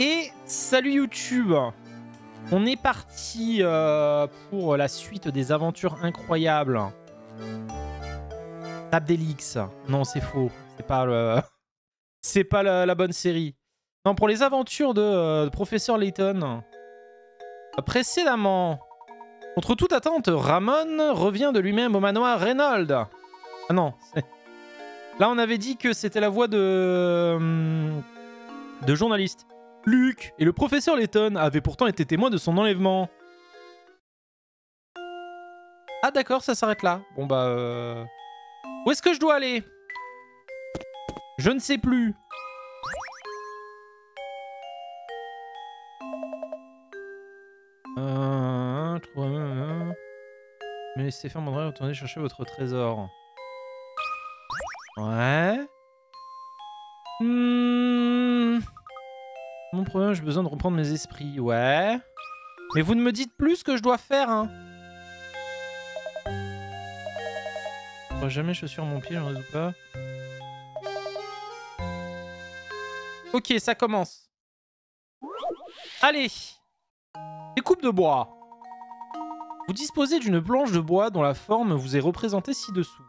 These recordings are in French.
Et salut YouTube On est parti euh, pour la suite des aventures incroyables. Table d'Elix. Non, c'est faux. C'est pas. C'est pas la, bonne série. Non, pour les aventures de euh, Professeur Layton. Précédemment, contre toute attente, Ramon revient de lui-même au manoir Reynolds. Ah non, là on avait dit que c'était la voix de hum, de journaliste. Luc et le professeur Layton avaient pourtant été témoins de son enlèvement. Ah d'accord, ça s'arrête là. Bon bah... euh, Où est-ce que je dois aller? Je ne sais plus. Mais laissez faire mon retournez chercher votre trésor. Ouais. Hmm. Problème, j'ai besoin de reprendre mes esprits. Ouais. Mais vous ne me dites plus ce que je dois faire, hein. Je jamais chaussure à mon pied, j'en résous pas. Ok, ça commence. Allez. Découpe de bois. Vous disposez d'une planche de bois dont la forme vous est représentée ci-dessous.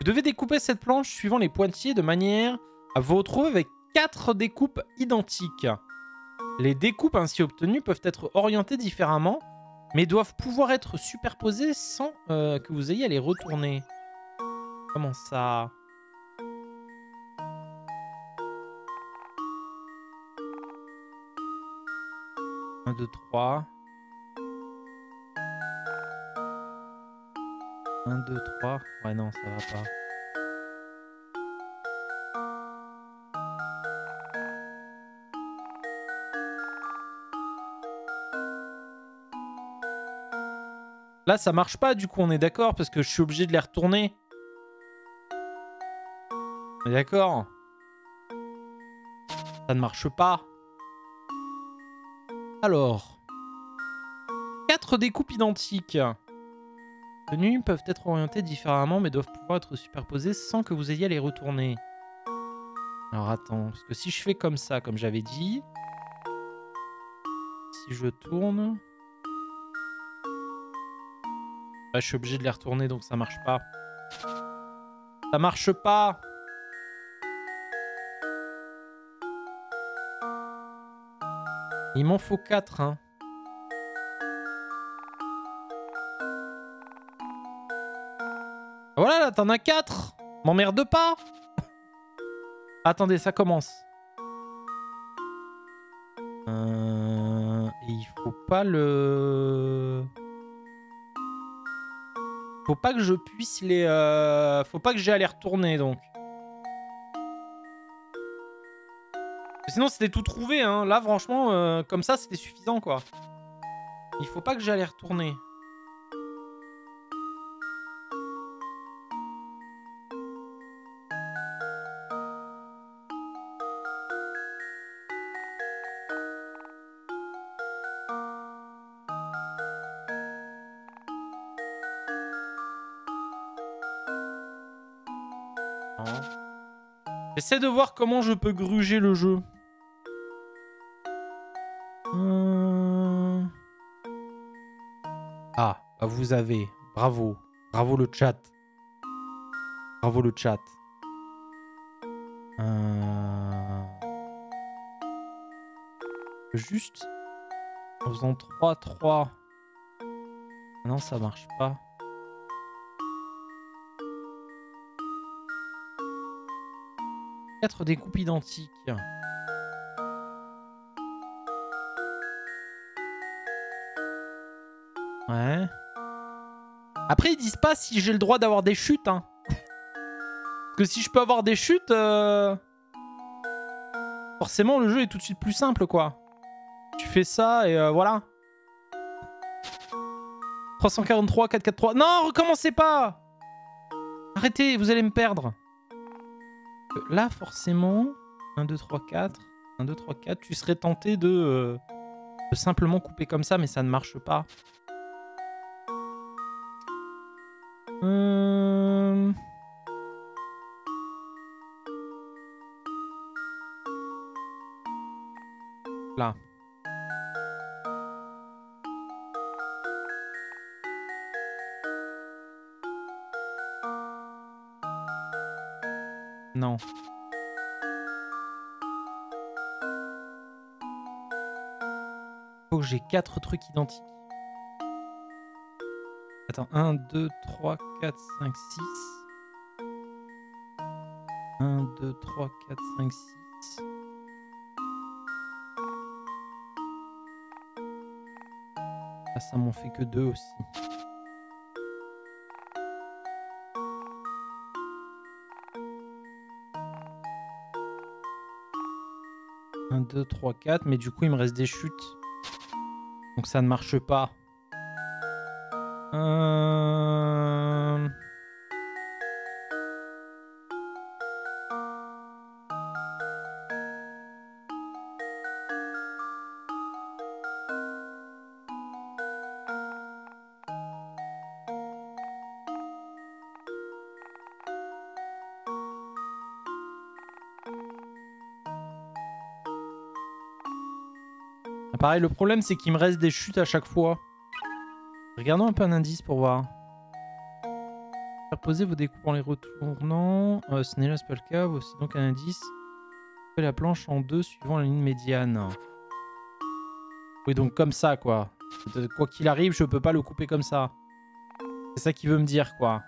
Vous devez découper cette planche suivant les pointillés de manière à vous retrouver avec quatre découpes identiques. Les découpes ainsi obtenues peuvent être orientées différemment, mais doivent pouvoir être superposées sans euh, que vous ayez à les retourner. Comment ça? 1, 2, 3. 1, 2, 3. Ouais, non, ça va pas. Là, ça marche pas, du coup, on est d'accord, parce que je suis obligé de les retourner. D'accord? Ça ne marche pas. Alors, quatre découpes identiques. Tenues peuvent être orientées différemment, mais doivent pouvoir être superposées sans que vous ayez à les retourner. Alors attends, parce que si je fais comme ça, comme j'avais dit, si je tourne, Là, je suis obligé de les retourner, donc ça marche pas. Ça marche pas. Il m'en faut 4, hein. Voilà, là, t'en as 4 M'emmerde pas Attendez, ça commence. Euh... Il faut pas le... Faut pas que je puisse les... euh, Faut pas que j'ai à les retourner, donc. Sinon, c'était tout trouvé, hein. Là, franchement, euh, comme ça, c'était suffisant, quoi. Il faut pas que j'ai à les retourner. J'essaie de voir comment je peux gruger le jeu. Euh. Ah, bah vous avez. Bravo. Bravo le chat. Bravo le chat. Euh. Juste en faisant 3-3. Non, ça marche pas. Quatre découpes identiques. Ouais. Après, ils disent pas si j'ai le droit d'avoir des chutes. Hein. Parce que si je peux avoir des chutes, euh, forcément le jeu est tout de suite plus simple, quoi. Tu fais ça et euh, voilà. 343, 443. Non, recommencez pas Arrêtez, vous allez me perdre. Là, forcément, 1, 2, 3, 4. 1, 2, 3, 4. Tu serais tenté de, euh, de simplement couper comme ça, mais ça ne marche pas. Euh... Là. Non. Faut que j'ai quatre trucs identiques. Attends, 1, 2, 3, 4, 5, 6. 1, 2, 3, 4, 5, 6. Ah, ça m'en fait que deux aussi. Un, deux, trois, quatre, mais du coup il me reste des chutes. Donc ça ne marche pas. Euh... Pareil, le problème c'est qu'il me reste des chutes à chaque fois. Regardons un peu un indice pour voir. Faire poser vos découpes en les retournant. Euh, ce n'est là, pas le cas. Voici donc un indice. Coupez la planche en deux suivant la ligne médiane. Oui, donc comme ça, quoi. Quoi qu'il arrive, je peux pas le couper comme ça. C'est ça qu'il veut me dire, quoi.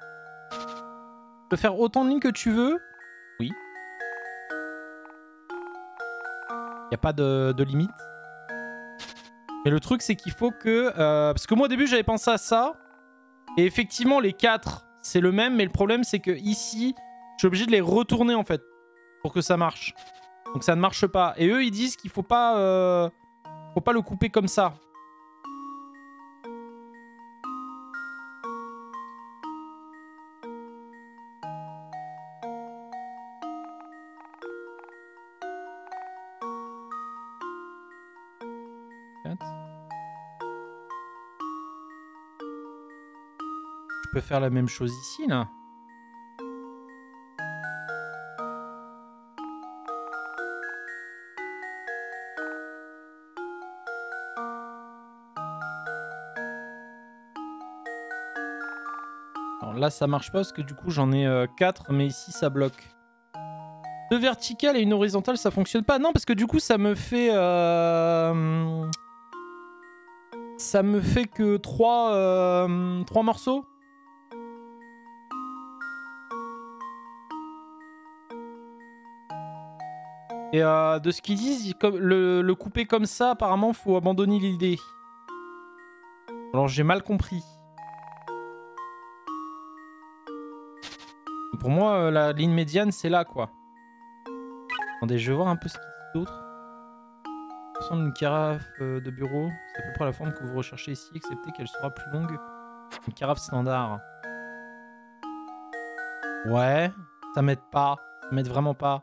Tu peux faire autant de lignes que tu veux? Oui. Y a pas de limite? Mais le truc, c'est qu'il faut que... euh, parce que moi, au début, j'avais pensé à ça. Et effectivement, les 4, c'est le même. Mais le problème, c'est que ici, je suis obligé de les retourner, en fait. Pour que ça marche. Donc ça ne marche pas. Et eux, ils disent qu'il faut pas... euh, faut pas le couper comme ça. Faire la même chose ici, là. Alors là, ça marche pas parce que du coup, j'en ai 4, mais ici, ça bloque. Deux verticales et une horizontale, ça fonctionne pas. Non, parce que du coup, ça me fait... euh, Ça me fait que 3 morceaux. Et euh, de ce qu'ils disent, le, couper comme ça, apparemment, faut abandonner l'idée. Alors j'ai mal compris. Pour moi, euh, la ligne médiane, c'est là, quoi. Attendez, je vais voir un peu ce qu'il dit d'autre. Une carafe euh, de bureau. C'est à peu près la forme que vous recherchez ici, excepté qu'elle sera plus longue. Une carafe standard. Ouais, ça m'aide pas. Ça m'aide vraiment pas.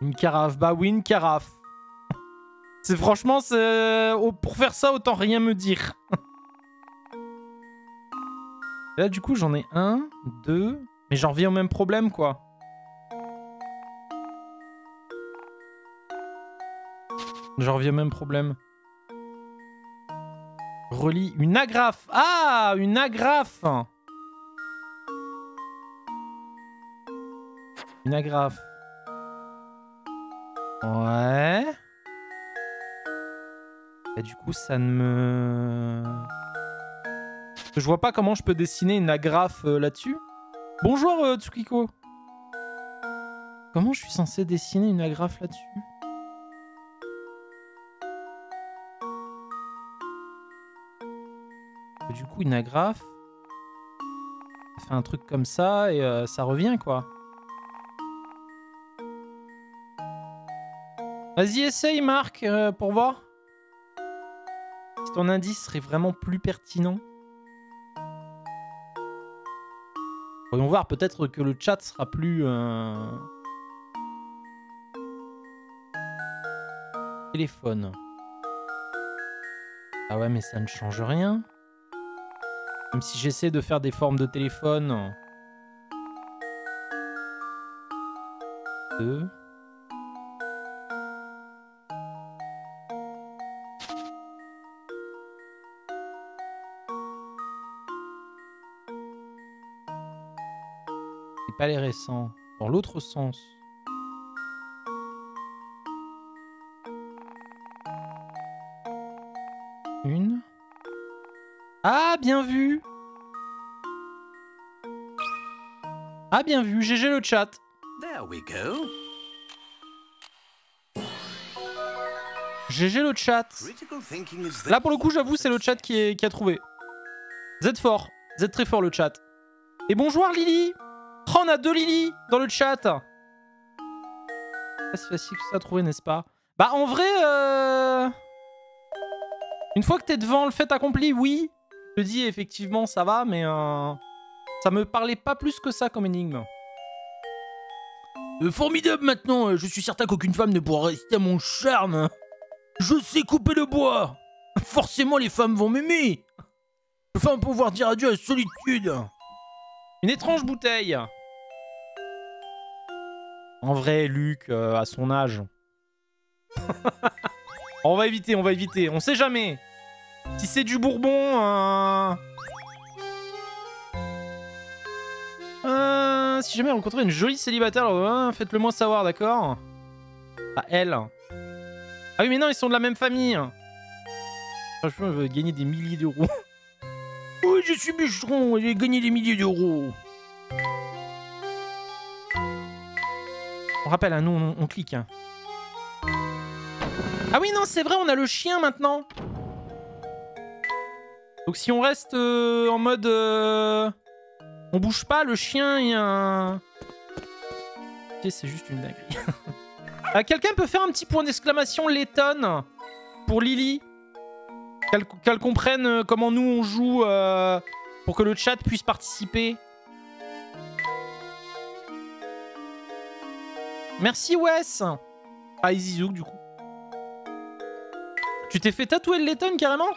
Une carafe, bah oui, une carafe. C'est franchement, c'est oh, pour faire ça, autant rien me dire. Là, du coup, j'en ai un, deux, mais j'en reviens au même problème, quoi. J'en reviens au même problème. Relie une agrafe. Ah, une agrafe. Une agrafe. Ouais. Et du coup, ça ne me... Je vois pas comment je peux dessiner une agrafe euh, là-dessus. Bonjour euh, Tsukiko. Comment je suis censé dessiner une agrafe là-dessus? Du coup, une agrafe, ça fait un truc comme ça et euh, ça revient quoi. Vas-y, essaye, Marc, euh, pour voir. Si ton indice serait vraiment plus pertinent. Voyons voir, peut-être que le chat sera plus... euh, Téléphone. Ah ouais, mais ça ne change rien. Même si j'essaie de faire des formes de téléphone... Deux. Les récents. Dans l'autre sens. Une. Ah, bien vu Ah, bien vu, GG le chat. There we go. GG le chat. Là, pour le coup, j'avoue, c'est le chat qui, est- qui a trouvé. Z fort. Z très fort, le chat. Et bonjour, Lily Oh, on a deux Lily dans le chat Pas si facile que ça à trouver, n'est-ce pas? Bah, en vrai, euh... Une fois que t'es devant le fait accompli, oui. Je te dis, effectivement, ça va, mais... Euh... Ça me parlait pas plus que ça comme énigme. Euh, formidable maintenant, je suis certain qu'aucune femme ne pourra résister à mon charme. Je sais couper le bois. Forcément, les femmes vont m'aimer. Je vais enfin pouvoir dire adieu à la solitude. Une étrange bouteille. En vrai, Luc, euh, à son âge. on va éviter, on va éviter. On sait jamais. Si c'est du bourbon... euh, euh, si jamais rencontrez une jolie célibataire, euh, faites-le moi savoir, d'accord? Ah, elle. Ah oui, mais non, ils sont de la même famille. Franchement, je vais gagner des milliers d'euros. oui, je suis bûcheron, j'ai gagné des milliers d'euros. On rappelle, hein, nous, on, clique. hein. Ah oui, non, c'est vrai, on a le chien maintenant. Donc si on reste euh, en mode... euh, on bouge pas, le chien, a un... C'est juste une dinguerie. Euh, Quelqu'un peut faire un petit point d'exclamation Letton pour Lily Qu'elle comprenne comment nous on joue pour que le chat puisse participer. Merci Wes Ah, Izizouk du coup. Tu t'es fait tatouer le Letton carrément?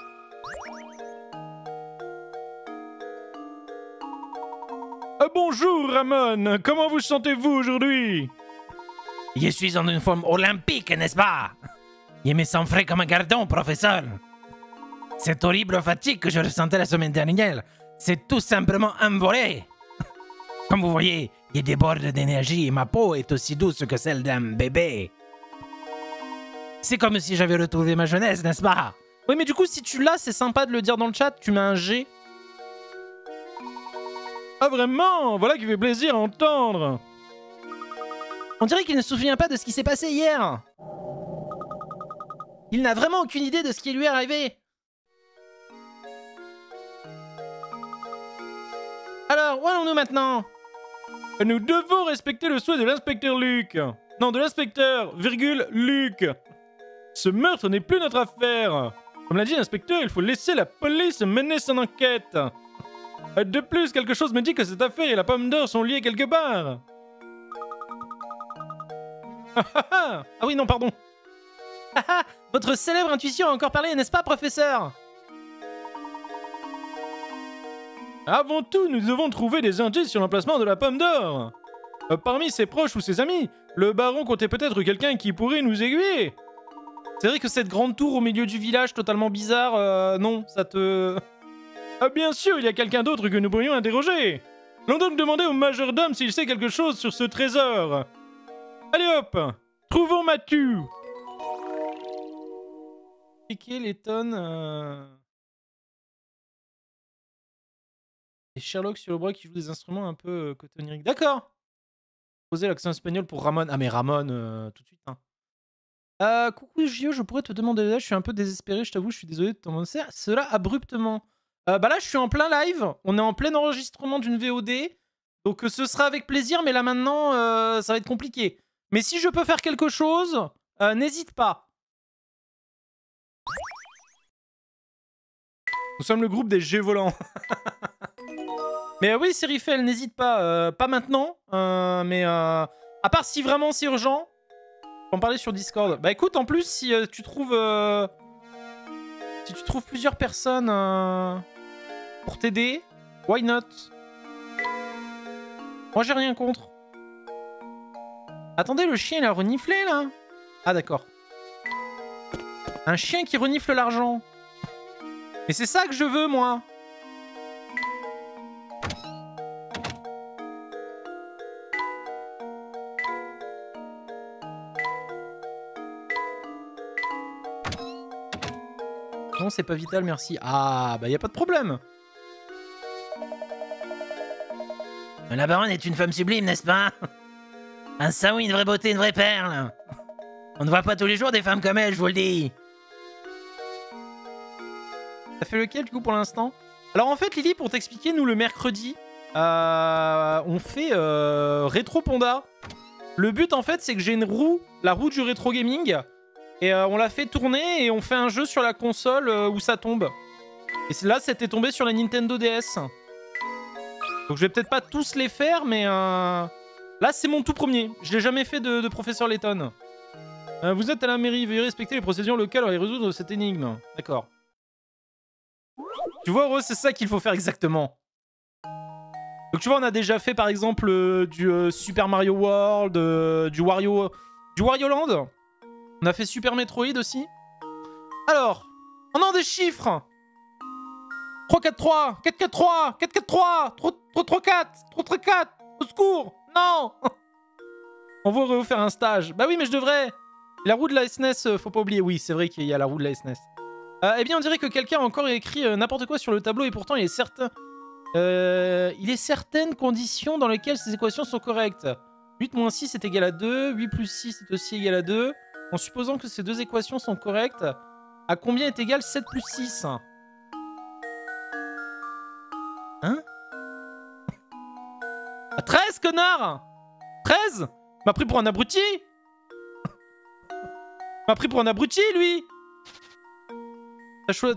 Euh, bonjour Ramon, comment vous sentez-vous aujourd'hui? Je suis en une forme olympique, n'est-ce pas? Je me sens frais comme un gardon, professeur. Cette horrible fatigue que je ressentais la semaine dernière, c'est tout simplement envolé. Comme vous voyez, je déborde d'énergie et ma peau est aussi douce que celle d'un bébé. C'est comme si j'avais retrouvé ma jeunesse, n'est-ce pas? Oui, mais du coup, si tu l'as, c'est sympa de le dire dans le chat, tu mets un G. Ah vraiment? Voilà qui fait plaisir à entendre. On dirait qu'il ne se souvient pas de ce qui s'est passé hier. Il n'a vraiment aucune idée de ce qui lui est arrivé. Alors, où allons-nous maintenant? Nous devons respecter le souhait de l'inspecteur Luc. Non, de l'inspecteur, virgule, Luc. Ce meurtre n'est plus notre affaire. Comme l'a dit l'inspecteur, il faut laisser la police mener son enquête. De plus, quelque chose me dit que cette affaire et la pomme d'or sont liées quelque part. Ah ah ah. Ah oui, non, pardon. Ah ah. Votre célèbre intuition a encore parlé, n'est-ce pas, professeur? Avant tout, nous devons trouver des indices sur l'emplacement de la pomme d'or. Euh, parmi ses proches ou ses amis, le baron comptait peut-être quelqu'un qui pourrait nous aiguiller. C'est vrai que cette grande tour au milieu du village totalement bizarre, euh, non, ça te... Ah bien sûr, il y a quelqu'un d'autre que nous pourrions interroger. Allons donc demander au majordome s'il sait quelque chose sur ce trésor. Allez hop, trouvons Mathieu. Tonnes. euh, Et Sherlock sur le bras qui joue des instruments un peu côté onirique. D'accord. Posez l'accent espagnol pour Ramon. Ah mais Ramon, tout de suite. hein. Euh, coucou Gio, je pourrais te demander là, je suis un peu désespéré, je t'avoue, je suis désolé de t'annoncer cela abruptement. Euh, bah là, je suis en plein live. On est en plein enregistrement d'une VOD. Donc ce sera avec plaisir, mais là maintenant, euh, ça va être compliqué. Mais si je peux faire quelque chose, euh, n'hésite pas. Nous sommes le groupe des G volants. mais euh, oui, Serifel, n'hésite pas. euh, pas maintenant, euh, mais à part si vraiment c'est urgent, on parler sur Discord. Bah écoute, en plus, si tu trouves... euh, si tu trouves plusieurs personnes pour t'aider, why not? Moi, j'ai rien contre. Attendez, le chien, il a reniflé, là Ah, d'accord. Un chien qui renifle l'argent. Mais c'est ça que je veux, moi Non, c'est pas vital, merci. Ah, bah y a pas de problème. La baronne est une femme sublime, n'est-ce pas? Un saoui, une vraie beauté, une vraie perle. On ne voit pas tous les jours des femmes comme elle, je vous le dis. Ça fait lequel du coup pour l'instant? Alors en fait Lily, pour t'expliquer, nous le mercredi, euh, on fait euh, Rétro Ponda. Le but en fait c'est que j'ai une roue, la roue du rétro gaming, et euh, on la fait tourner et on fait un jeu sur la console euh, où ça tombe. Et là c'était tombé sur la Nintendo DS. Donc je vais peut-être pas tous les faire, mais euh, là c'est mon tout premier. Je l'ai jamais fait de, Professeur. Euh, vous êtes à la mairie, veuillez respecter les procédures locales et résoudre cette énigme. D'accord. Tu vois, c'est ça qu'il faut faire exactement. Donc tu vois, on a déjà fait par exemple du Super Mario World, du Wario, du Wario Land. On a fait Super Metroid aussi? Alors, on a des chiffres. 3 4 3, 4 4 3, 4 4 3, 3 3 3 4, 3 3 4. Au secours. Non. on va refaire un stage. Bah oui, mais je devrais. La roue de la SNES, euh, faut pas oublier. Oui, c'est vrai qu'il y a la roue de la SNES. Euh, eh bien, on dirait que quelqu'un a encore écrit euh, n'importe quoi sur le tableau et pourtant il est certain. Il est certaines conditions dans lesquelles ces équations sont correctes. 8 moins 6 est égal à 2, 8 plus 6 est aussi égal à 2. En supposant que ces deux équations sont correctes, à combien est égal 7 plus 6 Hein? À 13, connard 13 M'a pris pour un abruti M'a pris pour un abruti, lui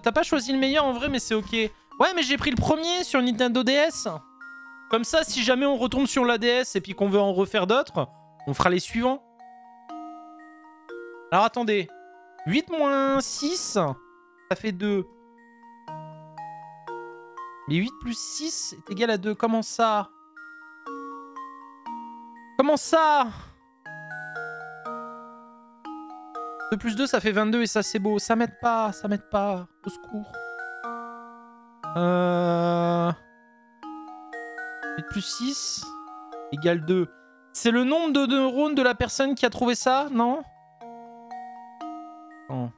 T'as pas choisi le meilleur en vrai, mais c'est ok. Ouais, mais j'ai pris le premier sur Nintendo DS. Comme ça, si jamais on retombe sur la DS et puis qu'on veut en refaire d'autres, on fera les suivants. Alors attendez. 8 moins 6, ça fait 2. Mais 8 plus 6 est égal à 2. Comment ça? Comment ça? 2 plus 2, ça fait 22 et ça, c'est beau. Ça m'aide pas, ça m'aide pas. Au secours. Euh... 8 plus 6 égale 2. C'est le nombre de neurones de la personne qui a trouvé ça, non? Ah,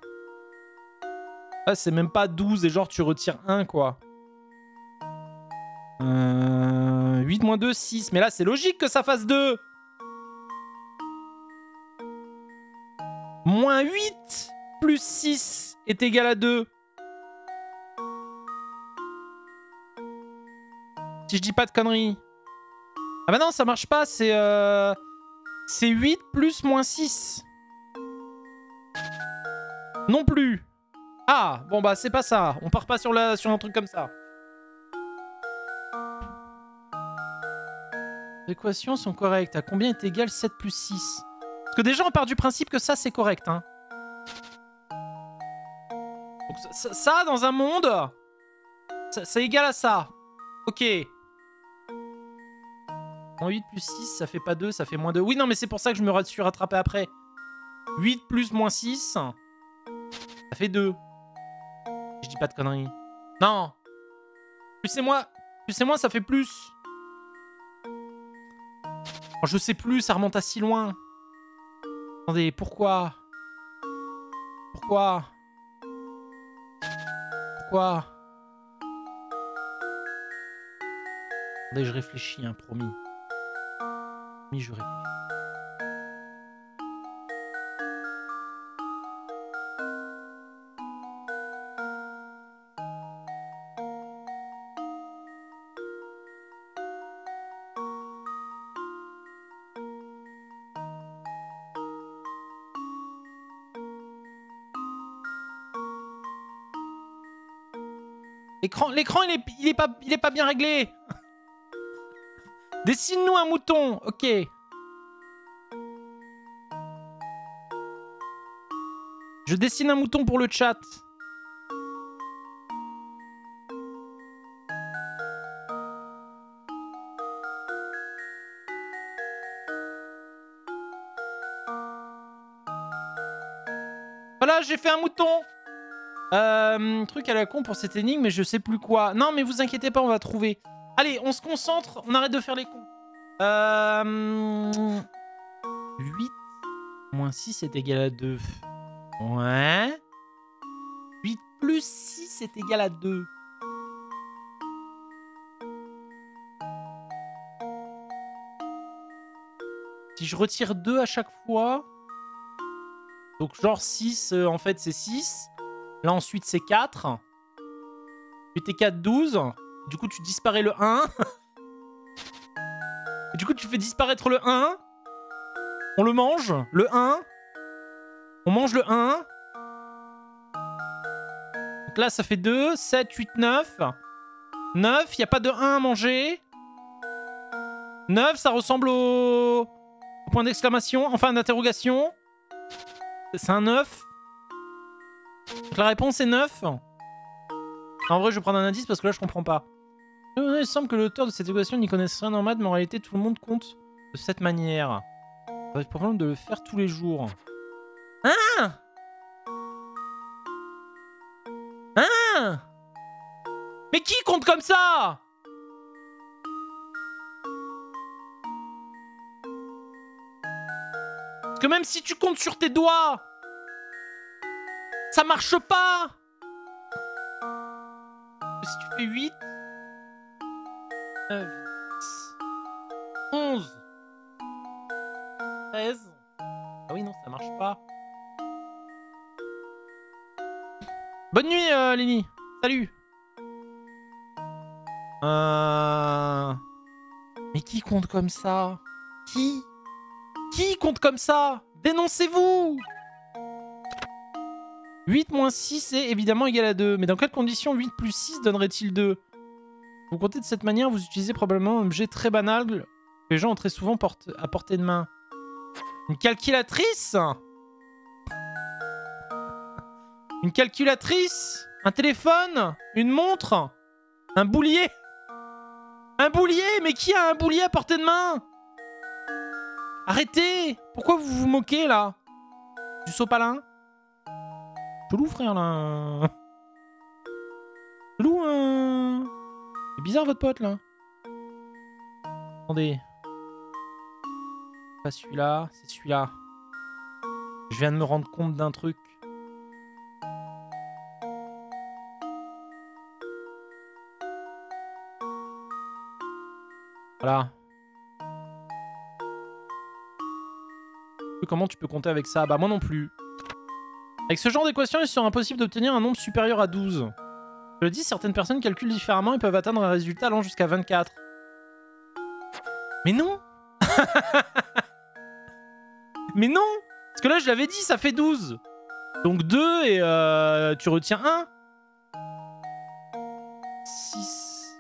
c'est même pas 12 et genre tu retires 1, quoi. Euh... 8 moins 2, 6. Mais là, c'est logique que ça fasse 2 Moins 8 plus 6 est égal à 2. Si je dis pas de conneries. Ah bah non, ça marche pas, c'est... Euh... C'est 8 plus moins 6. Non plus. Ah, bon bah c'est pas ça. On part pas sur, la... sur un truc comme ça. Les équations sont correctes. À combien est égal 7 plus 6 Parce que déjà on part du principe que ça c'est correct. Hein. Ça, ça- dans un monde, c'est égal à ça. Ok. En 8 plus 6, ça fait pas 2, ça fait moins 2. Oui, non, mais c'est pour ça que je me suis rattrapé après. 8 plus moins 6, fait 2. Je dis pas de conneries. Non. Plus c'est moins, plus c'est moins, ça fait plus. Je sais plus, ça remonte à si loin. Attendez, pourquoi? Pourquoi? Pourquoi? Attendez, je réfléchis, hein, promis. Promis, je réfléchis. l'écran, il est, pas, pas bien réglé. Dessine-nous un mouton. Ok. Je dessine un mouton pour le chat. Voilà, j'ai fait un mouton euh, Truc à la con pour cette énigme, mais je sais plus quoi. Non, mais vous inquiétez pas, on va trouver. Allez, on se concentre, on arrête de faire les cons. Euh... 8 moins 6 est égal à 2. Ouais. 8 plus 6 est égal à 2. Si je retire 2 à chaque fois... Donc genre 6, euh, en fait, c'est 6. Là, ensuite, c'est 4. 8 et 4, 12. Du coup, tu disparais le 1. et du coup, tu fais disparaître le 1. On le mange, le 1. On mange le 1. Donc là, ça fait 2, 7, 8, 9. 9, il n'y a pas de 1 à manger. 9, ça ressemble au, au point d'exclamation, enfin d'interrogation. C'est un 9. Donc la réponse est 9. En vrai, je vais prendre un indice parce que là, je comprends pas. Euh, Il semble que l'auteur de cette équation n'y connaisse rien en maths, mais en réalité, tout le monde compte de cette manière. Ça va être problème de le faire tous les jours. Hein Hein Mais qui compte comme ça? Parce que même si tu comptes sur tes doigts, ça marche pas. Si tu fais 8, 9, 10, 11, 13... Ah oui, non, ça marche pas. Bonne nuit, euh, Lenny. Salut. Euh... Mais qui compte comme ça? Qui? Qui compte comme ça? Dénoncez-vous 8 moins 6 est évidemment égal à 2. Mais dans quelles conditions 8 plus 6 donnerait-il 2 Vous comptez de cette manière, vous utilisez probablement un objet très banal que les gens ont très souvent à portée de main. Une calculatrice! Une calculatrice! Un téléphone! Une montre! Un boulier! Un boulier! Mais qui a un boulier à portée de main? Arrêtez! Pourquoi vous vous moquez, là? Du sopalin? Chelou, frère, là hein C'est bizarre, votre pote, là Attendez pas celui-là, c'est celui-là. Je viens de me rendre compte d'un truc. Voilà. Comment tu peux compter avec ça? Bah moi non plus. Avec ce genre d'équation, il sera impossible d'obtenir un nombre supérieur à 12. Je le dis, certaines personnes calculent différemment et peuvent atteindre un résultat allant jusqu'à 24. Mais non Mais non Parce que là, je l'avais dit, ça fait 12. Donc 2 et euh, tu retiens 1. 6.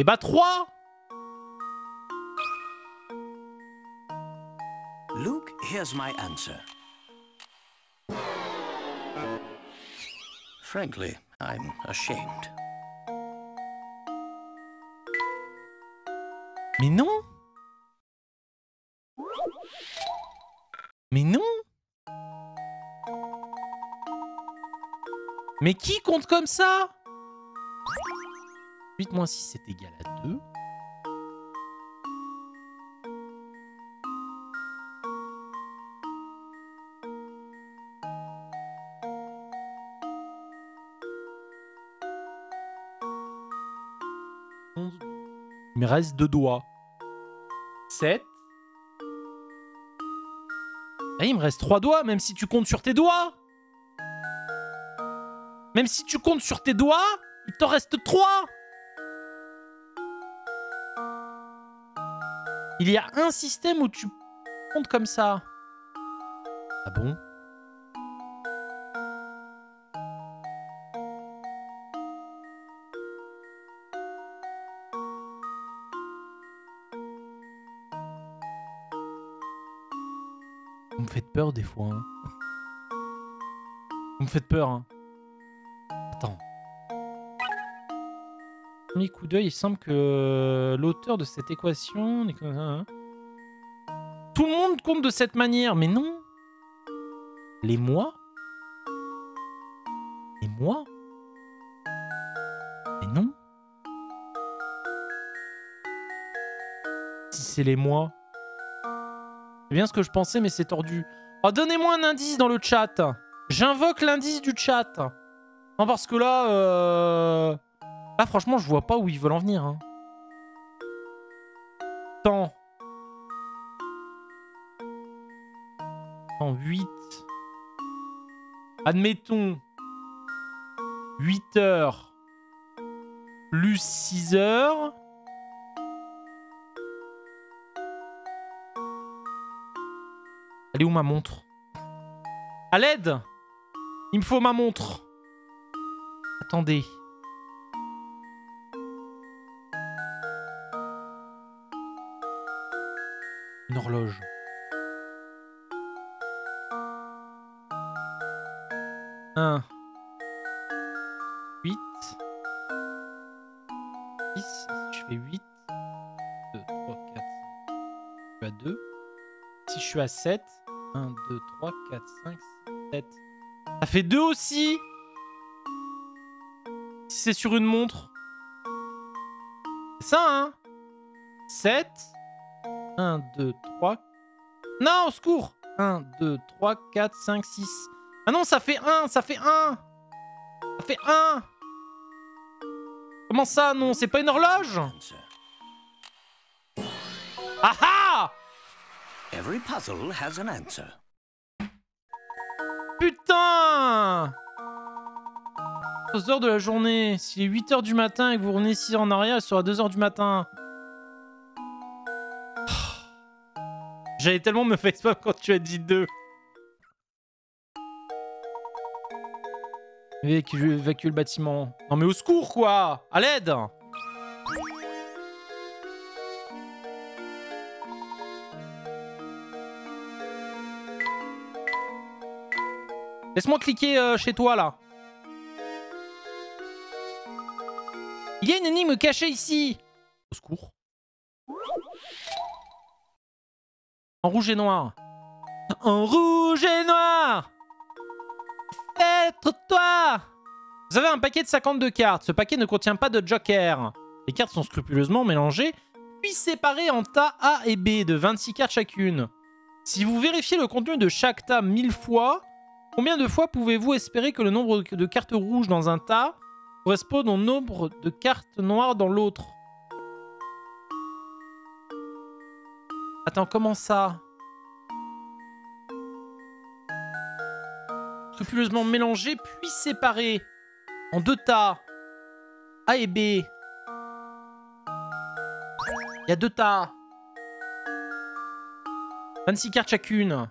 Et bah 3 Luke, here's my answer. Frankly, I'm ashamed. Mais non! Mais non! Mais qui compte comme ça? 8 moins 6 c'est égal me reste deux doigts. 7. Ah, il me reste trois doigts, même si tu comptes sur tes doigts. Même si tu comptes sur tes doigts, il t'en reste trois. Il y a un système où tu comptes comme ça. Ah bon? Peur des fois. hein. Vous me faites peur. hein. Attends. Premier coup d'œil, il semble que l'auteur de cette équation... que- hein. Tout le monde compte de cette manière, mais non. Les mois mois Mais non. Si c'est les mois. C'est bien ce que je pensais, mais c'est tordu. Oh, donnez-moi un indice dans le chat. J'invoque l'indice du chat. Non, parce que là... Euh... Là, franchement, je vois pas où ils veulent en venir. Temps. Temps 8. Admettons. 8 heures. Plus 6 heures. Elle est où ma montre? À l'aide Il me faut ma montre. Attendez. Une horloge. Un. 8. 10. Je fais 8. 2, 3, 4, 5. Je suis à 2. Si je suis à 7. 1, 2, 3, 4, 5, 6, 7. Ça fait 2 aussi Si c'est sur une montre. C'est ça, hein 7. 1, 2, 3. Non, au secours 1, 2, 3, 4, 5, 6. Ah non, ça fait 1, ça fait 1 Ça fait 1 Comment ça, non C'est pas une horloge? Ah ah Every puzzle has an answer. Putain 2 heures de la journée. S'il est 8 heures du matin et que vous revenez ici en arrière, il sera 2 heures du matin. J'allais tellement me faire quand tu as dit 2. Évacue, évacue le bâtiment. Non mais au secours quoi À l'aide Laisse-moi cliquer euh, chez toi là. Il y a une énigme cachée ici. Au secours. En rouge et noir. En rouge et noir. Être toi. Vous avez un paquet de 52 cartes. Ce paquet ne contient pas de joker. Les cartes sont scrupuleusement mélangées, puis séparées en tas A et B de 26 cartes chacune. Si vous vérifiez le contenu de chaque tas 1000 fois, combien de fois pouvez-vous espérer que le nombre de cartes rouges dans un tas corresponde au nombre de cartes noires dans l'autre? Attends, comment ça? Scrupuleusement mélangés, puis séparés en deux tas. A et B. Il y a deux tas. 26 cartes chacune.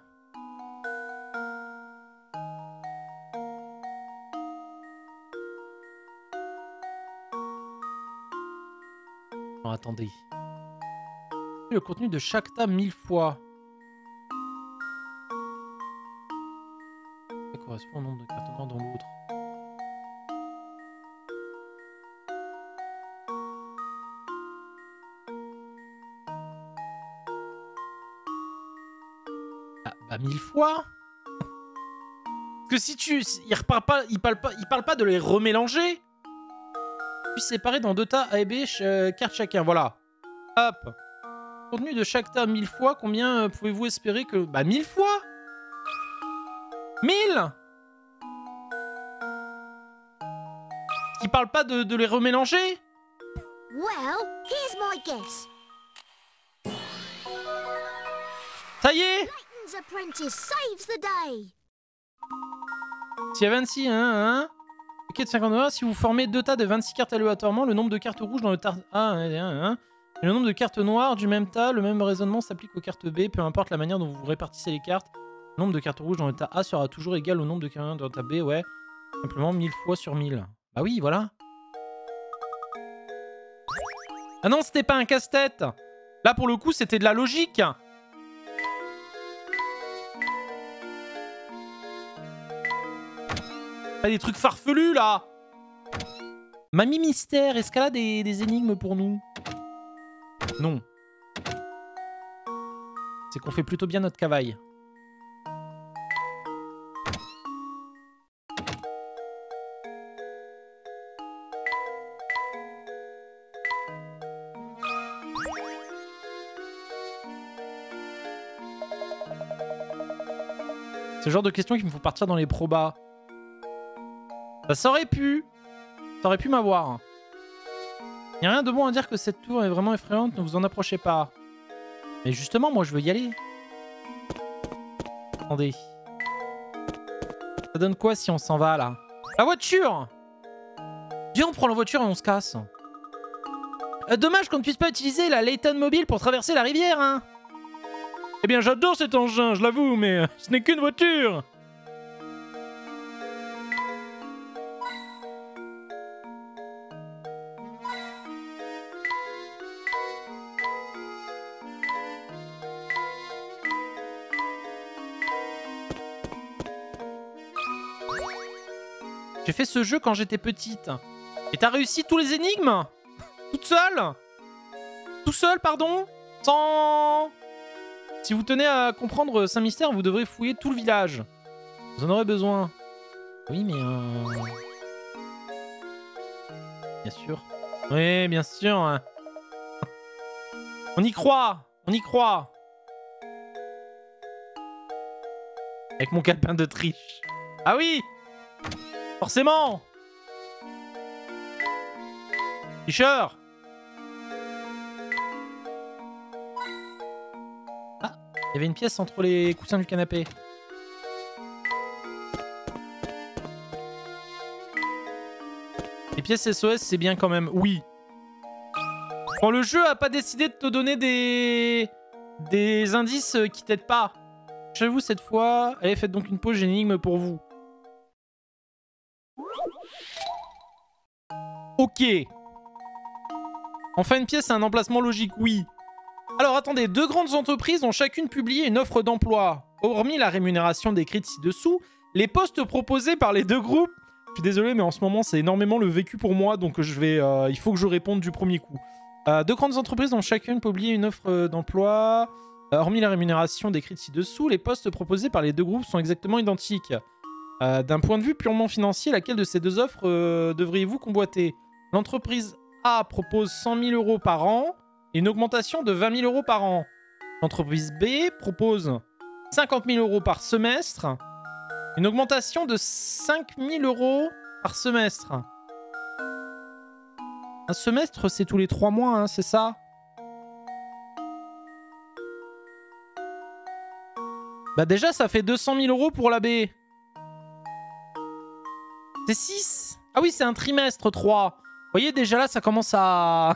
Attendez. Le contenu de chaque tas mille fois. Ça correspond au nombre de cartes noires dans l'autre. Ah, bah mille fois Parce que si tu... Il repart pas... Il parle pas, il parle pas de les remélanger Puis séparer dans deux tas A et B, euh, cartes chacun, voilà. Hop. Contenu de chaque tas mille fois, combien euh, pouvez-vous espérer que... Bah mille fois! 1000 Il parle pas de, de les remélanger? Well, here's my guess. Ça y est. S'il y a 26, hein, hein Ok, de 52, si vous formez deux tas de 26 cartes aléatoirement, le nombre de cartes rouges dans le tas A hein, et le nombre de cartes noires du même tas, le même raisonnement s'applique aux cartes B, peu importe la manière dont vous répartissez les cartes. Le nombre de cartes rouges dans le tas A sera toujours égal au nombre de cartes dans le tas B, ouais. Simplement 1000 fois sur 1000. Bah oui, voilà. Ah non, c'était pas un casse-tête Là, pour le coup, c'était de la logique Pas des trucs farfelus, là Mamie Mystère, est-ce qu'elle a des, énigmes pour nous? Non. C'est qu'on fait plutôt bien notre cavaille. C'est le genre de question qui me faut partir dans les probas. Bah, ça aurait pu. Ça aurait pu m'avoir. Y a rien de bon à dire que cette tour est vraiment effrayante, ne vous en approchez pas. Mais justement, moi, je veux y aller. Attendez. Ça donne quoi si on s'en va, là? La voiture Viens, on prend la voiture et on se casse. Euh, dommage qu'on ne puisse pas utiliser la Layton Mobile pour traverser la rivière, hein Eh bien, j'adore cet engin, je l'avoue, mais euh, ce n'est qu'une voiture ce jeu quand j'étais petite. Et t'as réussi tous les énigmes? Toute seule? Tout seul, pardon? Sans... Si vous tenez à comprendre Saint-Mystère, vous devrez fouiller tout le village. Vous en aurez besoin. Oui, mais... Euh... Bien sûr. Oui, bien sûr. hein. On y croit On y croit Avec mon calepin de triche. Ah oui Forcément Tricheur Ah, il y avait une pièce entre les coussins du canapé. Les pièces SOS, c'est bien quand même, oui. Bon, le jeu a pas décidé de te donner des... des indices qui t'aident pas. J'avoue, cette fois... Allez, faites donc une pause, j'ai pour vous. Ok. Enfin une pièce à un emplacement logique, oui. Alors attendez, deux grandes entreprises ont chacune publié une offre d'emploi. Hormis la rémunération décrite ci-dessous, les postes proposés par les deux groupes... Je suis désolé, mais en ce moment, c'est énormément le vécu pour moi, donc je vais, euh, il faut que je réponde du premier coup. Euh, deux grandes entreprises ont chacune publié une offre euh, d'emploi. Hormis la rémunération décrite ci-dessous, les postes proposés par les deux groupes sont exactement identiques. D'un point de vue purement financier, laquelle de ces deux offres devriez-vous convoiter? L'entreprise A propose 100 000 euros par an et une augmentation de 20 000 euros par an. L'entreprise B propose 50 000 euros par semestre, une augmentation de 5 000 euros par semestre. Un semestre, c'est tous les 3 mois, hein, c'est ça? Bah déjà, ça fait 200 000 euros pour la B. C'est 6 Ah oui, c'est un trimestre 3. Vous voyez, déjà là, ça commence à...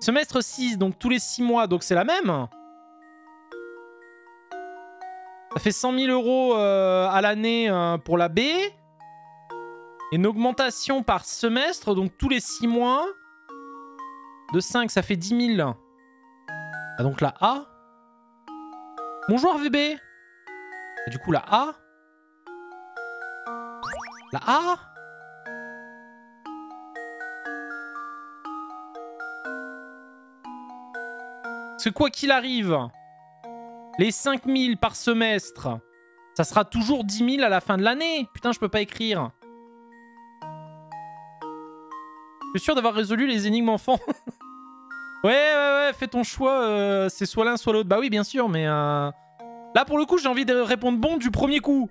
Semestre 6, donc tous les 6 mois, donc c'est la même. Ça fait 100 000 euros euh, à l'année euh, pour la B. Et une augmentation par semestre, donc tous les 6 mois. De 5, ça fait 10 000. Ah, donc la A. Bonjour VB. Du coup, la A. La A Parce que quoi qu'il arrive, les 5000 par semestre, ça sera toujours 10 000 à la fin de l'année. Putain, je peux pas écrire. Je suis sûr d'avoir résolu les énigmes enfants. ouais, ouais, ouais, fais ton choix. euh, c'est soit l'un, soit l'autre. Bah oui, bien sûr, mais... euh, Là, pour le coup, j'ai envie de répondre bon du premier coup.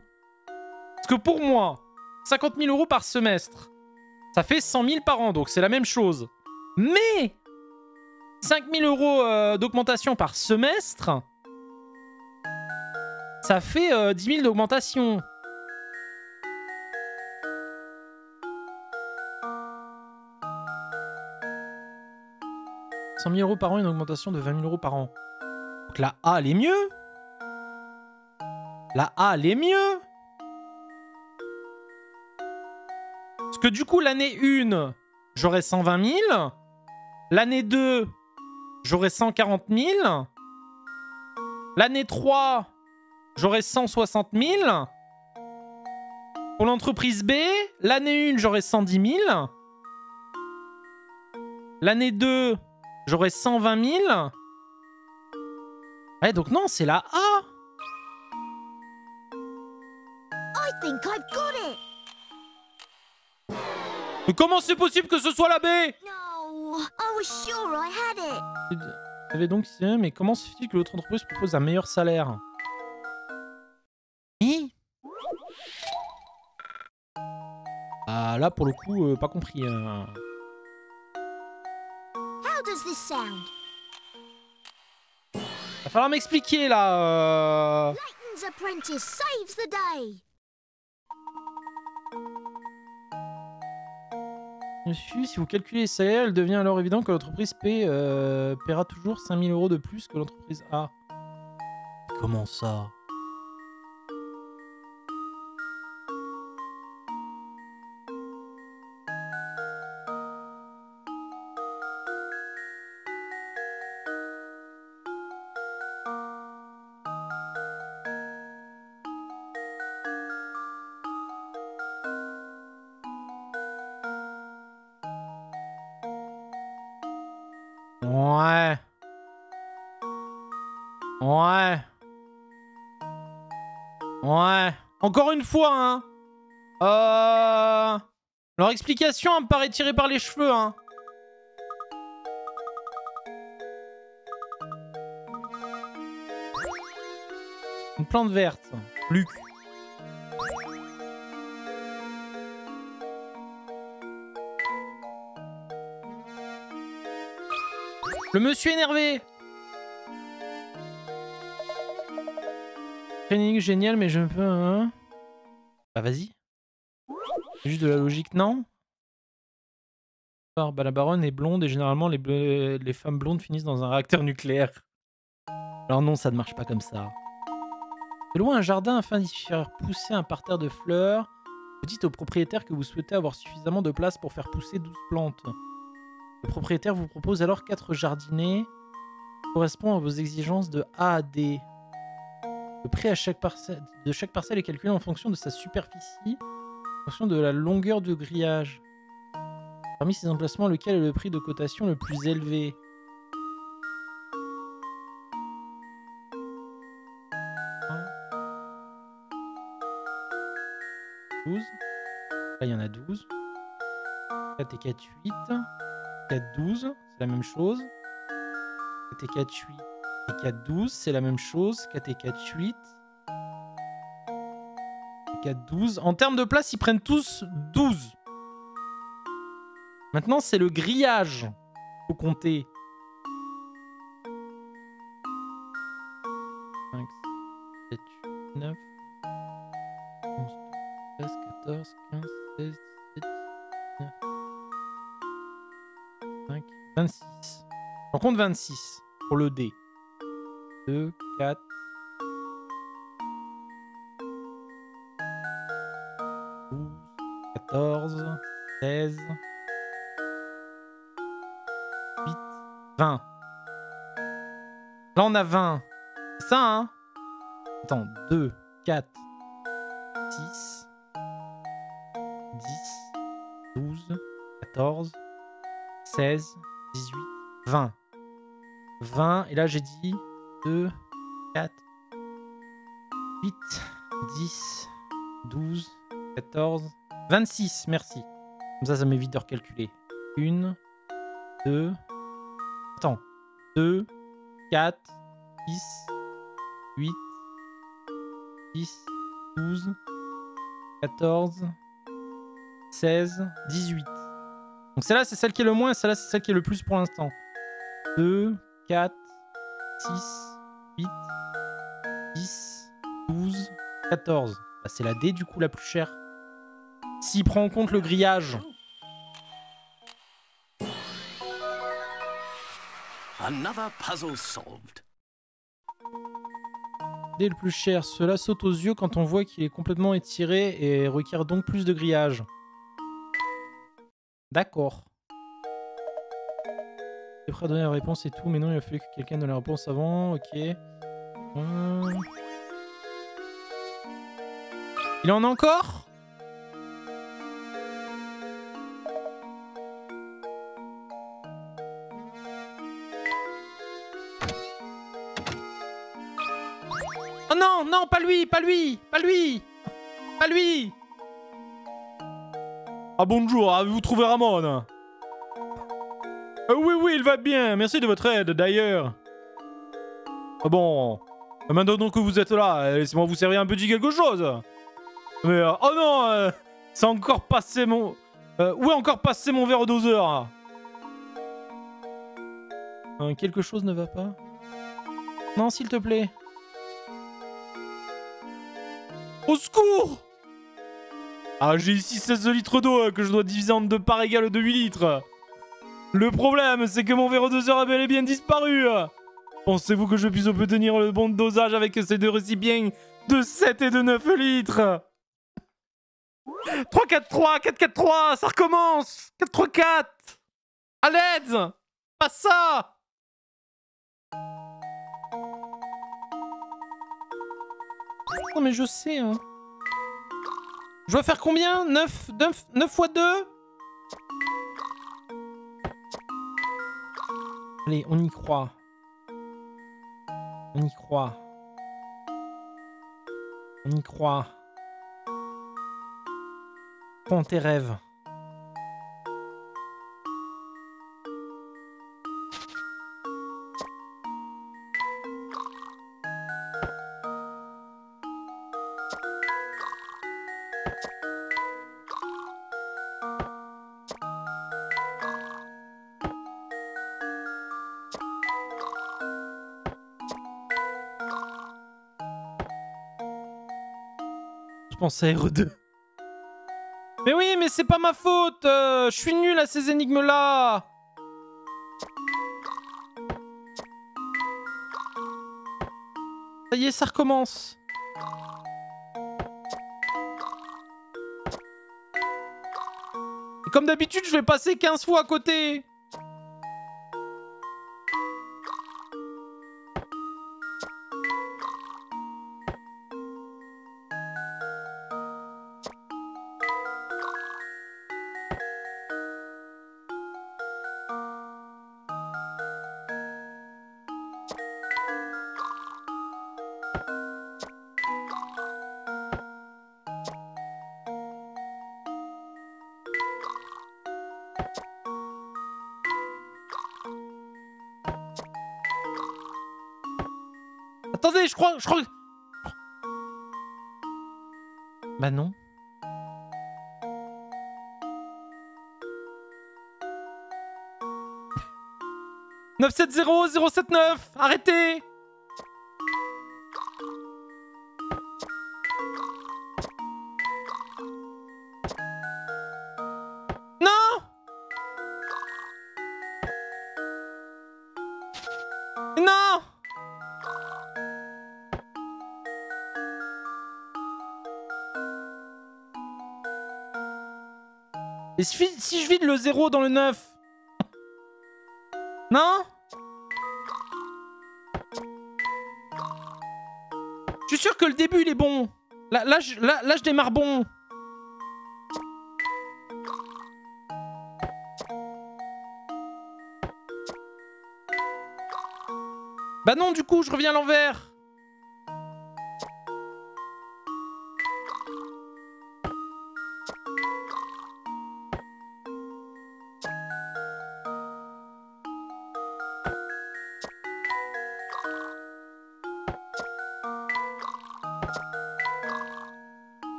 Parce que pour moi, 50 000 euros par semestre, ça fait 100 000 par an, donc c'est la même chose. Mais 5 000 euros euh, d'augmentation par semestre, ça fait euh, 10 000 d'augmentation. « 100 000 euros par an, une augmentation de 20 000 euros par an. Donc la A, elle est mieux. La A, elle est mieux. Parce que du coup, l'année 1, j'aurai 120 000. L'année 2, j'aurai 140 000. L'année 3, j'aurai 160 000. Pour l'entreprise B, l'année 1, j'aurai 110 000. L'année 2, j'aurai 120 000. Ouais, donc non, c'est la A. I think I've got it. Mais comment c'est possible que ce soit la B? No, Oh, I was sure I had. Vous avez donc signé, mais comment se fait-il que l'autre entreprise propose un meilleur salaire Oui Ah là, pour le coup, euh, pas compris. Hein. How does this sound? Va falloir m'expliquer là. Euh... Lightning's apprentice saves the day. Si vous calculez les salaires, il devient alors évident que l'entreprise P euh, paiera toujours 5000 euros de plus que l'entreprise A. Comment ça? Hein. Euh... Leur explication me paraît tirée par les cheveux, hein. Une plante verte. Luc. Le monsieur énervé Training génial, mais je peux... Hein bah vas-y. Juste de la logique, non? Ah, bah, La baronne est blonde et généralement les femmes blondes finissent dans un réacteur nucléaire. Alors non, ça ne marche pas comme ça. De loin un jardin afin d'y faire pousser un parterre de fleurs. Vous dites au propriétaire que vous souhaitez avoir suffisamment de place pour faire pousser 12 plantes. Le propriétaire vous propose alors 4 jardinets qui correspondent à vos exigences de A à D. Le prix de chaque parcelle est calculé en fonction de sa superficie, en fonction de la longueur du grillage. Parmi ces emplacements, lequel est le prix de cotation le plus élevé? Un. 12. Là, il y en a 12. 4 et 4, 8. 4, 12, c'est la même chose. 4 et 4, 8. Et 4, 12, c'est la même chose. 4 et 4, 8. Et 4, 12. En termes de place, ils prennent tous 12. Maintenant, c'est le grillage. Faut compter. 5, 7, 8, 9, 11, 13, 14, 15, 16, 17, 19, 5, 26. On compte 26 pour le D. 2, 4. 12, 14, 16, 8, 20. Là, on a 20. C'est ça, hein? Attends, 2, 4, 6, 10, 12, 14, 16, 18, 20. 20, et là j'ai dit 2, 4, 8, 10, 12, 14, 26, merci. Comme ça, ça m'évite de recalculer. 1, 2, attends, 2, 4, 6, 8, 10, 12, 14, 16, 18. Donc celle-là, c'est celle qui est le moins, celle-là, c'est celle qui est le plus pour l'instant. 2, 4, 6, 8, 10, 12, 14. Bah, c'est la D du coup la plus chère. S'il prend en compte le grillage. Another puzzle solved. D le plus cher. Cela saute aux yeux quand on voit qu'il est complètement étiré et requiert donc plus de grillage. D'accord. Prêt à donner la réponse et tout, mais non, il a fallu que quelqu'un donne la réponse avant. Ok. Il en a encore? Oh non, non, pas lui, pas lui, pas lui, pas lui. Ah bonjour, avez-vous trouvé Ramon? Euh, Oui, oui, il va bien, merci de votre aide d'ailleurs. Ah bon, maintenant que vous êtes là, euh, laissez-moi vous servir un petit quelque chose. Mais, euh, oh non, euh, c'est encore passé mon... Euh, où est encore passé mon verre doseur Euh, Quelque chose ne va pas? Non, s'il te plaît. Au secours Ah, j'ai ici 16 litres d'eau que je dois diviser en deux parts égales de 8 litres. Le problème, c'est que mon verre doseur a bel et bien disparu. Pensez-vous que je puisse obtenir le bon dosage avec ces deux récipients de 7 et de 9 litres 3, 4, 3, 4, 4, 3, ça recommence 4, 3, 4 À l'aide Pas ça Non mais je sais, hein. Je dois faire combien? 9, 9, 9 fois 2 Allez, on y croit. On y croit. On y croit. En tes rêves. Je pense à R2. Mais oui, mais c'est pas ma faute euh, Je suis nul à ces énigmes-là Ça y est, ça recommence. Comme d'habitude, je vais passer 15 fois à côté. Je crois. Bah non. « 970 079 Arrêtez Et si, je vide le 0 dans le 9 Non? Je suis sûr que le début il est bon. Là, là, là, là, je démarre bon. Bah non, du coup, je reviens à l'envers.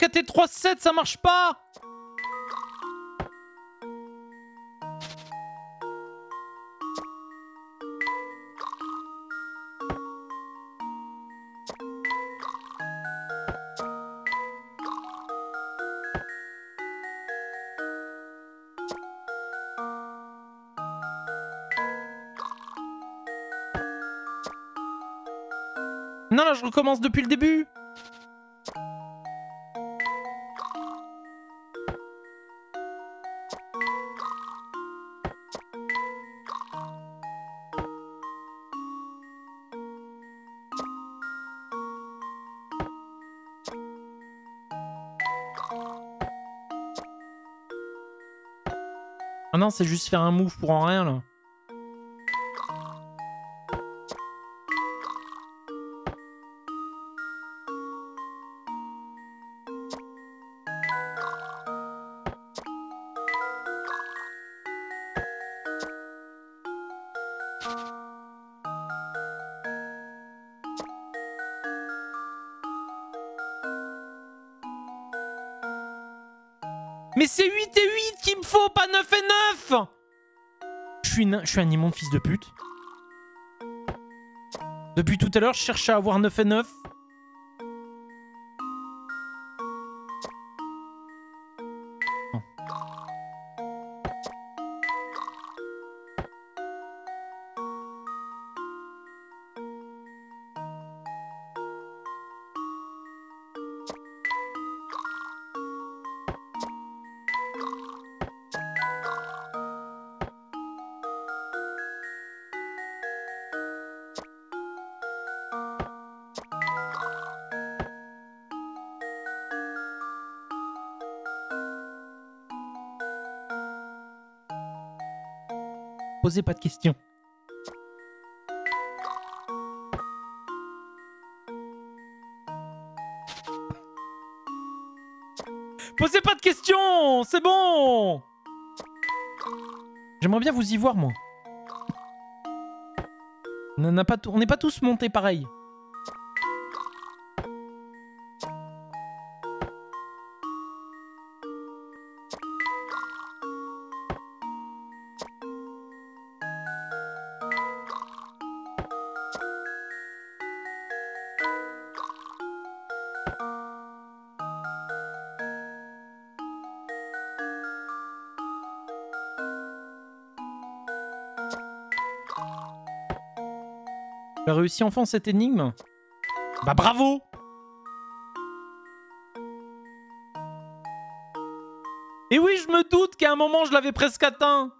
Non, KT 3-7, ça marche pas. Non, là, je recommence depuis le début Ah non, c'est juste faire un move pour en rien, là. Je suis un immonde fils de pute. Depuis tout à l'heure, je cherche à avoir 9 et 9. Posez pas de questions. Posez pas de questions C'est bon J'aimerais bien vous y voir, moi. On n'est pas tous montés pareil. Réussi enfin cette énigme. Bah bravo! Et oui, je me doute qu'à un moment je l'avais presque atteint.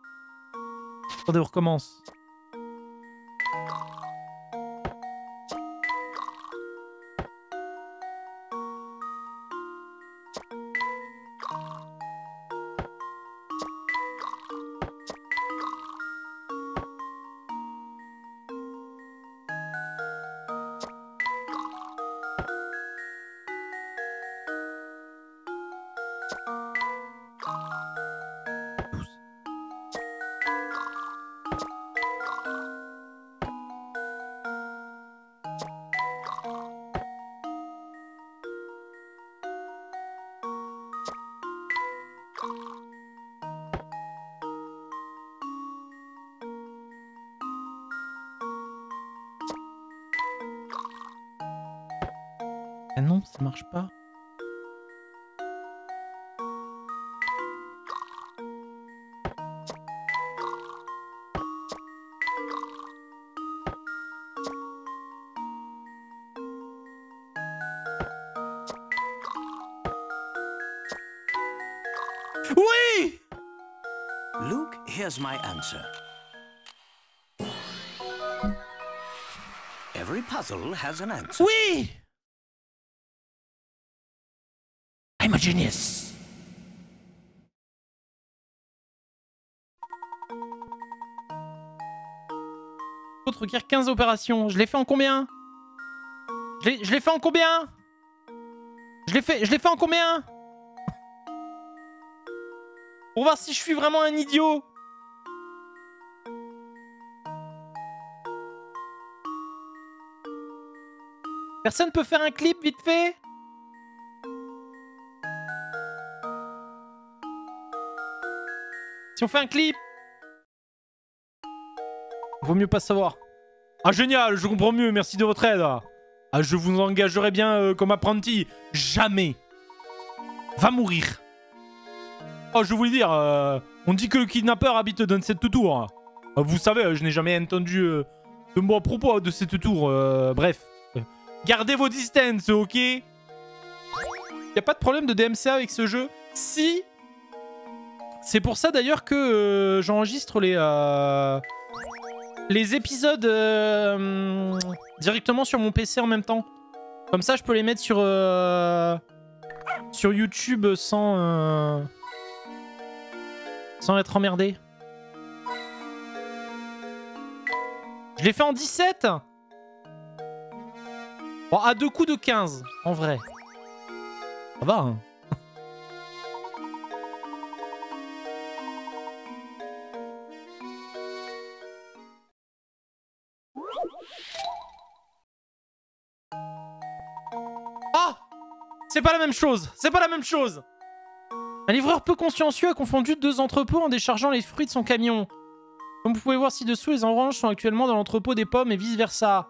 Attendez, on recommence. Here's my answer. Every puzzle has an answer. Oui I'm a genius. Autre requiert 15 opérations. Je l'ai fait en combien? Je l'ai- fait en combien? Je l'ai fait, fait en combien? Pour voir si je suis vraiment un idiot. Personne peut faire un clip vite fait Si on fait un clip Vaut mieux pas savoir. Ah génial, je comprends mieux, merci de votre aide. Ah, je vous engagerai bien euh, comme apprenti. Jamais. Va mourir. Oh, je le dire, euh, on dit que le kidnappeur habite dans cette tour. Euh, Vous savez, je n'ai jamais entendu euh, de à propos de cette tour. euh, bref. Gardez vos distances, ok? Y a pas de problème de DMCA avec ce jeu? Si... C'est pour ça d'ailleurs que euh, j'enregistre les... euh, les épisodes euh, directement sur mon PC en même temps. Comme ça, je peux les mettre sur sur YouTube sans sans être emmerdé. Je l'ai fait en 17 Bon, à deux coups de 15, en vrai. Ça va, hein Ah C'est pas la même chose C'est pas la même chose Un livreur peu consciencieux a confondu deux entrepôts en déchargeant les fruits de son camion. Comme vous pouvez voir ci-dessous, les oranges sont actuellement dans l'entrepôt des pommes et vice-versa.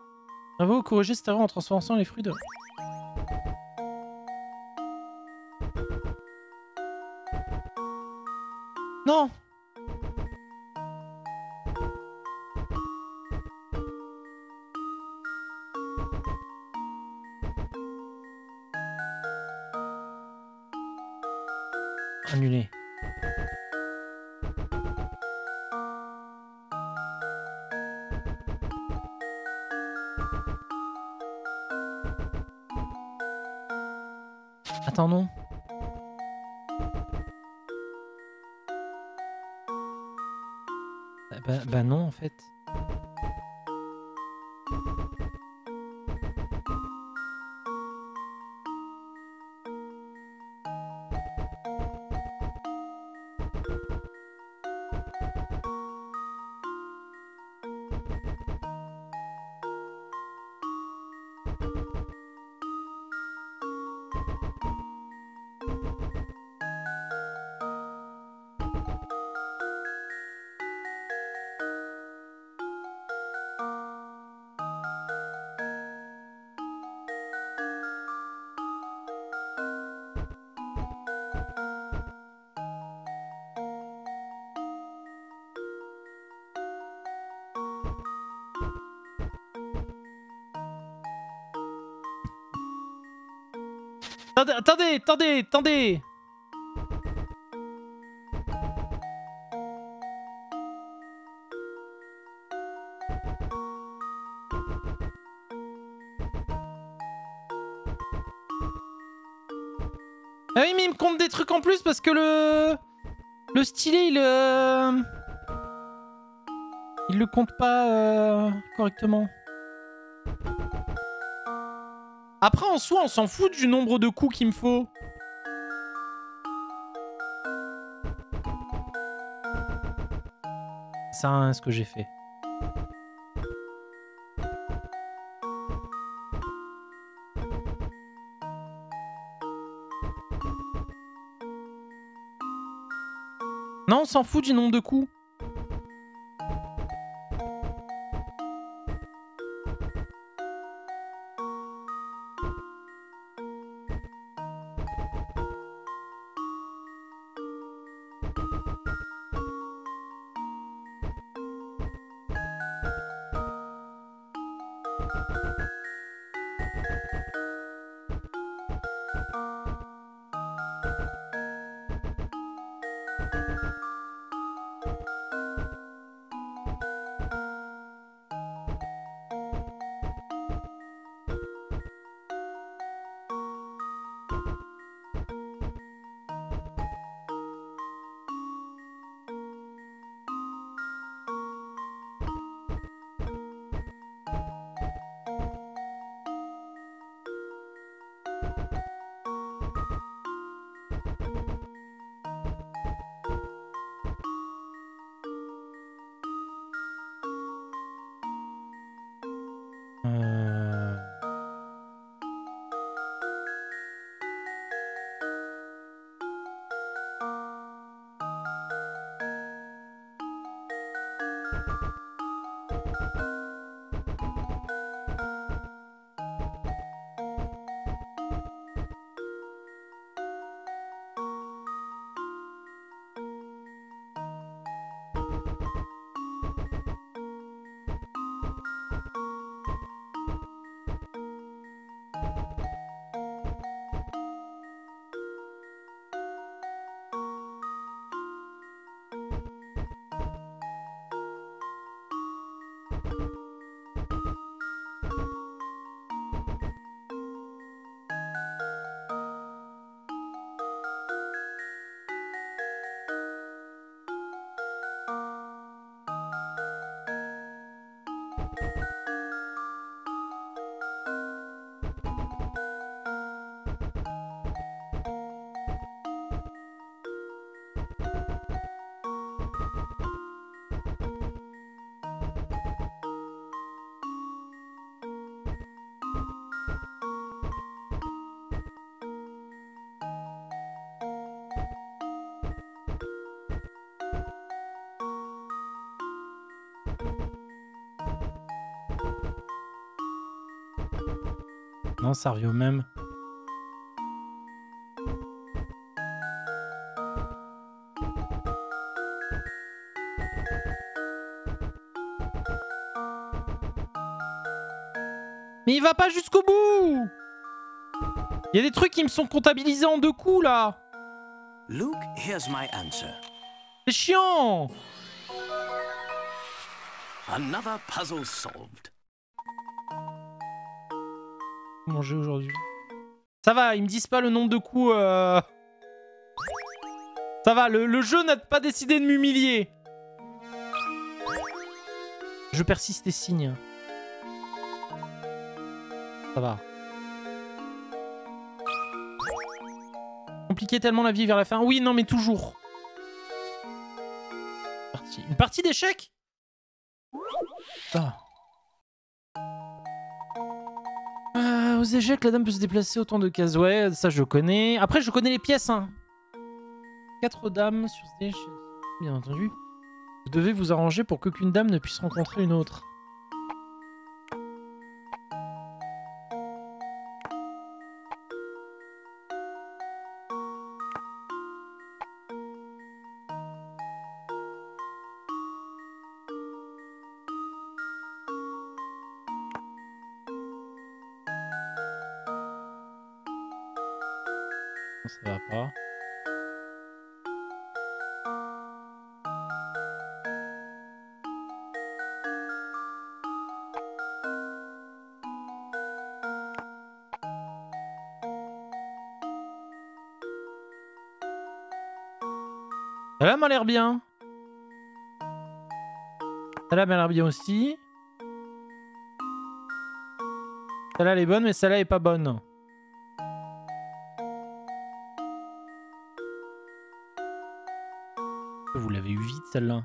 Bravo, corriger cette erreur en transformant les fruits de... Non Attendez, attendez, attendez, Ah oui, mais il me compte des trucs en plus parce que le... Le stylet, il... euh, Il le compte pas euh, correctement. Après, en soi, on s'en fout du nombre de coups qu'il me faut. Ça hein, ce que j'ai fait. Non, on s'en fout du nombre de coups. Non, ça même. Mais il va pas jusqu'au bout Il y a des trucs qui me sont comptabilisés en deux coups, là Luke, here's my answer. C'est chiant Another puzzle solved. manger aujourd'hui. Ça va, ils me disent pas le nombre de coups. euh. Ça va, le, jeu n'a pas décidé de m'humilier. Je persiste et signe. Ça va. Compliqué tellement la vie vers la fin. Oui, non, mais toujours. Une partie d'échecs? Échecs, la dame peut se déplacer autant de cases. Ouais, ça je connais. Après, je connais les pièces. Hein. Quatre dames sur ce échec. Bien entendu. Vous devez vous arranger pour qu'aucune dame ne puisse rencontrer une autre. M'a l'air bien. Celle-là m'a l'air bien aussi. Celle-là elle est bonne, mais celle-là est pas bonne. Vous l'avez eu vite celle-là.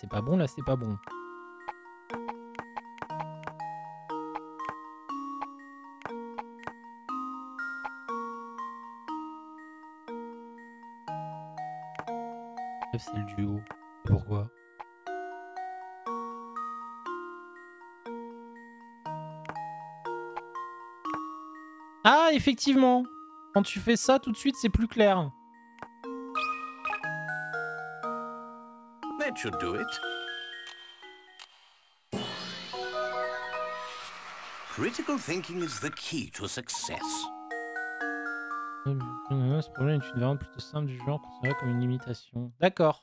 C'est pas bon, là c'est pas bon, c'est le duo. Pourquoi? Ah, effectivement. Quand tu fais ça, tout de suite, c'est plus clair. Should do it. Critical thinking is the key to success. Ce problème est une variante plutôt simple du genre considérée comme une limitation. D'accord.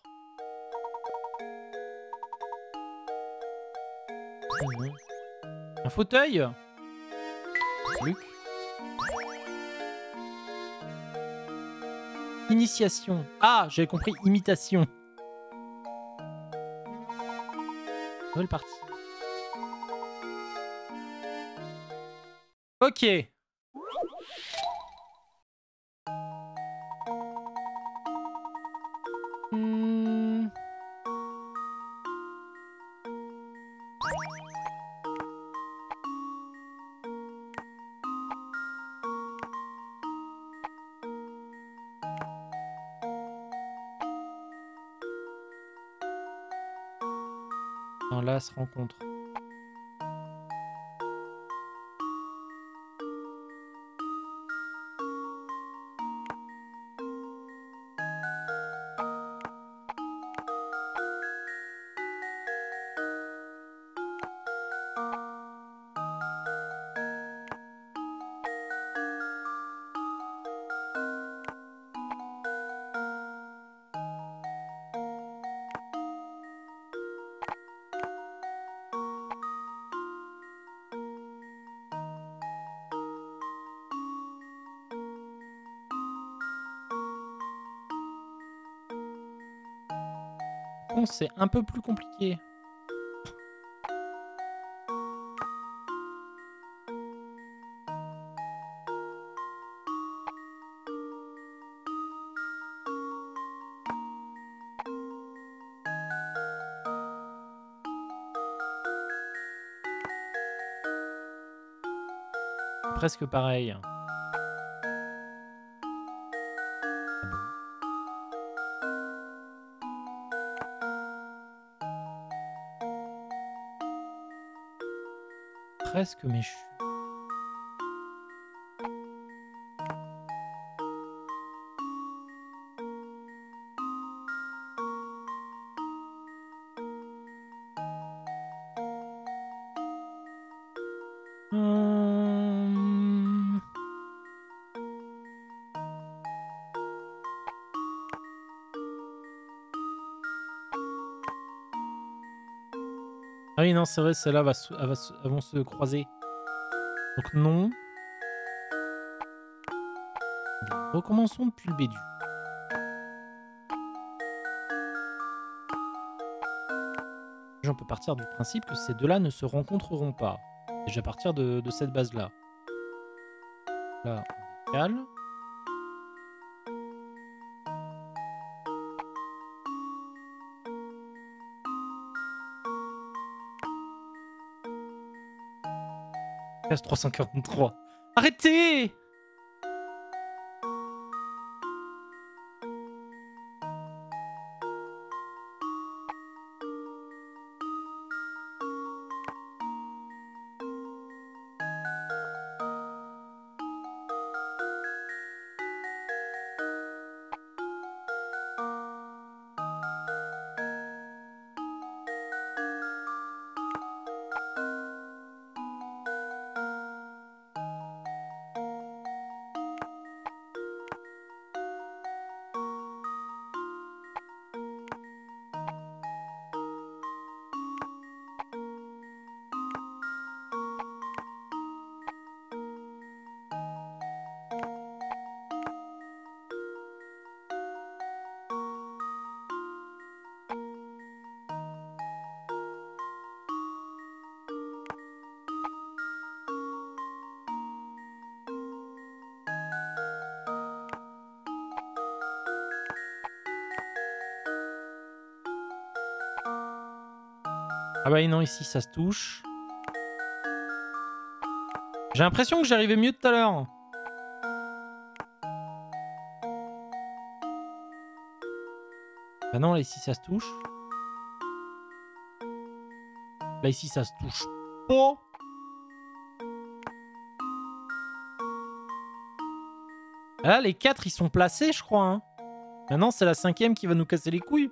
Un fauteuil? Luc? Initiation. Ah, j'avais compris imitation. Nouvelle partie. Ok. Là, se rencontre. c'est un peu plus compliqué. Presque pareil. Hein. Presque méchu. Hum. C'est vrai, celles-là va vont se croiser. Donc non. Recommençons depuis le début. On peut partir du principe que ces deux-là ne se rencontreront pas. Déjà à partir de, de cette base-là. Là, on décale. 343. Arrêtez ici ça se touche. J'ai l'impression que j'arrivais mieux tout à l'heure. Bah non, là ici ça se touche. Là ici ça se touche pas. Là les quatre ils sont placés je crois. Hein. Maintenant c'est la cinquième qui va nous casser les couilles.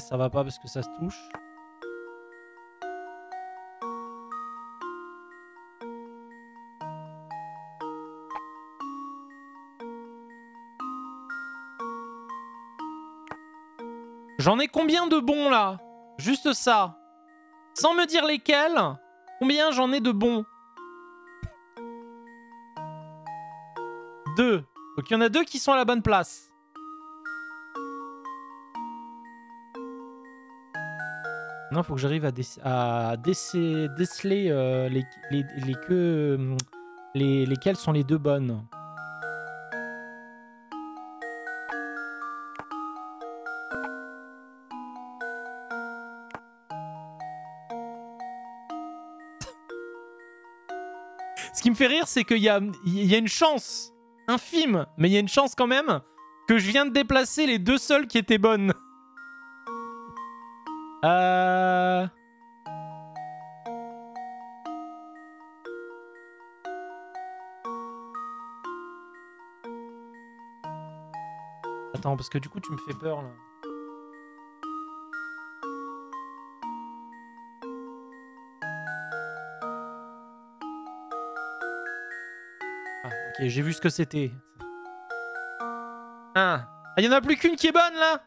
Ça va pas parce que ça se touche. J'en ai combien de bons là? Juste ça. Sans me dire lesquels, combien j'en ai de bons? Deux. Donc il y en a deux qui sont à la bonne place. Non, faut que j'arrive à, déc- à déce- déceler euh, les, les, les que, les, lesquelles sont les deux bonnes. Ce qui me fait rire, c'est qu'il y a, y a une chance infime, mais il y a une chance quand même que je viens de déplacer les deux seules qui étaient bonnes. Euh... Attends, parce que du coup, tu me fais peur, là. Ah, ok, j'ai vu ce que c'était. Ah, il y en a plus qu'une qui est bonne, là?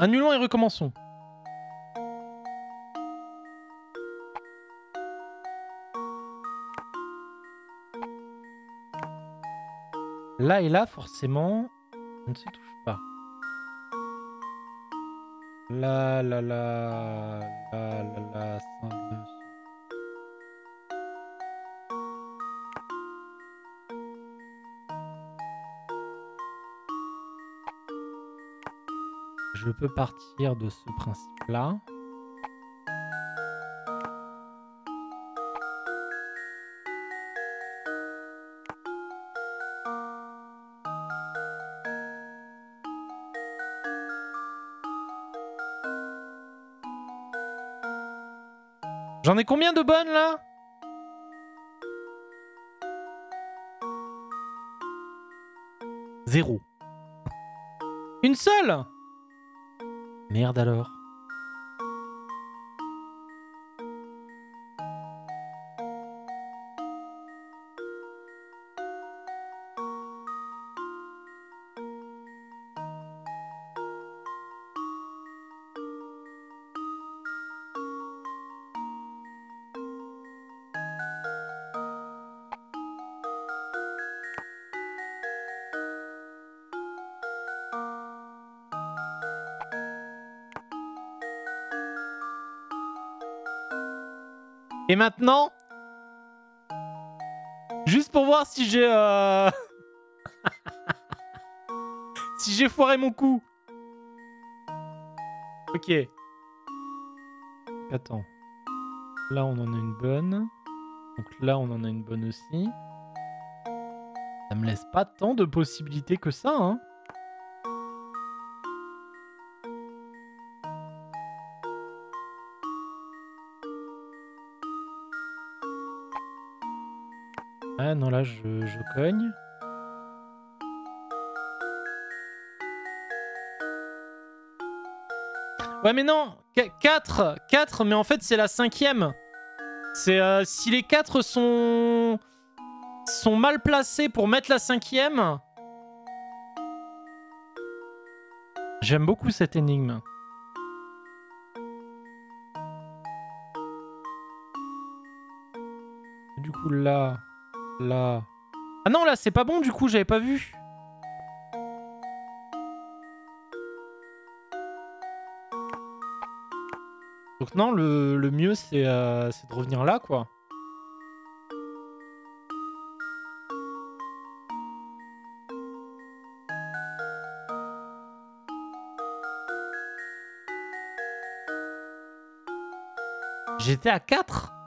Annulons et recommençons. Là et là, forcément, ne se touche pas. Là, là, là, là, là, là, 5, 2, Je peux partir de ce principe-là. J'en ai combien de bonnes là? Zéro. Une seule? Merde alors. Et maintenant, juste pour voir si j'ai euh, si j'ai foiré mon coup. Ok. Attends. Là, on en a une bonne. Donc là, on en a une bonne aussi. Ça me laisse pas tant de possibilités que ça, hein. Non, là, je, je cogne. Ouais, mais non 4 4, mais en fait, c'est la cinquième. C'est euh, si les 4 sont... sont mal placés pour mettre la cinquième. J'aime beaucoup cette énigme. Du coup, là, là... Ah non, là, c'est pas bon, du coup, j'avais pas vu. Donc non, le, mieux, c'est euh, c'est de revenir là, quoi. J'étais à 4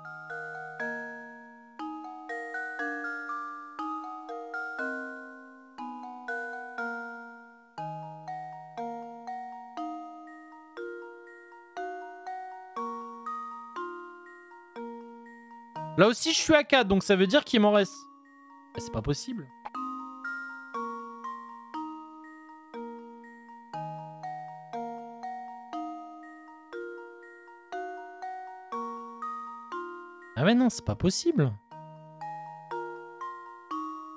Là aussi, je suis à 4, donc ça veut dire qu'il m'en reste. Bah, C'est pas possible. Ah mais non, c'est pas possible.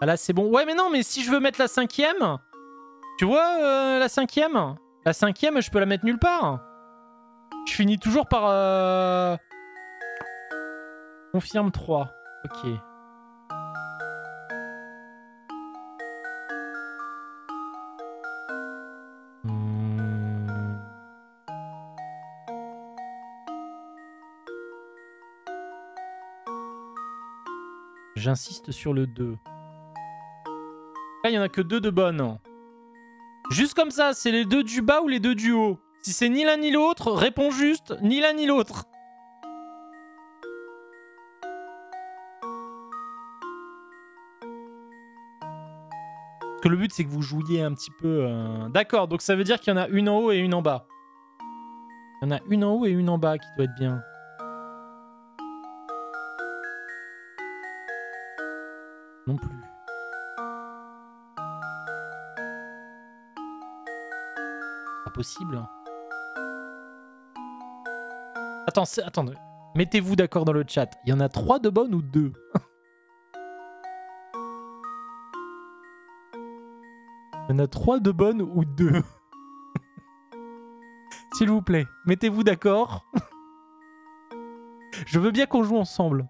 Ah là, c'est bon. Ouais, mais non, mais si je veux mettre la cinquième... Tu vois, euh, la cinquième La cinquième, je peux la mettre nulle part. Je finis toujours par... euh, Confirme 3. Ok. Hmm. J'insiste sur le 2. Là, il n'y en a que deux de bonnes. Juste comme ça, c'est les deux du bas ou les deux du haut? Si c'est ni l'un ni l'autre, réponds juste, ni l'un ni l'autre. Que le but, c'est que vous jouiez un petit peu... euh, D'accord, donc ça veut dire qu'il y en a une en haut et une en bas. Il y en a une en haut et une en bas qui doit être bien. Non plus. Pas possible. Attends, attendez. Mettez-vous d'accord dans le chat. Il y en a trois de bonnes ou deux? Il y en a trois de bonnes ou deux S'il vous plaît, mettez-vous d'accord. Je veux bien qu'on joue ensemble.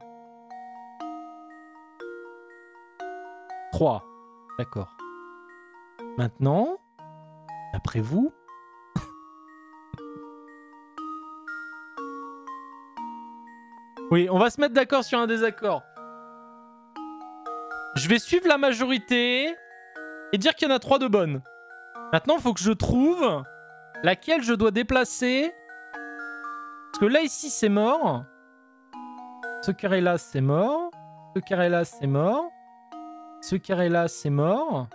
3. D'accord. Maintenant, après vous, oui, on va se mettre d'accord sur un désaccord. Je vais suivre la majorité et dire qu'il y en a trois de bonnes. Maintenant, il faut que je trouve laquelle je dois déplacer. Parce que là, ici, c'est mort. Ce carré-là, c'est mort. Ce carré-là, c'est mort. Ce carré-là, c'est mort.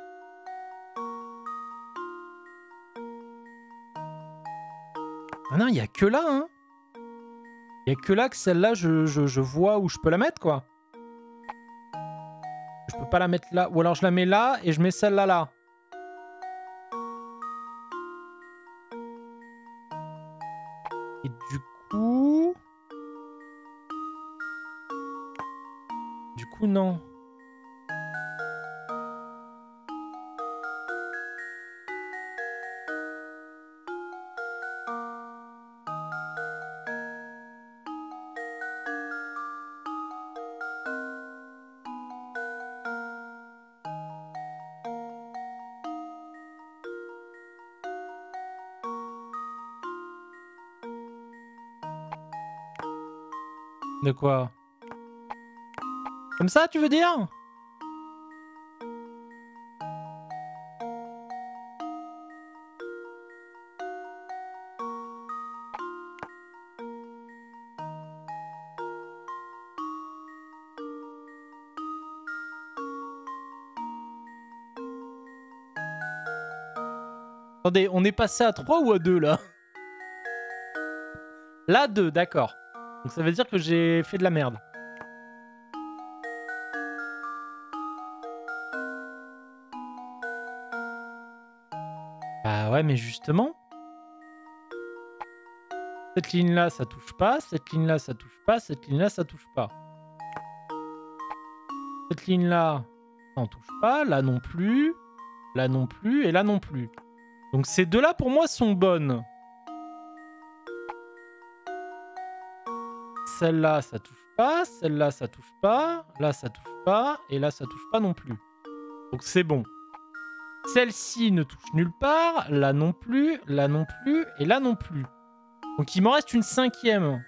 Ah non, il n'y a que là, hein. Il n'y a que là que celle-là, je, vois où je peux la mettre, quoi. Pas la mettre là. Ou alors je la mets là et je mets celle-là là. De quoi Comme ça, tu veux dire Attendez, on est passé à 3 ou à 2 là? Là 2, d'accord. Donc ça veut dire que j'ai fait de la merde. Bah ouais, mais justement. Cette ligne-là, ça touche pas. Cette ligne-là, ça touche pas. Cette ligne-là, ça touche pas. Cette ligne-là, ça en touche pas. Là non plus. Là non plus. Et là non plus. Donc ces deux-là, pour moi, sont bonnes. Celle-là, ça touche pas. Celle-là, ça touche pas. Là, ça touche pas. Et là, ça touche pas non plus. Donc c'est bon. Celle-ci ne touche nulle part. Là non plus. Là non plus. Et là non plus. Donc il m'en reste une cinquième.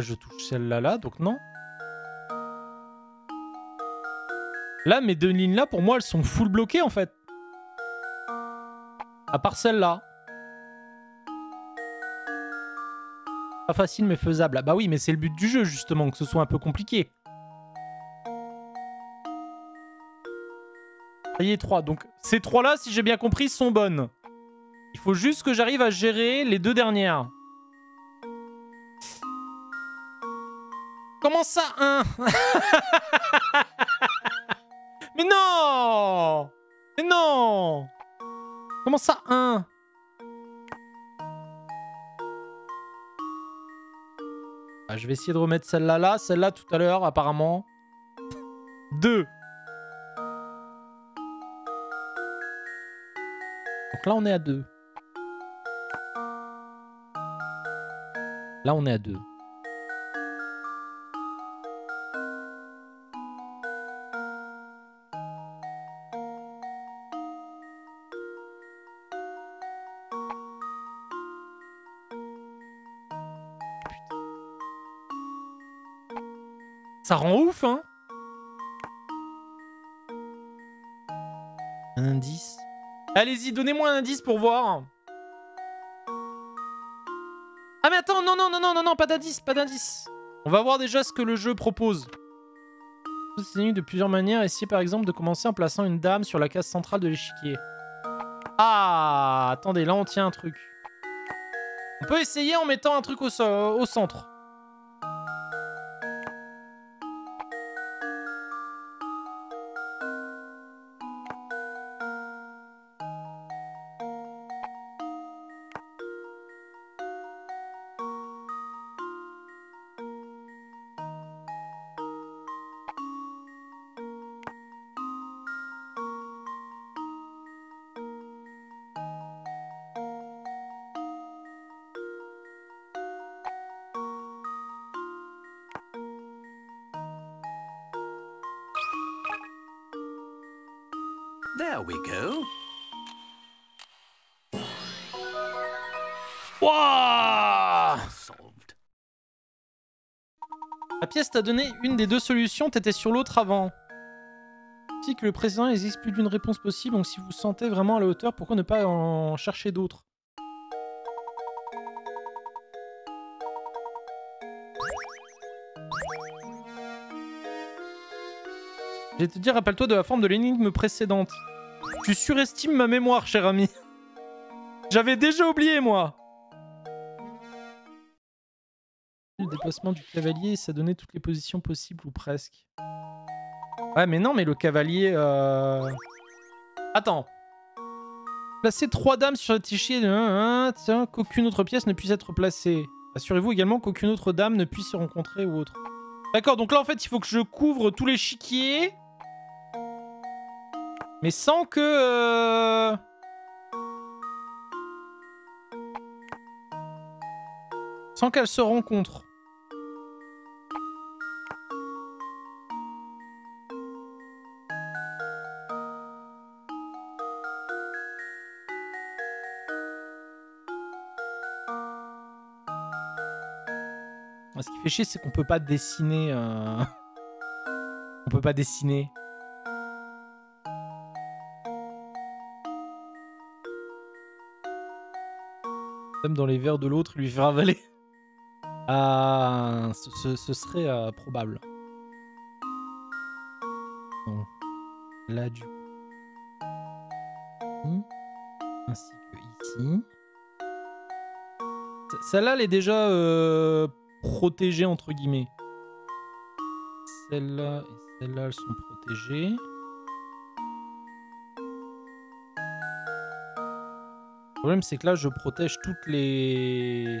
Je touche celle-là, là, donc non. Là, mes deux lignes-là, pour moi, elles sont full bloquées, en fait. À part celle-là. Pas facile, mais faisable. Ah bah oui, mais c'est le but du jeu, justement, que ce soit un peu compliqué. Ça y est, 3. Donc, ces trois-là, si j'ai bien compris, sont bonnes. Il faut juste que j'arrive à gérer les deux dernières. Ça, un Mais non Mais non Comment ça, un Ah, Je vais essayer de remettre celle-là là, celle-là tout à l'heure, apparemment. Deux. Donc là, on est à deux. Là, on est à deux. Ça rend ouf, hein Un indice. Allez-y, donnez-moi un indice pour voir. Ah mais attends, non, non, non, non, non, non, pas d'indice, pas d'indice. On va voir déjà ce que le jeu propose. C'est de plusieurs manières. Essayez par exemple de commencer en plaçant une dame sur la case centrale de l'échiquier. Ah, attendez, là on tient un truc. On peut essayer en mettant un truc au, so- au centre. Pièce t'a donné une des deux solutions, t'étais sur l'autre avant. Si que le président existe plus d'une réponse possible, donc si vous sentez vraiment à la hauteur, pourquoi ne pas en chercher d'autres? Je vais te dire, rappelle-toi de la forme de l'énigme précédente. Tu surestimes ma mémoire, cher ami. J'avais déjà oublié, moi. Déplacement du cavalier, ça donnait toutes les positions possibles ou presque. Ouais, mais non, mais le cavalier. euh, Attends. Placez trois dames sur cet échiquier de 1, tiens, qu'aucune autre pièce ne puisse être placée. Assurez-vous également qu'aucune autre dame ne puisse se rencontrer ou autre. D'accord, donc là en fait, il faut que je couvre tout l'échiquier. Mais sans que. euh, Sans qu'elles se rencontrent. C'est qu'on peut pas dessiner. euh, On peut pas dessiner. Même dans les verres de l'autre, lui faire avaler. Ah, ce, ce- serait euh, probable. Là, du coup. Ici. Ainsi que ici. Ce- Celle-là, elle est déjà euh, protégée, entre guillemets. Celle-là et celle-là, elles sont protégées. Le problème, c'est que là, je protège toutes les...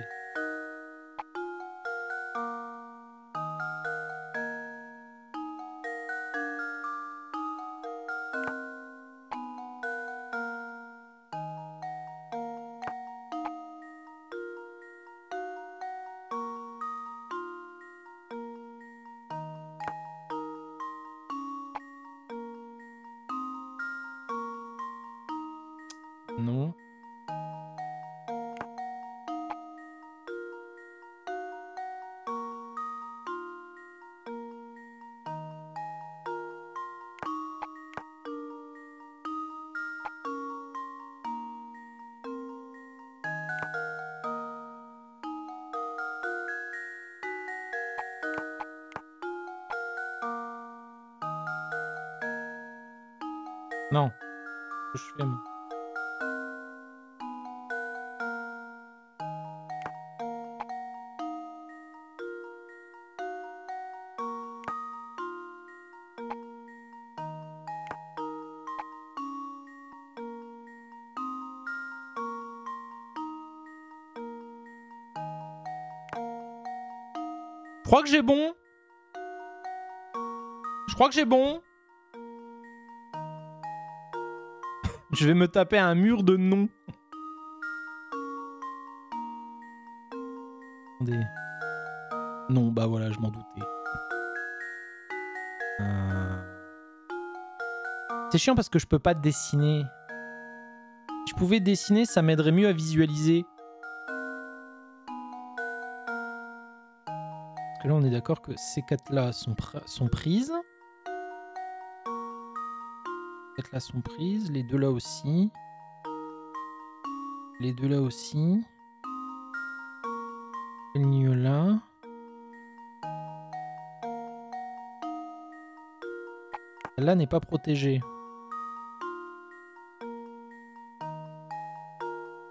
j'ai bon. Je crois que j'ai bon. Je vais me taper un mur de non. Attendez. Non, bah voilà, je m'en doutais. Euh. C'est chiant parce que je peux pas dessiner. Si je pouvais dessiner, ça m'aiderait mieux à visualiser. Parce que là, on est d'accord que ces quatre-là sont, sont prises. Ces quatre-là sont prises. Les deux là aussi. Les deux là aussi. La ligne là. Celle-là n'est pas protégée.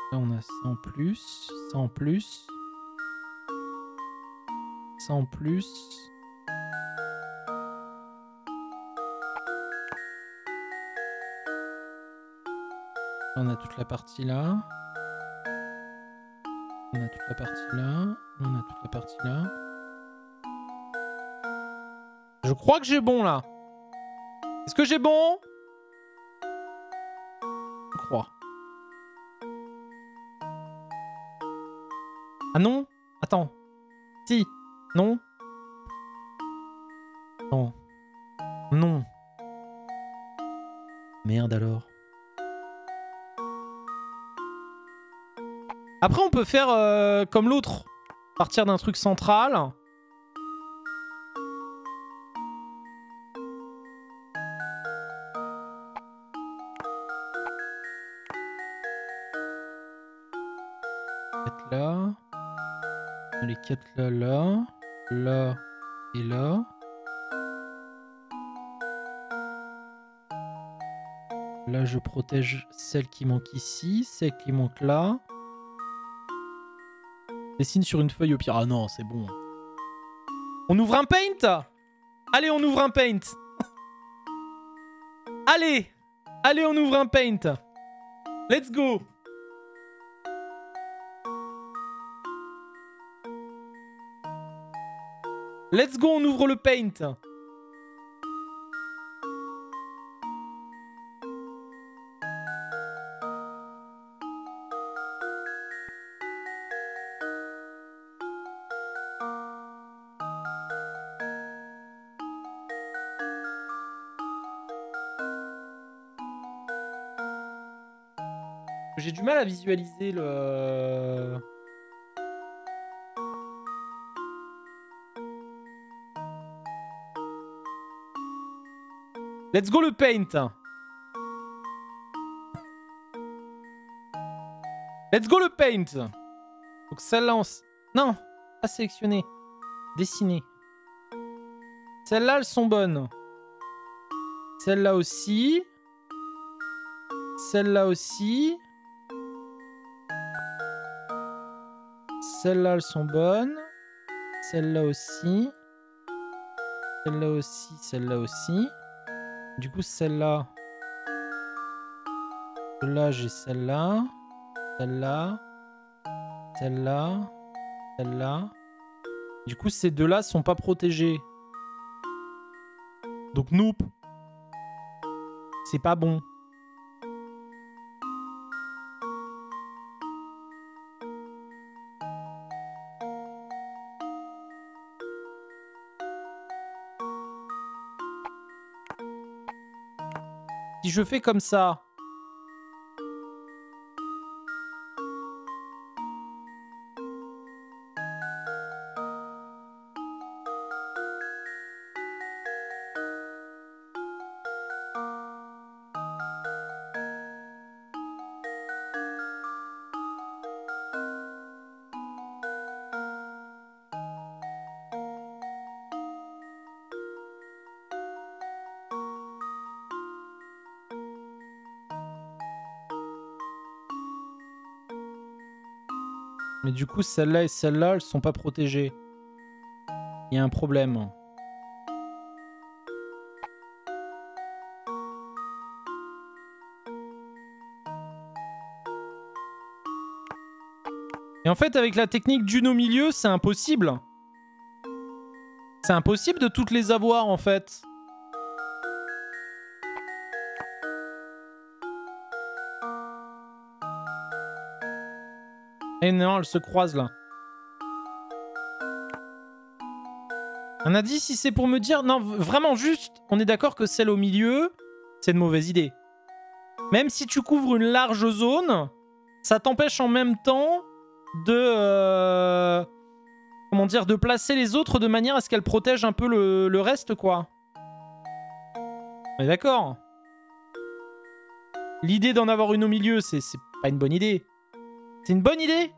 Là, on a. Ça en plus. Ça en plus. En plus. On a toute la partie là. On a toute la partie là. On a toute la partie là. Je crois que j'ai bon là. Est-ce que j'ai bon? Je crois. Ah non? Attends. Si. Non Non. Non. Merde alors. Après, on peut faire euh, comme l'autre. Partir d'un truc central. Là. Les quatre là, là. Là et là. Là, je protège celle qui manque ici, celle qui manque là. Dessine sur une feuille au pire. Ah non, c'est bon. On ouvre un paint? Allez, on ouvre un paint Allez Allez, on ouvre un paint Let's go Let's go, on ouvre le paint. J'ai du mal à visualiser le... Let's go le paint Let's go le paint Donc celle-là, on... Non Pas sélectionner. Dessiner. Celles-là, elles sont bonnes. Celle-là aussi. Celle-là aussi. Celles-là, elles sont bonnes. Celle-là aussi. Celle-là aussi, celle-là aussi. Du coup, celle-là. Là, j'ai celle-là. Celle-là. Celle-là. Celle-là. Du coup, ces deux-là sont pas protégés. Donc, nope. C'est pas bon. Je fais comme ça. Du coup, celle-là et celle-là, elles sont pas protégées. Il y a un problème. Et en fait, avec la technique d'une au milieu, c'est impossible. C'est impossible de toutes les avoir, en fait. Et non, elles se croisent là. On a dit si c'est pour me dire... Non, vraiment juste, on est d'accord que celle au milieu, c'est une mauvaise idée. Même si tu couvres une large zone, ça t'empêche en même temps de... euh, Comment dire De placer les autres de manière à ce qu'elles protègent un peu le, le reste, quoi. On est d'accord L'idée d'en avoir une au milieu, c'est pas une bonne idée. C'est une bonne idée?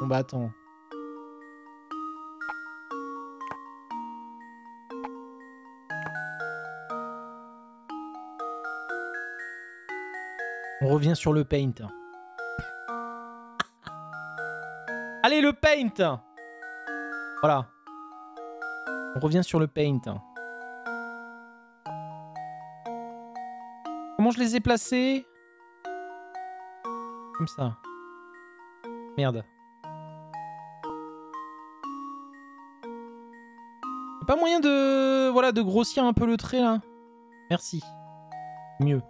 Bon bah attends. On revient sur le paint. Allez, le paint Voilà. On revient sur le paint. Comment je les ai placés? Comme ça. Merde. Pas moyen de... Voilà, de grossir un peu le trait, là? Merci. Mieux.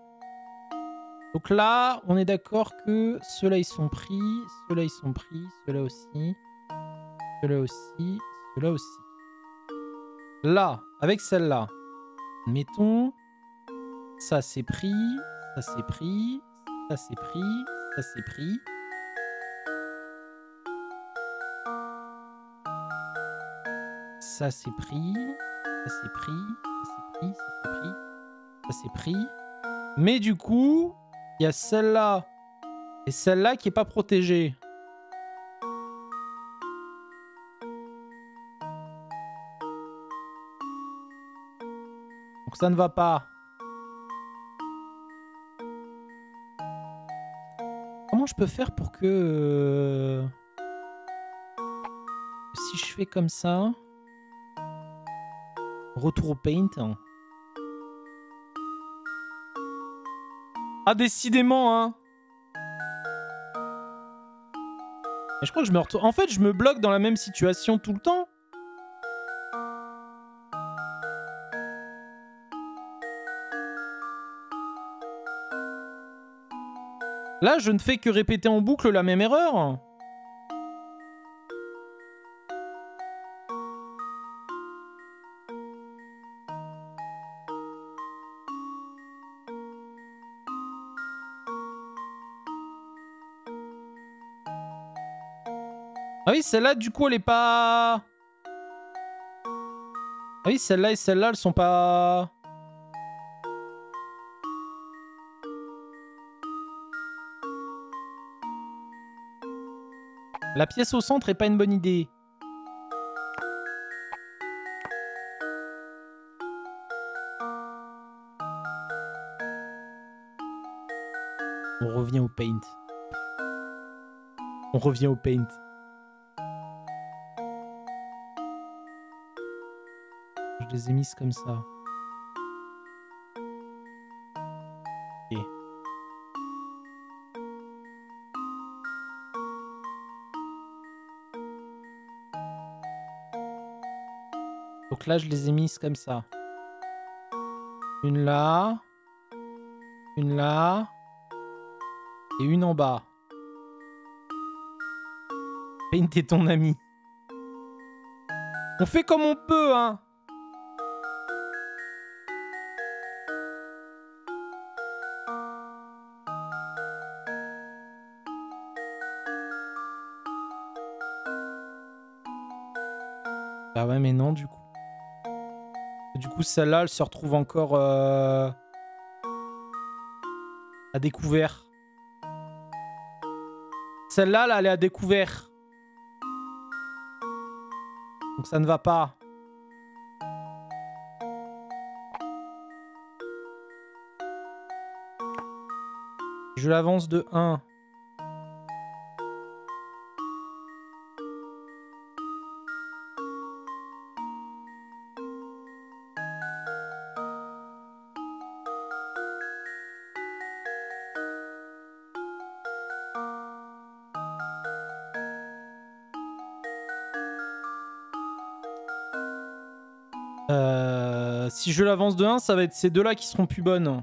Donc là, on est d'accord que ceux-là, ils sont pris. Ceux-là, ils sont pris. Ceux-là aussi. Ceux-là aussi. Ceux-là aussi. Là, avec celle-là, mettons... Ça, c'est pris. Ça, c'est pris. Ça, c'est pris. Ça, c'est pris. Ça, c'est pris. Ça, c'est pris. Ça, c'est pris. Ça, c'est pris. Mais du coup, il y a celle-là et celle-là qui est pas protégée. Donc ça ne va pas. Comment je peux faire pour que... euh, Si je fais comme ça... Retour au paint. hein. Ah, décidément, hein. Je crois que je me retourne. En fait, je me bloque dans la même situation tout le temps. Là, je ne fais que répéter en boucle la même erreur. Ah oui, celle-là, du coup, elle est pas... Ah oui, celle-là et celle-là, elles sont pas... La pièce au centre est pas une bonne idée. On revient au paint. On revient au paint. Je les ai mises comme ça. Là, je les ai mises comme ça. Une là. Une là. Et une en bas. Paint est ton ami. On fait comme on peut, hein. Bah ouais, mais non, du coup. Celle-là, elle se retrouve encore euh, à découvert. Celle-là, là, elle est à découvert. Donc ça ne va pas. Je l'avance de 1. Je l'avance de 1, ça va être ces deux-là qui seront plus bonnes.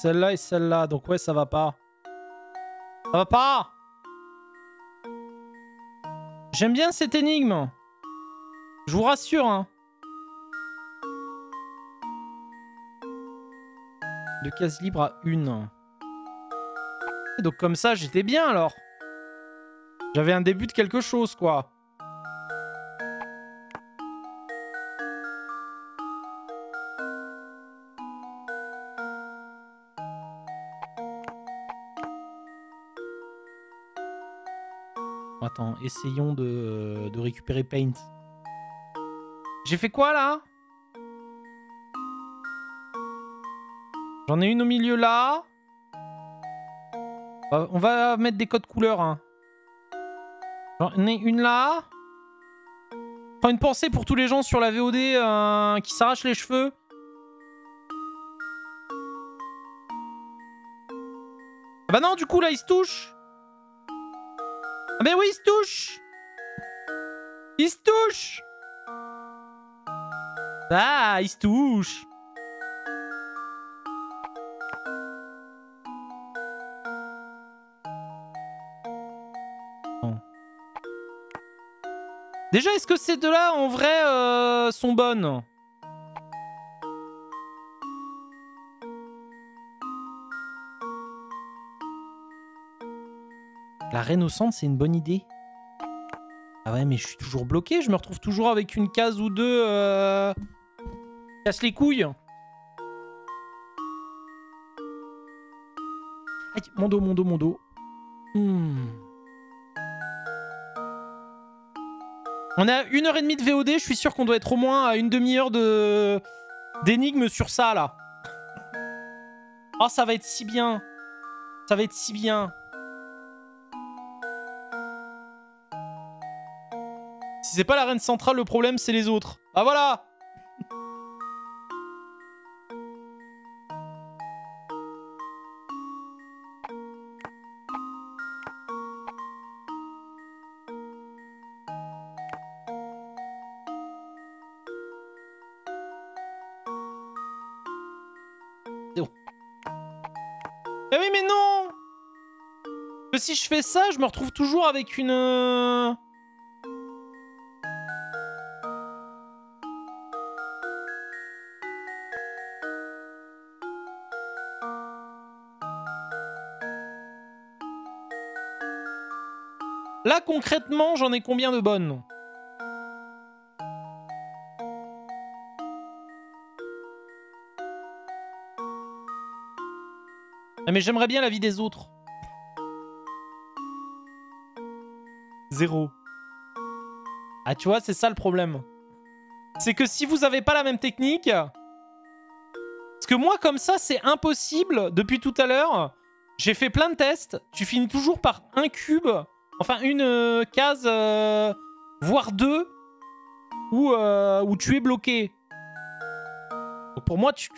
Celle-là et celle-là, donc ouais, ça va pas. Ça va pas J'aime bien cette énigme. Je vous rassure, hein. De cases libres à une. Donc comme ça, j'étais bien alors. J'avais un début de quelque chose, quoi. Attends, essayons de, de récupérer Paint. J'ai fait quoi là? J'en ai une au milieu là. Euh, On va mettre des codes couleurs. Hein. J'en ai une là. Prends une pensée pour tous les gens sur la VOD euh, qui s'arrachent les cheveux. Ah bah non, du coup là, il se touche. Ah bah oui, il se touche. Il se touche. Ah, il se touche. Déjà, est-ce que ces deux-là, en vrai, euh, sont bonnes La centre, c'est une bonne idée. Ah ouais, mais je suis toujours bloqué. Je me retrouve toujours avec une case ou deux. Euh... Casse les couilles. Aïe, mon dos, mon dos, mon dos. Hmm. On à une heure et demie de VOD. Je suis sûr qu'on doit être au moins à une demi-heure de d'énigmes sur ça, là. Oh, ça va être si bien. Ça va être si bien. Si c'est pas la reine centrale, le problème, c'est les autres. Ah voilà si je fais ça, je me retrouve toujours avec une... euh, Là, concrètement, j'en ai combien de bonnes Ah, Mais j'aimerais bien la vie des autres. Zéro. Ah, tu vois, c'est ça le problème. C'est que si vous avez pas la même technique... Parce que moi, comme ça, c'est impossible. Depuis tout à l'heure, j'ai fait plein de tests. Tu finis toujours par un cube. Enfin, une euh, case, euh, voire deux, où, euh, où tu es bloqué. Pour moi, tu...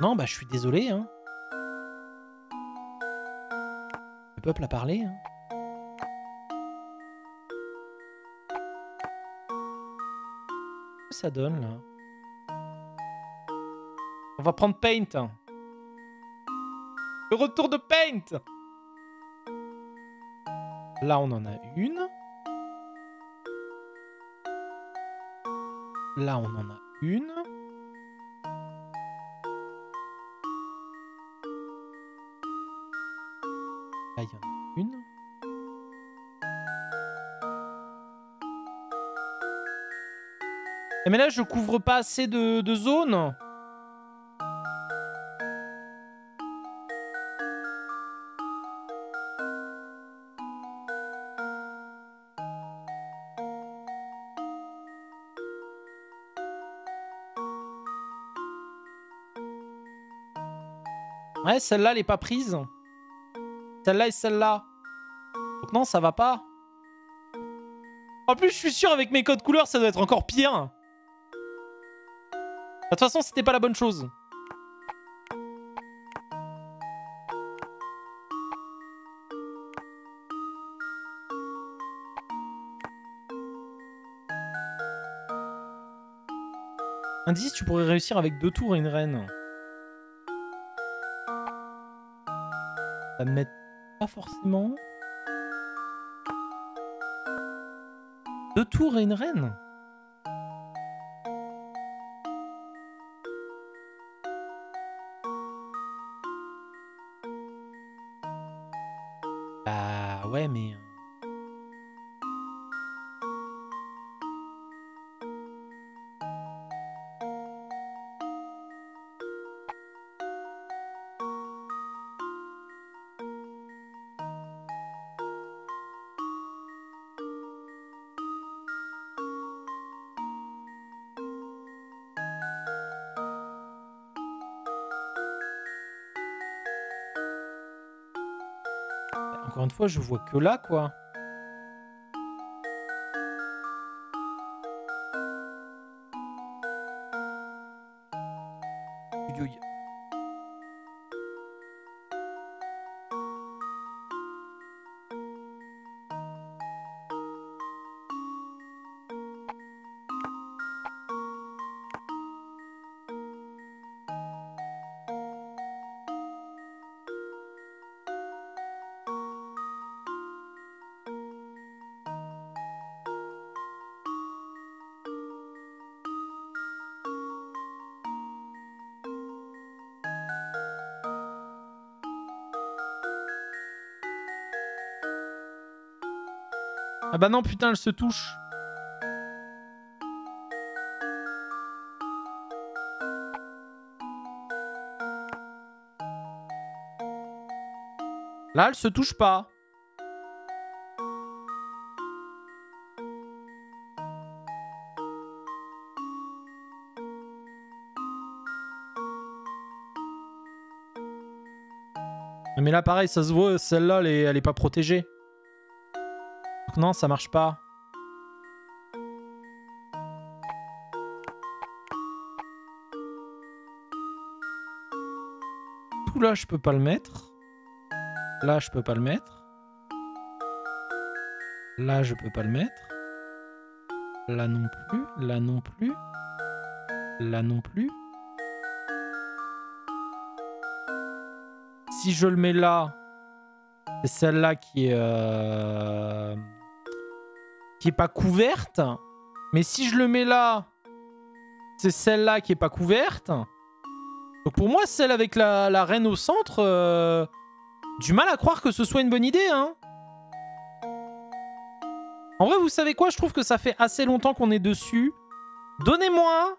Non, bah je suis désolé. Hein. Le peuple a parlé. Hein. Ça donne là? On va prendre Paint. Le retour de Paint Là, on en a une. Là, on en a une. Mais là, je couvre pas assez de, zones. Ouais, celle-là, elle est pas prise. Celle-là et celle-là. Donc non, ça va pas. En plus, je suis sûr, avec mes codes couleurs, ça doit être encore pire. De toute façon, c'était pas la bonne chose. Indice, tu pourrais réussir avec deux tours et une reine. Ça m'aide pas forcément. Deux tours et une reine? Fois, je vois que là, quoi. Ah bah non, putain, elle se touche. Là, elle se touche pas. Mais là, pareil, ça se voit, celle-là, elle elle est pas protégée. Non, ça marche pas. Tout là, je peux pas le mettre. Là, je peux pas le mettre. Là, je peux pas le mettre. Là non plus. Là non plus. Là non plus. Si je le mets là, c'est celle-là qui est euh, qui est pas couverte. Mais si je le mets là, c'est celle-là qui est pas couverte. Donc pour moi, celle avec la, la reine au centre, euh, du mal à croire que ce soit une bonne idée. Hein. En vrai, vous savez quoi? Je trouve que ça fait assez longtemps qu'on est dessus. Donnez-moi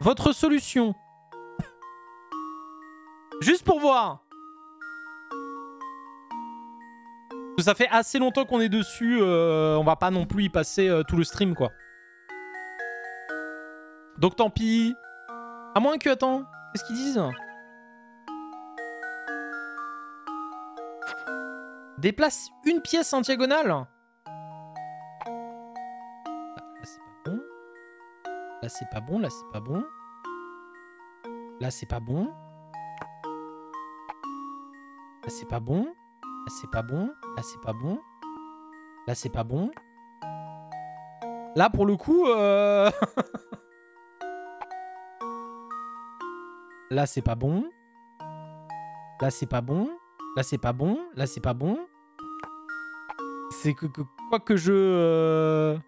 votre solution. Juste pour voir. Ça fait assez longtemps qu'on est dessus. euh, on va pas non plus y passer euh, tout le stream, quoi. Donc tant pis. À moins que... Attends. Qu'est-ce qu'ils disent? Déplace une pièce en diagonale. Là, c'est pas bon. Là, c'est pas bon. Là, c'est pas bon. Là, c'est pas bon. Là, c'est pas bon. Là, c'est pas bon. Là, c'est pas bon. Là, pour le coup... euh, Là, c'est pas bon. Là, c'est pas bon. Là, c'est pas bon. Là, c'est pas bon. C'est que, que- quoi que je... euh,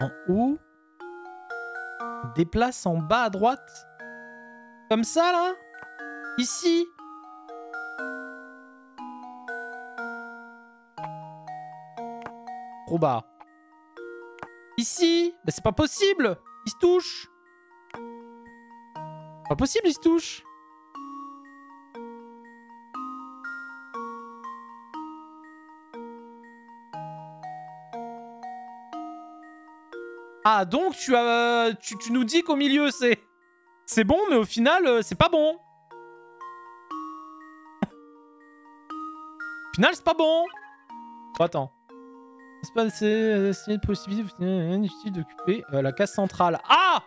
En haut. Déplace en bas à droite. Comme ça, là. Ici. Trop bas. Ici. Mais c'est pas possible. Il se touche. Pas possible, il se touche. Ah, donc tu, as, tu, tu nous dis qu'au milieu, c'est... C'est bon, mais au final, euh, c'est pas bon. au final, c'est pas bon. Attends. C'est pas c'est euh, inutile d'occuper euh, la case centrale. Ah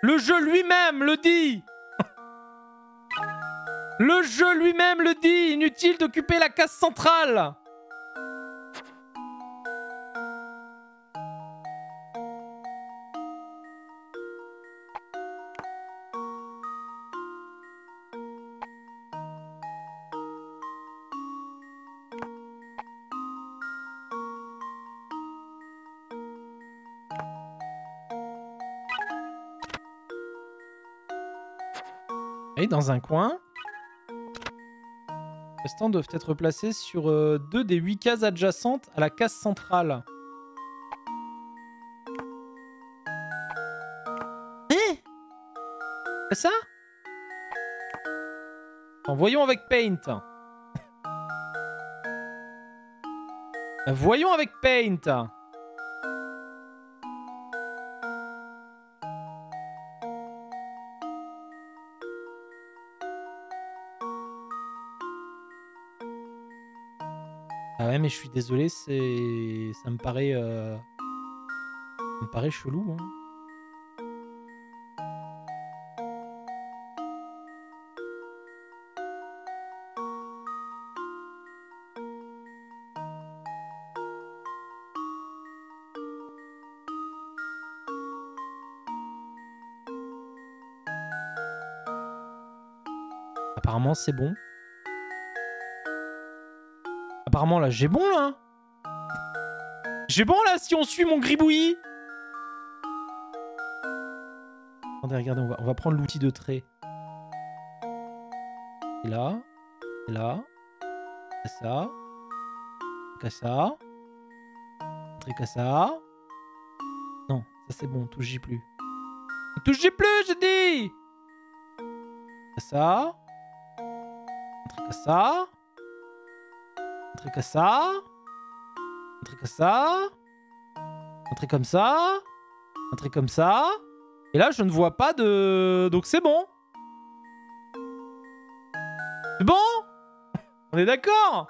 Le jeu lui-même le dit Le jeu lui-même le dit Inutile d'occuper la case centrale Et dans un coin. Les stands doivent être placés sur euh, deux des huit cases adjacentes à la case centrale. Hein? C'est ça? En voyons avec Paint. Voyons avec Paint. Mais je suis désolé, c'est... Ça me paraît... euh, chelou, hein. Apparemment, c'est bon. Apparemment, là, j'ai bon, là. J'ai bon, là, si on suit mon gribouillis. Attendez, regardez, on va, prendre l'outil de trait. Et là. Et là. Et ça. Qu'à ça. À ça. Non, ça c'est bon, touche plus. Touche plus, je dis À ça. Ça. Truc à ça. Un truc à ça. Un truc comme ça. Un truc comme ça. Et là, je ne vois pas de... Donc c'est bon. C'est bon? On est d'accord?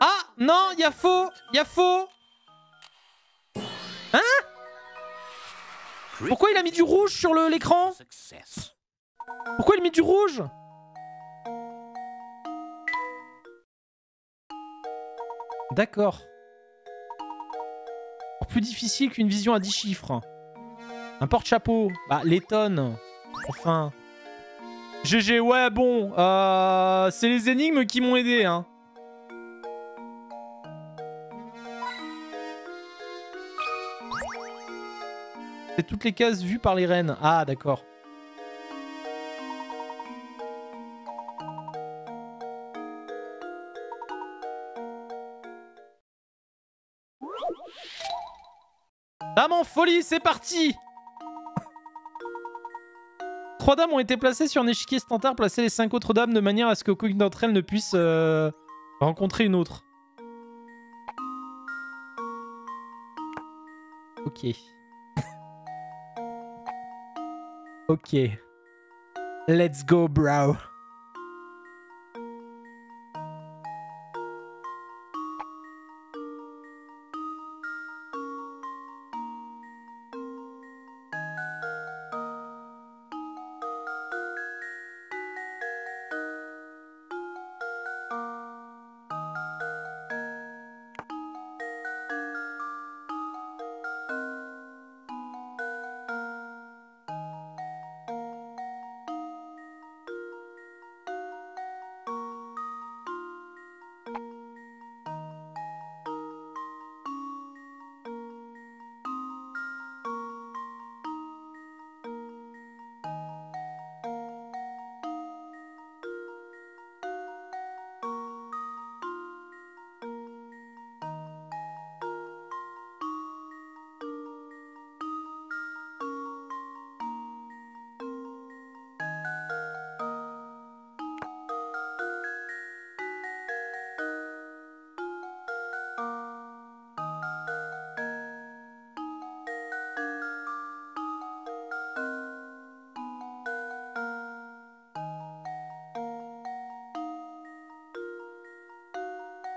Ah Non, il y a faux Il y a faux Pourquoi il a mis du rouge sur l'écran? Pourquoi il a mis du rouge? D'accord. Plus difficile qu'une vision à 10 chiffres. Un porte-chapeau. Bah, les tonnes. Enfin. GG, ouais, bon. Euh, c'est les énigmes qui m'ont aidé, hein. C'est toutes les cases vues par les reines. Ah, d'accord. Dame en folie, c'est parti Trois dames ont été placées sur un échiquier standard. Placez les cinq autres dames de manière à ce qu'aucune d'entre elles ne puisse euh, rencontrer une autre. Ok. ok. Let's go, bro.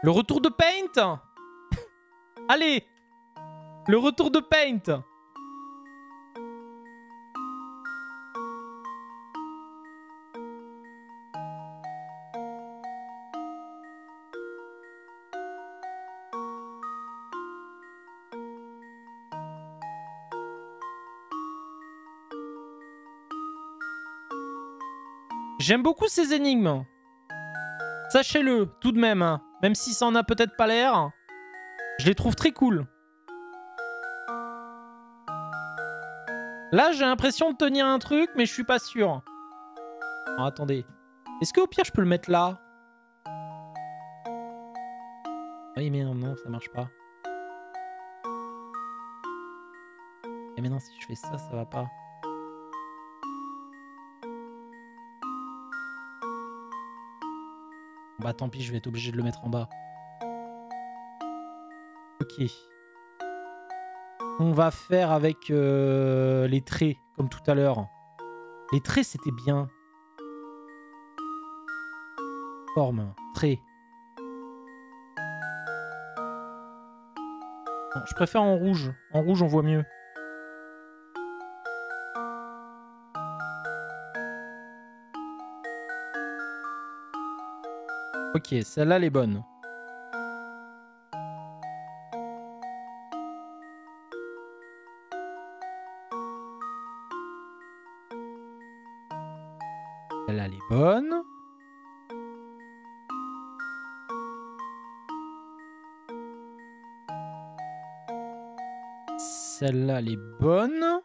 Le retour de Paint Allez Le retour de Paint J'aime beaucoup ces énigmes. Sachez-le, tout de même, hein. Même si ça en a peut-être pas l'air, je les trouve très cool. Là, j'ai l'impression de tenir un truc, mais je suis pas sûr. Alors, attendez. Est-ce qu'au pire, je peux le mettre là? Oui, mais non, non, ça marche pas. Et mais non, si je fais ça, ça va pas. Bah tant pis, je vais être obligé de le mettre en bas. Ok. On va faire avec euh, les traits, comme tout à l'heure. Les traits, c'était bien. Forme, traits. Je préfère en rouge. En rouge, on voit mieux. Ok, celle-là, elle est bonne. Celle-là, elle est bonne. Celle-là, elle est bonne.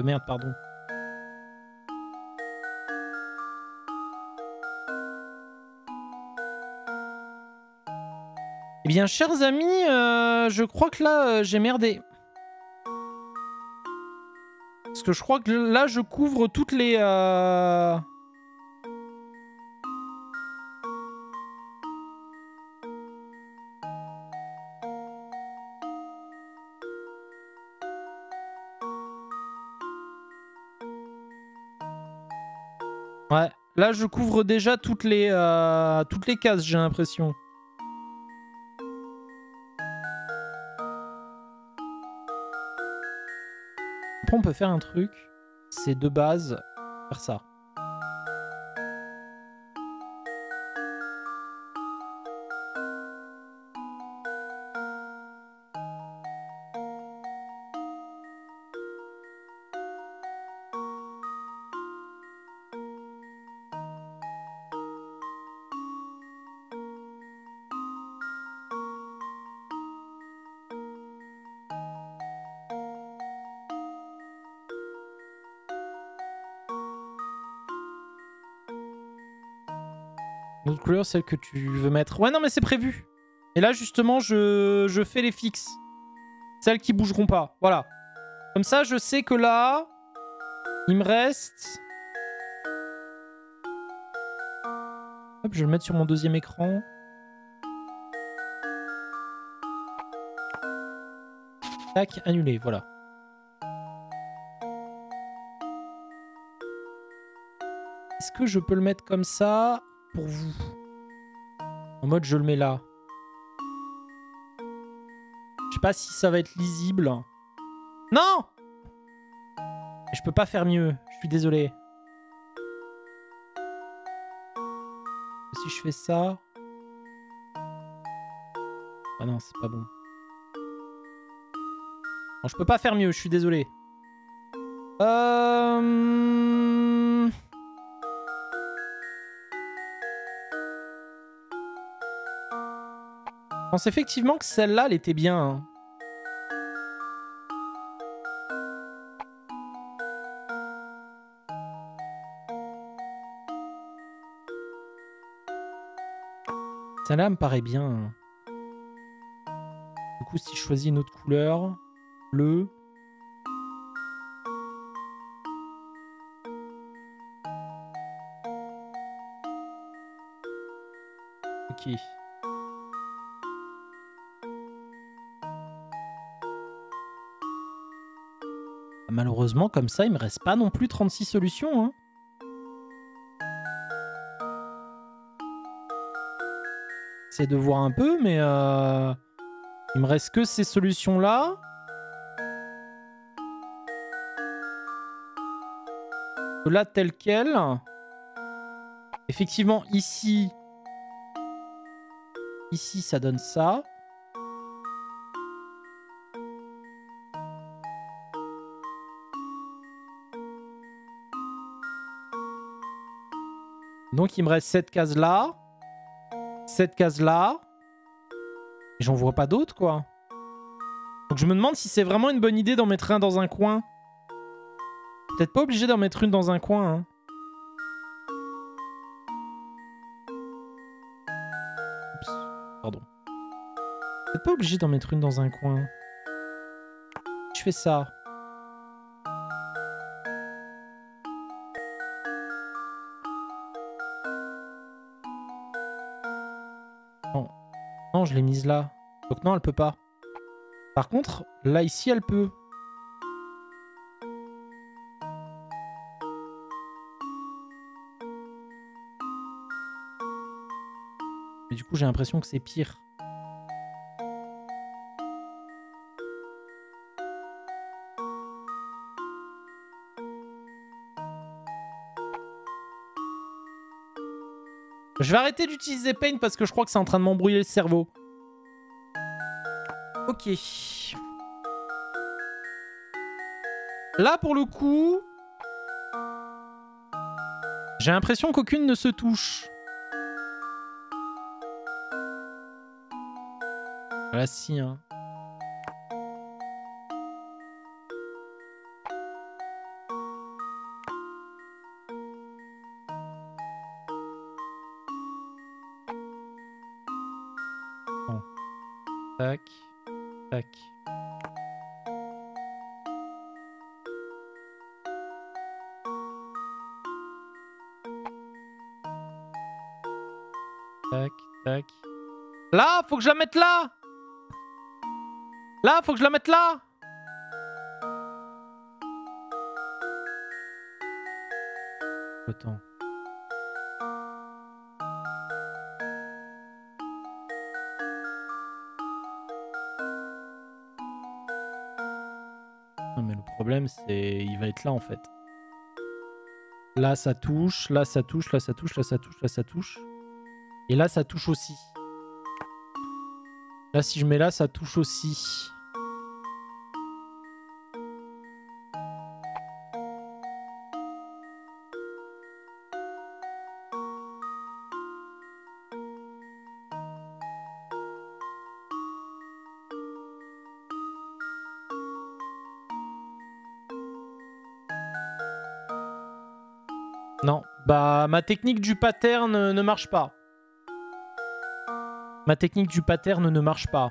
Euh, merde, pardon. Eh bien, chers amis, euh, je crois que là, euh, j'ai merdé. Parce que je crois que là, je couvre toutes les... là, je couvre déjà toutes les, euh, toutes les cases, j'ai l'impression. Après, on peut faire un truc. C'est de base faire ça. Une autre couleur, celle que tu veux mettre. Ouais, non, mais c'est prévu. Et là, justement, je, je fais les fixes. Celles qui bougeront pas. Voilà. Comme ça, je sais que là, il me reste... Hop, je vais le mettre sur mon deuxième écran. Tac, annulé, voilà. Est-ce que je peux le mettre comme ça? Pour vous En mode, je le mets là. Je sais pas si ça va être lisible. Non Je peux pas faire mieux. Je suis désolé. Si je fais ça... Ah non, c'est pas bon. Je peux pas faire mieux, je suis désolé. Euh... Je pense effectivement que celle-là, elle était bien. hein. Celle-là me paraît bien. hein. Du coup, si je choisis une autre couleur, bleu. Ok. Malheureusement, comme ça, il me reste pas non plus 36 solutions. Hein. C'est de voir un peu, mais euh, il me reste que ces solutions-là. Là, tel quel. Effectivement, ici... Ici, ça donne ça. Donc, il me reste cette case-là. Cette case-là. Et j'en vois pas d'autres, quoi. Donc, je me demande si c'est vraiment une bonne idée d'en mettre un dans un coin. Peut-être pas obligé d'en mettre une dans un coin. Hein. Oups, pardon. Peut-être pas obligé d'en mettre une dans un coin. Je fais ça. Je l'ai mise là. Donc non, elle peut pas. Par contre, là, ici, elle peut. Mais du coup, j'ai l'impression que c'est pire. Je vais arrêter d'utiliser Paint parce que je crois que c'est en train de m'embrouiller le cerveau. Là, pour le coup... J'ai l'impression qu'aucune ne se touche. Voilà, si, hein. Que je la mette là Là, faut que je la mette là Attends. Non mais le problème c'est... Il va être là en fait. Là ça touche, là ça touche, là ça touche, là ça touche, là ça touche. Et là ça touche aussi. Là si je mets là ça touche aussi. Non, bah ma technique du pattern euh, ne marche pas. Ma technique du pattern ne marche pas.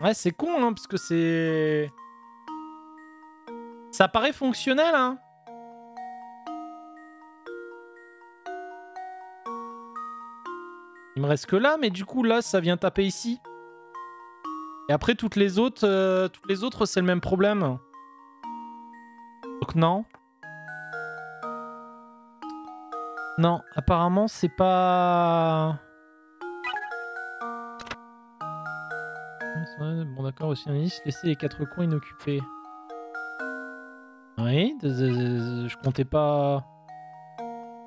Ouais, c'est con, hein, parce que c'est... Ça paraît fonctionnel, hein Il me reste que là, mais du coup, là, ça vient taper ici. Et après, toutes les autres, euh, toutes les autres, c'est le même problème. Donc non. Non, apparemment, c'est pas... Bon, d'accord, aussi un indice. Laissez les quatre coins inoccupés. Oui, je comptais pas...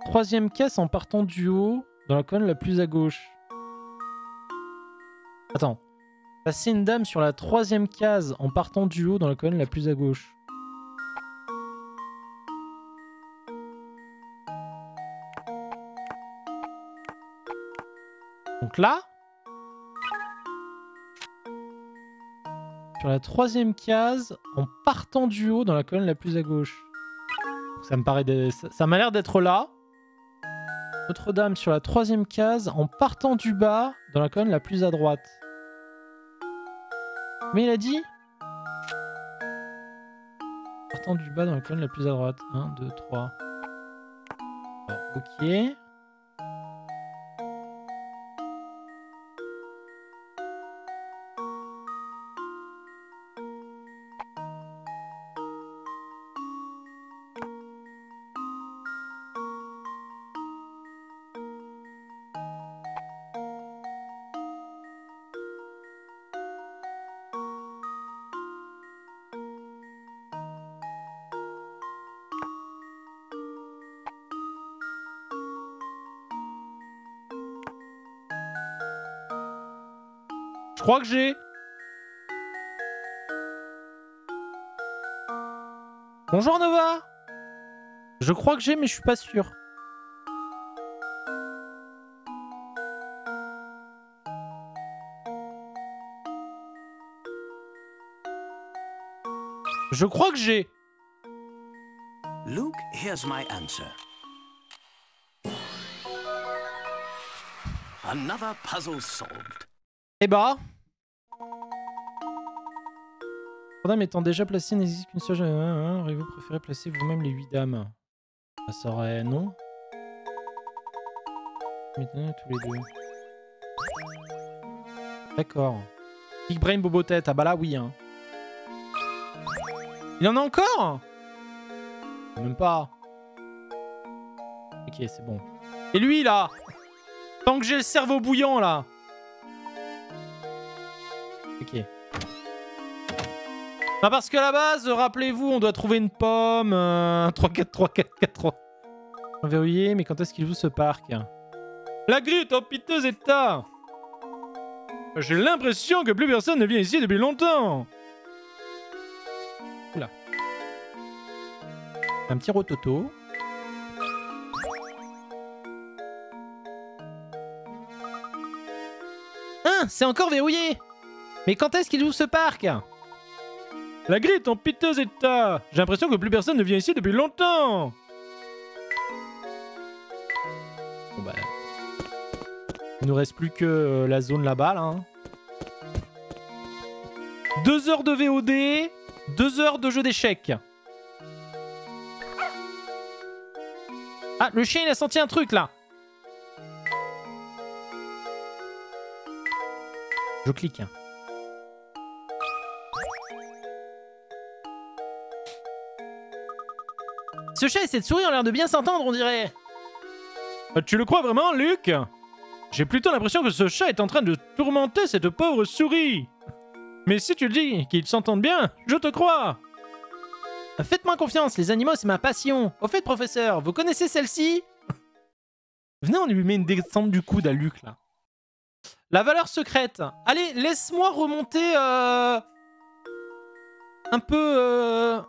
Troisième caisse en partant du haut, dans la colonne la plus à gauche. Attends. Passer une dame sur la troisième case en partant du haut dans la colonne la plus à gauche. Donc là, sur la troisième case en partant du haut dans la colonne la plus à gauche. Ça me paraît ça m'a l'air d'être là. Notre-Dame sur la troisième case en partant du bas dans la colonne la plus à droite. Mais il a dit Partant du bas dans la colonne la plus à droite. 1, 2, 3. ok. Crois que j'ai. Bonjour Nova Je crois que j'ai, mais je suis pas sûr. Je crois que j'ai. Luke, here's my answer. Another puzzle solved. Eh bah. Dames étant déjà placé, n'existe qu'une seule. hein, hein, Auriez-vous préféré placer vous-même les 8 dames? Ça serait non? Mettez tous les deux. D'accord. Big Brain Bobo Tête, ah bah là oui. Hein. Il en a encore? Même pas. Ok, c'est bon. Et lui là? Tant que j'ai le cerveau bouillant là Bah parce qu'à la base, rappelez-vous, on doit trouver une pomme. euh, 3, 4, 3, 4, 4, 3. Verrouillé, mais quand est-ce qu'il joue ce parc? La grille est en piteux état J'ai l'impression que plus personne ne vient ici depuis longtemps Oula. Un petit rototo. Hein, c'est encore verrouillé Mais quand est-ce qu'il ouvre ce parc? La grille est en piteux état J'ai l'impression que plus personne ne vient ici depuis longtemps Bon bah... Il nous reste plus que euh, la zone là-bas, là. hein. Deux heures de VOD, deux heures de jeu d'échecs. Ah, le chien, il a senti un truc, là Je clique. Ce chat et cette souris ont l'air de bien s'entendre, on dirait. Euh, Tu le crois vraiment, Luc? J'ai plutôt l'impression que ce chat est en train de tourmenter cette pauvre souris. Mais si tu le dis qu'ils s'entendent bien, je te crois. Euh, Faites-moi confiance, les animaux, c'est ma passion. Au fait, professeur, vous connaissez celle-ci? Venez, on lui met une descente du coude à Luc, là. La valeur secrète. Allez, laisse-moi remonter euh, un peu euh,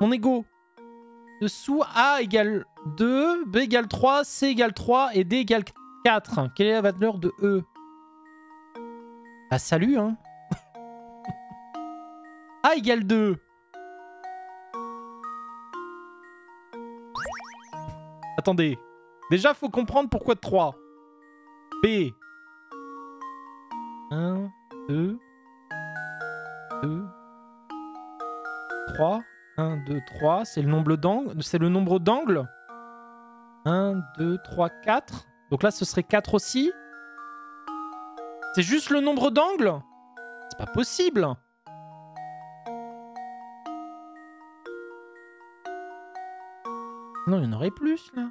mon ego. Dessous, A égale 2, B égale 3, C égale 3 et D égale 4. Quelle est la valeur de E? Bah salut, hein. A égale 2. Attendez. Déjà, faut comprendre pourquoi 3. B. 1, 2, 2, 3. 1, 2, 3. C'est le nombre d'angles. C'est le nombre d'angles. 1, 2, 3, 4. Donc là, ce serait 4 aussi. C'est juste le nombre d'angles? C'est pas possible. Non, il y en aurait plus là.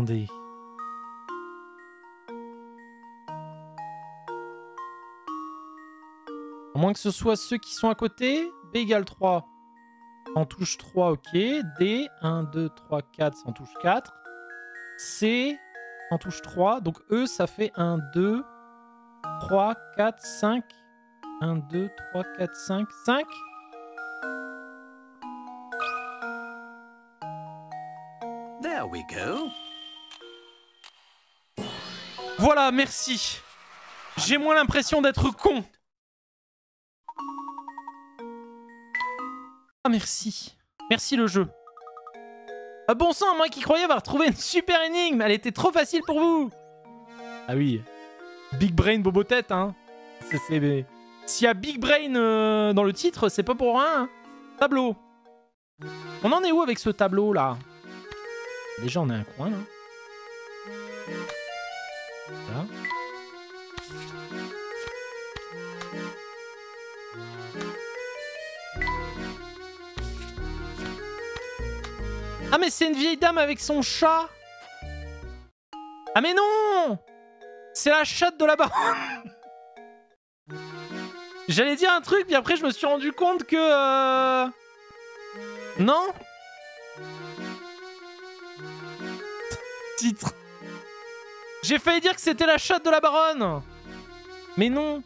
Attendez. À moins que ce soit ceux qui sont à côté. B égale 3. En touche 3, ok. D, 1, 2, 3, 4, ça en touche 4. C, en touche 3. Donc E, ça fait 1, 2, 3, 4, 5. 1, 2, 3, 4, 5. 5 There we go. Voilà, merci. J'ai moins l'impression d'être con. Ah, merci. Merci le jeu. Ah, bon sang, moi qui croyais avoir trouvé une super énigme, elle était trop facile pour vous. Ah oui. Big Brain Bobo Tête, hein. C'est- S'il y a Big Brain euh, dans le titre, c'est pas pour rien. hein. Tableau. On en est où avec ce tableau là? Déjà, on est un coin là. Ah mais c'est une vieille dame avec son chat. Ah mais non! C'est la chatte de la baronne. J'allais dire un truc, puis après je me suis rendu compte que... euh, Non? Titre. J'ai failli dire que c'était la chatte de la baronne. Mais non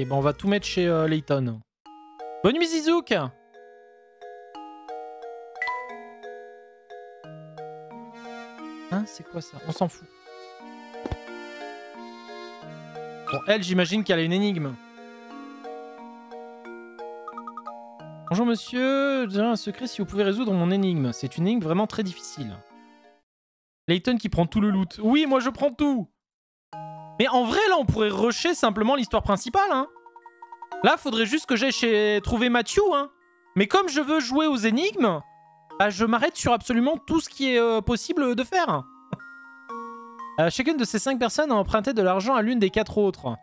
Ok, bon, on va tout mettre chez euh, Layton. Bonne nuit, Zizouk Hein, c'est quoi ça? On s'en fout. Bon, elle, j'imagine qu'elle a une énigme. Bonjour monsieur, j'ai un secret si vous pouvez résoudre mon énigme. C'est une énigme vraiment très difficile. Layton qui prend tout le loot. Oui, moi je prends tout Mais en vrai, là, on pourrait rusher simplement l'histoire principale, hein. Là, faudrait juste que j'aille chez... trouver Matthew, hein. Mais comme je veux jouer aux énigmes, bah, je m'arrête sur absolument tout ce qui est euh, possible de faire. Euh, chacune de ces cinq personnes a emprunté de l'argent à l'une des quatre autres.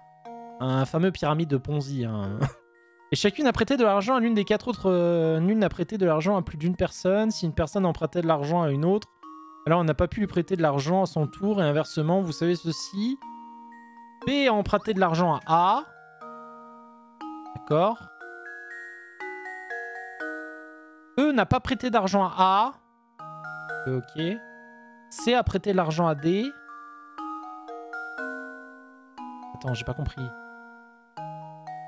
Un fameux pyramide de Ponzi. hein. Et chacune a prêté de l'argent à l'une des quatre autres. euh, Nul n'a prêté de l'argent à plus d'une personne. Si une personne empruntait de l'argent à une autre, alors on n'a pas pu lui prêter de l'argent à son tour. Et inversement, vous savez ceci. B a emprunté de l'argent à A. D'accord. E n'a pas prêté d'argent à A. Ok. C a prêté de l'argent à D. Attends, j'ai pas compris.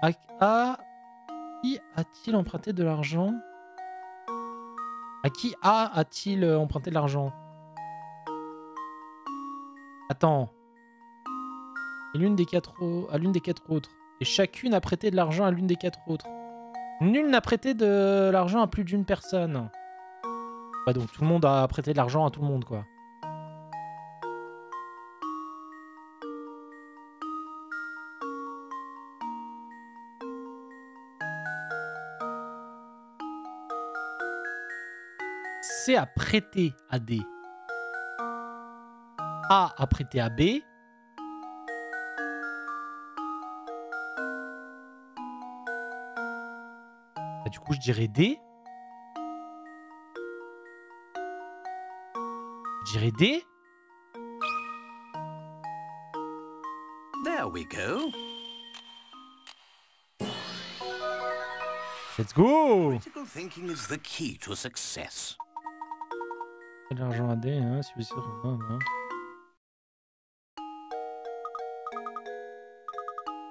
A, qui a-t-il emprunté de l'argent? À qui A a-t-il euh, emprunté de l'argent? Attends. Et l'une des quatre à autres. Et chacune a prêté de l'argent à l'une des quatre autres. Nul n'a prêté de l'argent à plus d'une personne. Bah donc tout le monde a prêté de l'argent à tout le monde quoi. C a prêté à D. A a prêté à B. Bah, du coup, je dirais D. Je dirais D. There we go. Let's go Critical thinking is the key to success. L'argent à D, hein, si vous êtes sûr. hein.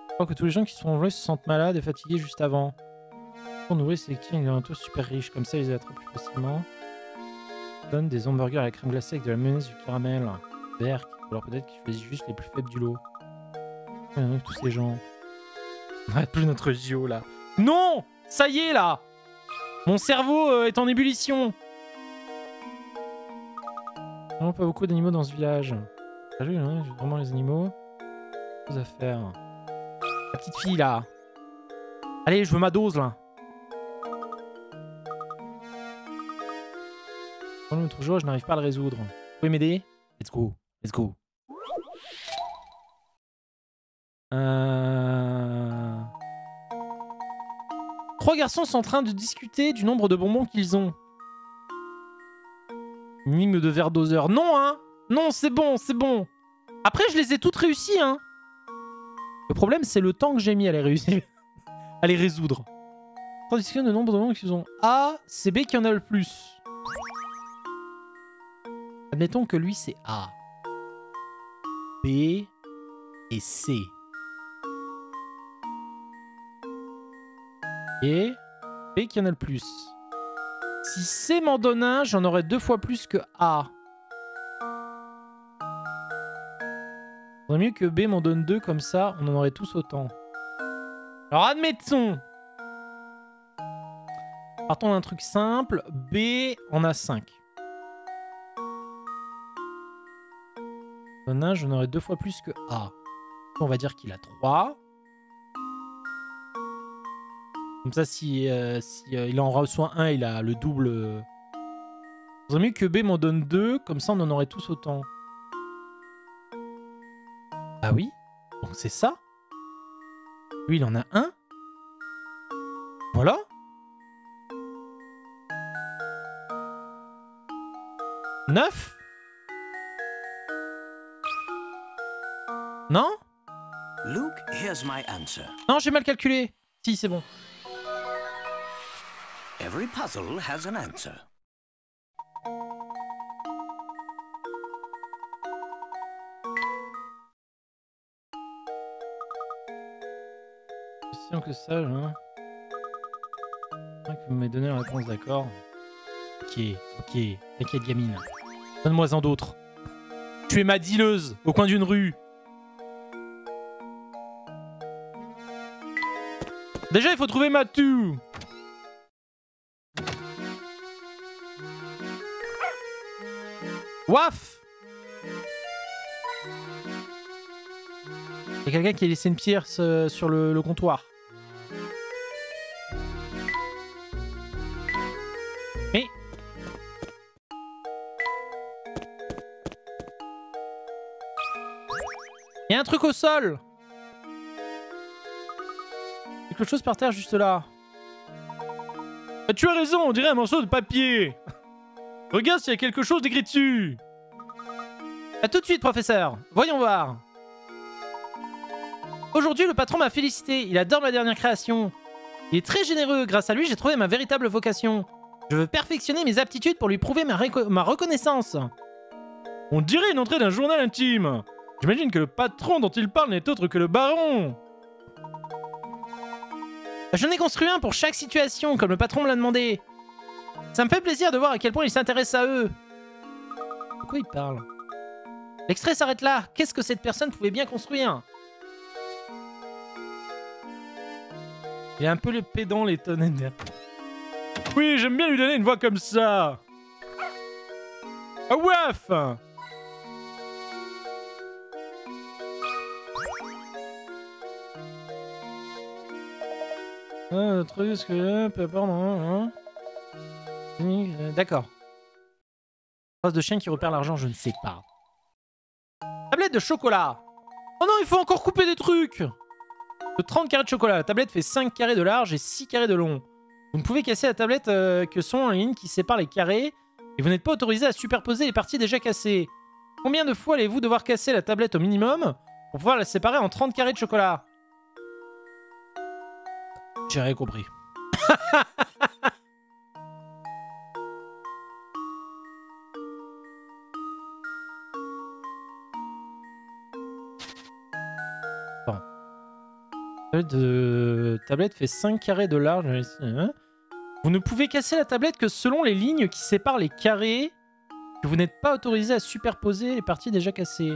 Je crois que tous les gens qui sont enlevés se sentent malades et fatigués juste avant. Pour nourrir sélectionner des gâteaux super riches, comme ça ils les attrapent plus facilement. Donne des hamburgers à la crème glacée avec de la mayonnaise, du caramel, ou alors peut-être qu'ils choisissent juste les plus faibles du lot. Tous ces gens. On n'arrête plus notre JO là. Non Ça y est là Mon cerveau euh, est en ébullition Vraiment pas beaucoup d'animaux dans ce village. Salut, hein, j'ai vraiment les animaux. Choses à faire. La petite fille là. Allez, je veux ma dose là. L'autre jour, je n'arrive pas à le résoudre. Vous pouvez m'aider? Let's go. Let's go. Euh... Trois garçons sont en train de discuter du nombre de bonbons qu'ils ont. Énigme de verre doseur. Non, hein Non, c'est bon, c'est bon. Après, je les ai toutes réussies, hein. Le problème, c'est le temps que j'ai mis à les réussir. à les résoudre. Trois discussions de nombre de bonbons qu'ils ont. A, c'est B qui en a le plus. Admettons que lui, c'est A. B et C. Et B qui en a le plus. Si C m'en donne un, j'en aurai deux fois plus que A. Faudrait mieux que B m'en donne deux, comme ça, on en aurait tous autant. Alors admettons. Partons d'un truc simple. B en a 5. Un, j'en aurai deux fois plus que A. On va dire qu'il a 3. Comme ça, si, euh, si euh, il en reçoit un, il a le double. Faudrait mieux que B m'en donne deux, comme ça on en aurait tous autant. Ah oui? Donc c'est ça? Lui, il en a un? Voilà. Neuf? Non Luke, here's my answer. Non, j'ai mal calculé. Si, c'est bon. Every puzzle has an answer. question que ça, hein. que vous m'avez donné la réponse, d'accord. Ok, ok. T'inquiète, gamine. Donne-moi-en d'autres. Tu es ma dealeuse au coin d'une rue. Déjà, il faut trouver Matu. Waf Il y a quelqu'un qui a laissé une pierre euh, sur le, le comptoir. Mais... Il y a un truc au sol Quelque chose par terre juste là. Ah, tu as raison, on dirait un morceau de papier Regarde s'il y a quelque chose d'écrit dessus A tout de suite, professeur Voyons voir Aujourd'hui, le patron m'a félicité. Il adore ma dernière création. Il est très généreux. Grâce à lui, j'ai trouvé ma véritable vocation. Je veux perfectionner mes aptitudes pour lui prouver ma, reconnaissance. On dirait une entrée d'un journal intime. J'imagine que le patron dont il parle n'est autre que le baron. Je n'ai construit un pour chaque situation, comme le patron me l'a demandé. Ça me fait plaisir de voir à quel point il s'intéresse à eux. De quoi il parle? L'extrait s'arrête là. Qu'est-ce que cette personne pouvait bien construire? Il est un peu les pédants, les tonnerres. Oui, j'aime bien lui donner une voix comme ça. Ah waf Truc, que... Pardon, hein. Euh, d'accord. Phrase de chien qui repère l'argent, je ne sais pas. Tablette de chocolat Oh non, il faut encore couper des trucs de 30 carrés de chocolat. La tablette fait 5 carrés de large et 6 carrés de long. Vous ne pouvez casser la tablette euh, que sont en ligne qui sépare les carrés et vous n'êtes pas autorisé à superposer les parties déjà cassées. Combien de fois allez-vous devoir casser la tablette au minimum pour pouvoir la séparer en 30 carrés de chocolat? J'ai rien compris. de tablette fait 5 carrés de large. Hein. Vous ne pouvez casser la tablette que selon les lignes qui séparent les carrés. Que vous n'êtes pas autorisé à superposer les parties déjà cassées.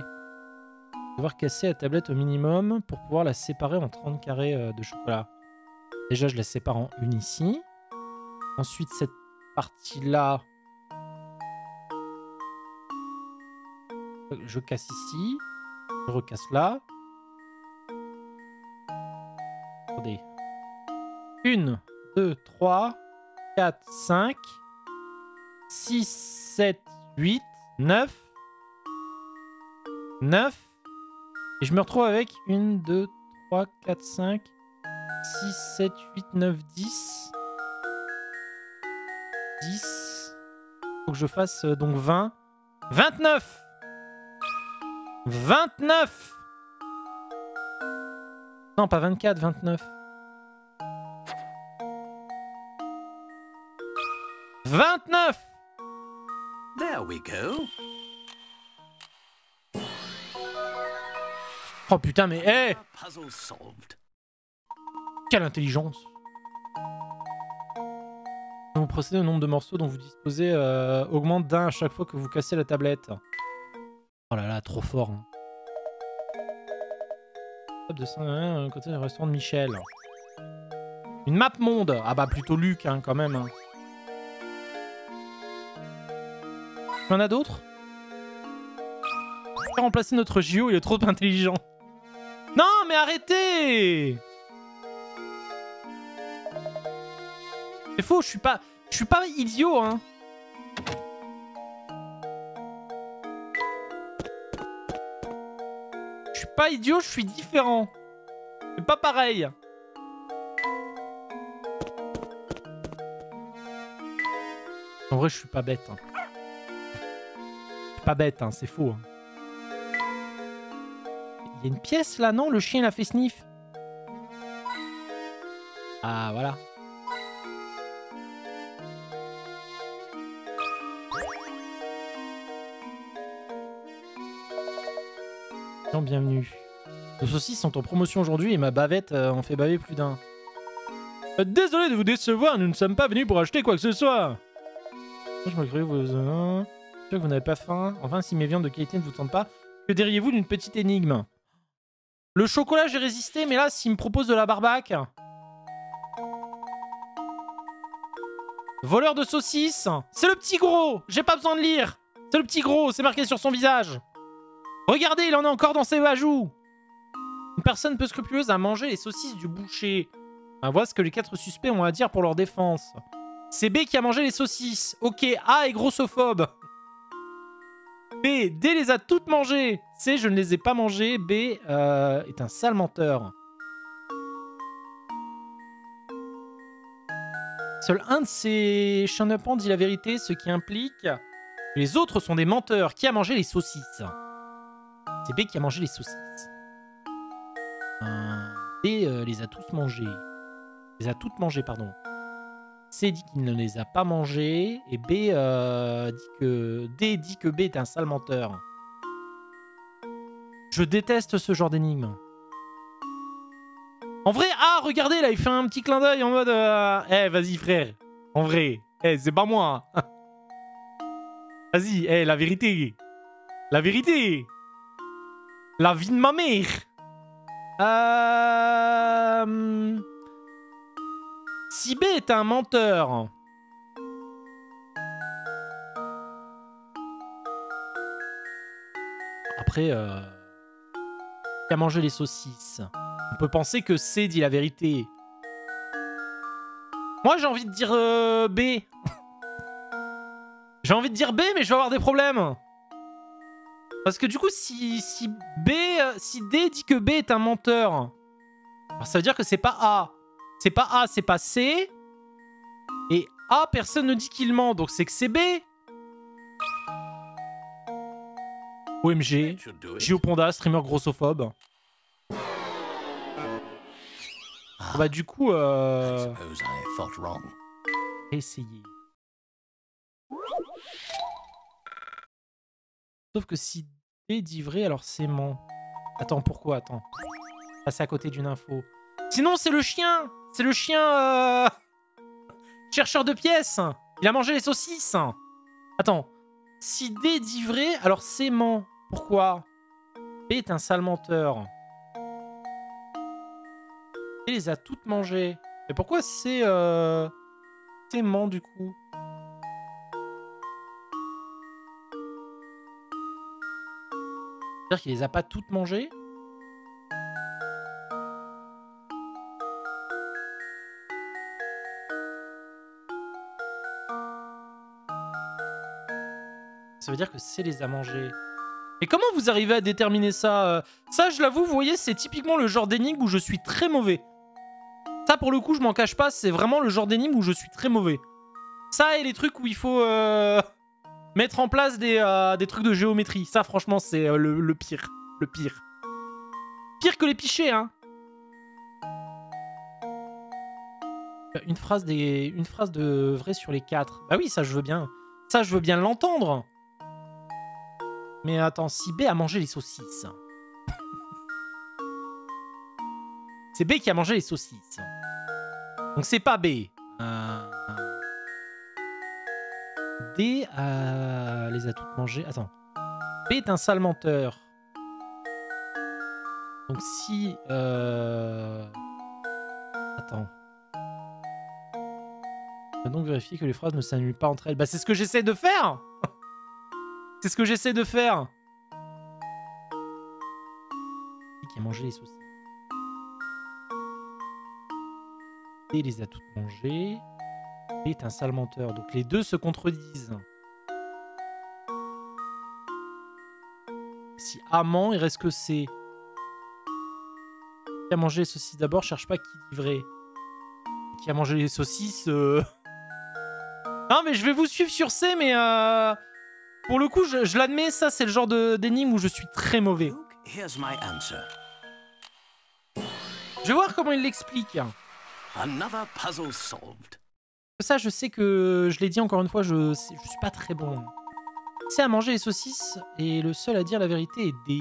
Devoir casser la tablette au minimum pour pouvoir la séparer en 30 carrés euh, de chocolat. Déjà, je la sépare en une ici. Ensuite, cette partie-là... Je casse ici. Je recasse là. 1, 2, 3, 4, 5, 6, 7, 8, 9. 9. Et je me retrouve avec 1, 2, 3, 4, 5, 6, 7, 8, 9, 10. 10. Faut que je fasse euh, donc 20. 29 29 Non, pas 24, 29. 29 There we go. Oh putain, mais hé solved. Quelle intelligence Vous procédez au nombre de morceaux dont vous disposez euh, augmente d'un à chaque fois que vous cassez la tablette. Oh là là, trop fort. Hein. de 101, côté du restaurant de Michel. Une map monde Ah bah plutôt Luc, hein, quand même. Hein. Il y en a d'autres? Remplacer notre JO, il est trop intelligent. Non, mais arrêtez C'est faux, je suis pas... Je suis pas idiot, hein. Je suis pas idiot, je suis différent. C'est pas pareil. En vrai, je suis pas bête. Hein. Pas bête, hein, c'est faux. Hein. Il y a une pièce là, non? Le chien l'a fait sniff. Ah, voilà. Bienvenue. Nos saucisses sont en promotion aujourd'hui et ma bavette euh, en fait baver plus d'un. Euh, Désolé de vous décevoir, nous ne sommes pas venus pour acheter quoi que ce soit. Je me croyais vous... euh, sûr que vous n'avez pas faim. Enfin, si mes viandes de qualité ne vous tentent pas, que diriez-vous d'une petite énigme? Le chocolat, j'ai résisté, mais là, s'il me propose de la barbaque... Voleur de saucisses C'est le petit gros J'ai pas besoin de lire C'est le petit gros, c'est marqué sur son visage Regardez, il en a encore dans ses bajoux Une personne peu scrupuleuse a mangé les saucisses du boucher. On voit ce que les quatre suspects ont à dire pour leur défense. C'est B qui a mangé les saucisses. Ok, A est grossophobe. B, D les a toutes mangées. C, je ne les ai pas mangées. B euh, est un sale menteur. Seul un de ces chenapans dit la vérité, ce qui implique que les autres sont des menteurs. Qui a mangé les saucisses? C'est B qui a mangé les saucisses. B euh, les a tous mangées. Les a toutes mangées, pardon. C dit qu'il ne les a pas mangées. Et B euh, dit que... D dit que B est un sale menteur. Je déteste ce genre d'énigme. En vrai, ah, regardez, là, il fait un petit clin d'œil en mode... euh, Eh, vas-y, frère. En vrai. Eh, c'est pas moi. vas-y, eh, la vérité. La vérité. La vie de ma mère. Euh... Si B est un menteur... Après, euh... qui a mangé les saucisses On peut penser que C dit la vérité. Moi, j'ai envie de dire euh, B. j'ai envie de dire B, mais je vais avoir des problèmes. Parce que du coup, si, si B, euh, si D dit que B est un menteur, ça veut dire que c'est pas A. C'est pas A, c'est pas C. Et A, personne ne dit qu'il ment, donc c'est que c'est B. OMG. Gioponda, streamer grossophobe. Bah du coup, euh... suppose Sauf que si D dit vrai, alors c'est ment. Attends, pourquoi? Attends. Passer à côté d'une info. Sinon, c'est le chien C'est le chien... euh, Chercheur de pièces Il a mangé les saucisses Attends. Si D dit vrai, alors c'est ment. Pourquoi? B est un sale menteur. Les a toutes mangées. Mais pourquoi c'est... Euh... C'est ment, du coup? Qu'il les a pas toutes mangées Ça veut dire que c'est les a mangées. Et comment vous arrivez à déterminer ça euh? Ça, je l'avoue, vous voyez, c'est typiquement le genre d'énigme où je suis très mauvais. Ça, pour le coup, je m'en cache pas, c'est vraiment le genre d'énigme où je suis très mauvais. Ça et les trucs où il faut euh, mettre en place des, euh, des trucs de géométrie. Ça, franchement, c'est euh, le, pire. Le pire. Pire que les pichets, hein. Une phrase, des... Une phrase de vrai sur les quatre. Bah oui, ça, je veux bien. Ça, je veux bien l'entendre. Mais attends, si B a mangé les saucisses. c'est B qui a mangé les saucisses. Donc c'est pas B. Euh, D euh, les a toutes mangées. Attends. B est un sale menteur. Donc si... euh, Attends. On va donc vérifier que les phrases ne s'annulent pas entre elles. Bah c'est ce que j'essaie de faire C'est ce que j'essaie de faire Qui a mangé les saucisses B les a toutes mangées. Est un sale menteur. Donc les deux se contredisent. Si A ment, il reste que C. Qui a mangé les saucisses d'abord, cherche pas qui dit vrai. Qui a mangé les saucisses... euh, Non mais je vais vous suivre sur C, mais... euh, Pour le coup, je, je l'admets, ça c'est le genre de- d'énigme où je suis très mauvais. Luke, here's my answer. Je vais voir comment il l'explique. Another puzzle solved. Ça, je sais que je l'ai dit encore une fois, je, je suis pas très bon. C'est à manger les saucisses et le seul à dire la vérité est D.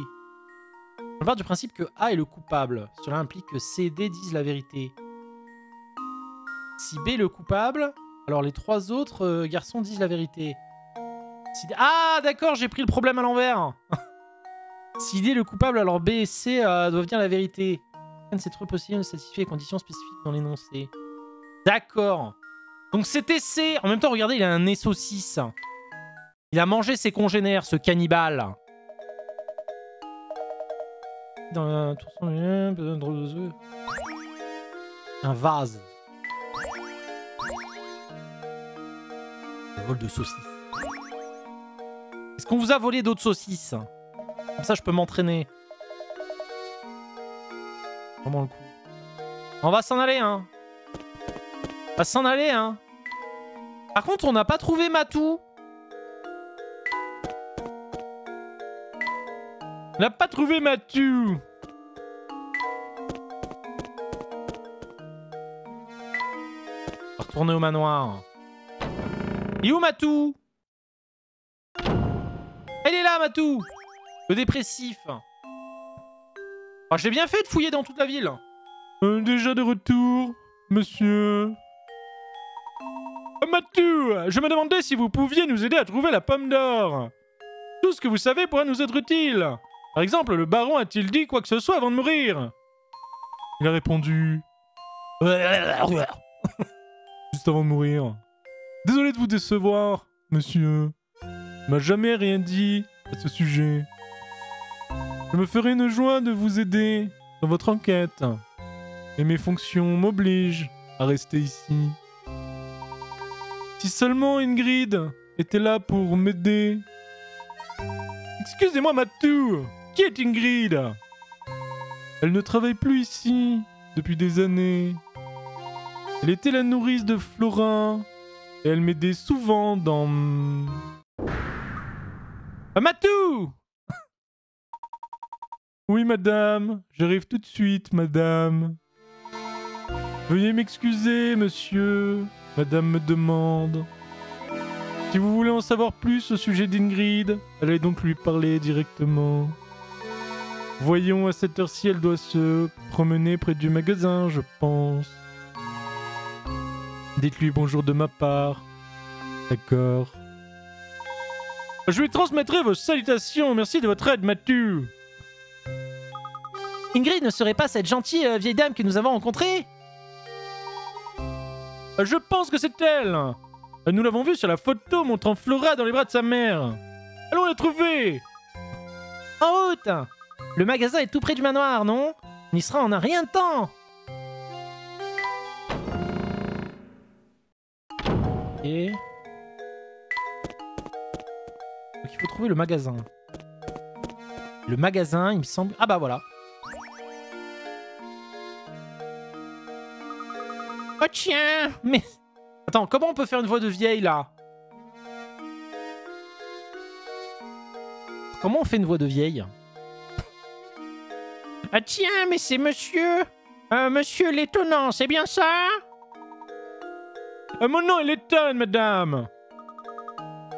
On part du principe que A est le coupable. Cela implique que C et D disent la vérité. Si B est le coupable, alors les trois autres euh, garçons disent la vérité. Si D- Ah, d'accord, j'ai pris le problème à l'envers. si D est le coupable, alors B et C euh, doivent dire la vérité. C'est trop possible de satisfaire les conditions spécifiques dans l'énoncé. D'accord. Donc c'était C. En même temps, regardez, il a un nez saucisse. Il a mangé ses congénères, ce cannibale. Un vase. Un vol de saucisses. Est-ce qu'on vous a volé d'autres saucisses? Comme ça, je peux m'entraîner. Vraiment le coup. On va s'en aller, hein. On va s'en aller, hein. Par contre, on n'a pas trouvé Matou. On n'a pas trouvé Matou. Retourner au manoir. Il est où Matou? Elle est là, Matou Le dépressif. Ah, J'ai bien fait de fouiller dans toute la ville. Euh, déjà de retour, monsieur. Je me demandais si vous pouviez nous aider à trouver la pomme d'or. Tout ce que vous savez pourrait nous être utile. Par exemple, le baron a-t-il dit quoi que ce soit avant de mourir? Il a répondu. Juste avant de mourir. Désolé de vous décevoir, monsieur. Il m'a jamais rien dit à ce sujet. Je me ferai une joie de vous aider dans votre enquête. Et mes fonctions m'obligent à rester ici. Si seulement Ingrid était là pour m'aider. Excusez-moi, Matou. Qui est Ingrid? Elle ne travaille plus ici depuis des années. Elle était la nourrice de Florin et elle m'aidait souvent dans. Ah, Matou Oui, madame, j'arrive tout de suite, madame. Veuillez m'excuser, monsieur. Madame me demande. Si vous voulez en savoir plus au sujet d'Ingrid, allez donc lui parler directement. Voyons, à cette heure-ci, elle doit se promener près du magasin, je pense. Dites-lui bonjour de ma part. D'accord. Je lui transmettrai vos salutations. Merci de votre aide, Mathieu. Ingrid ne serait pas cette gentille euh, vieille dame que nous avons rencontrée? Je pense que c'est elle. Nous l'avons vue sur la photo montrant Flora dans les bras de sa mère. Allons la trouver. En route Le magasin est tout près du manoir, non? On y sera en un rien de temps. Et... Donc il faut trouver le magasin. Le magasin, il me semble... Ah bah voilà. Oh tiens Mais... Attends, comment on peut faire une voix de vieille, là Comment on fait une voix de vieille Ah tiens, mais c'est monsieur... Euh, monsieur l'étonnant, c'est bien ça Euh, Mon nom est Letton, madame.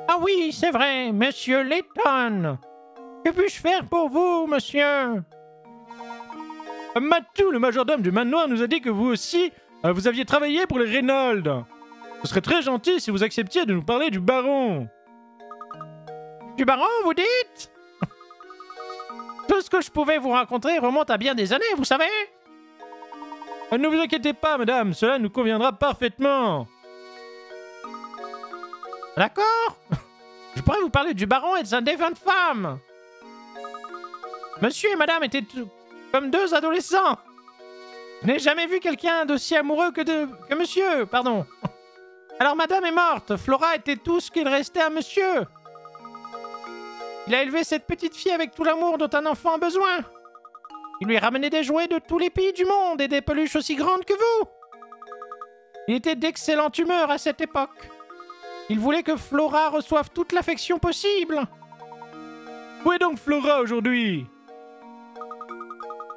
Ah oui, c'est vrai, monsieur Letton. Que puis-je faire pour vous, monsieur Euh, Matou, le majordome du manoir, nous a dit que vous aussi, euh, vous aviez travaillé pour les Reynolds. Ce serait très gentil si vous acceptiez de nous parler du baron. Du baron, vous dites? Tout ce que je pouvais vous raconter remonte à bien des années, vous savez? Euh, Ne vous inquiétez pas, madame, cela nous conviendra parfaitement. D'accord? Je pourrais vous parler du baron et de sa défunte femme. Monsieur et madame étaient comme deux adolescents. Je n'ai jamais vu quelqu'un d'aussi amoureux que de... que monsieur, pardon. Alors madame est morte, Flora était tout ce qu'il restait à monsieur. Il a élevé cette petite fille avec tout l'amour dont un enfant a besoin. Il lui ramenait des jouets de tous les pays du monde et des peluches aussi grandes que vous. Il était d'excellente humeur à cette époque. Il voulait que Flora reçoive toute l'affection possible. Où est donc Flora aujourd'hui?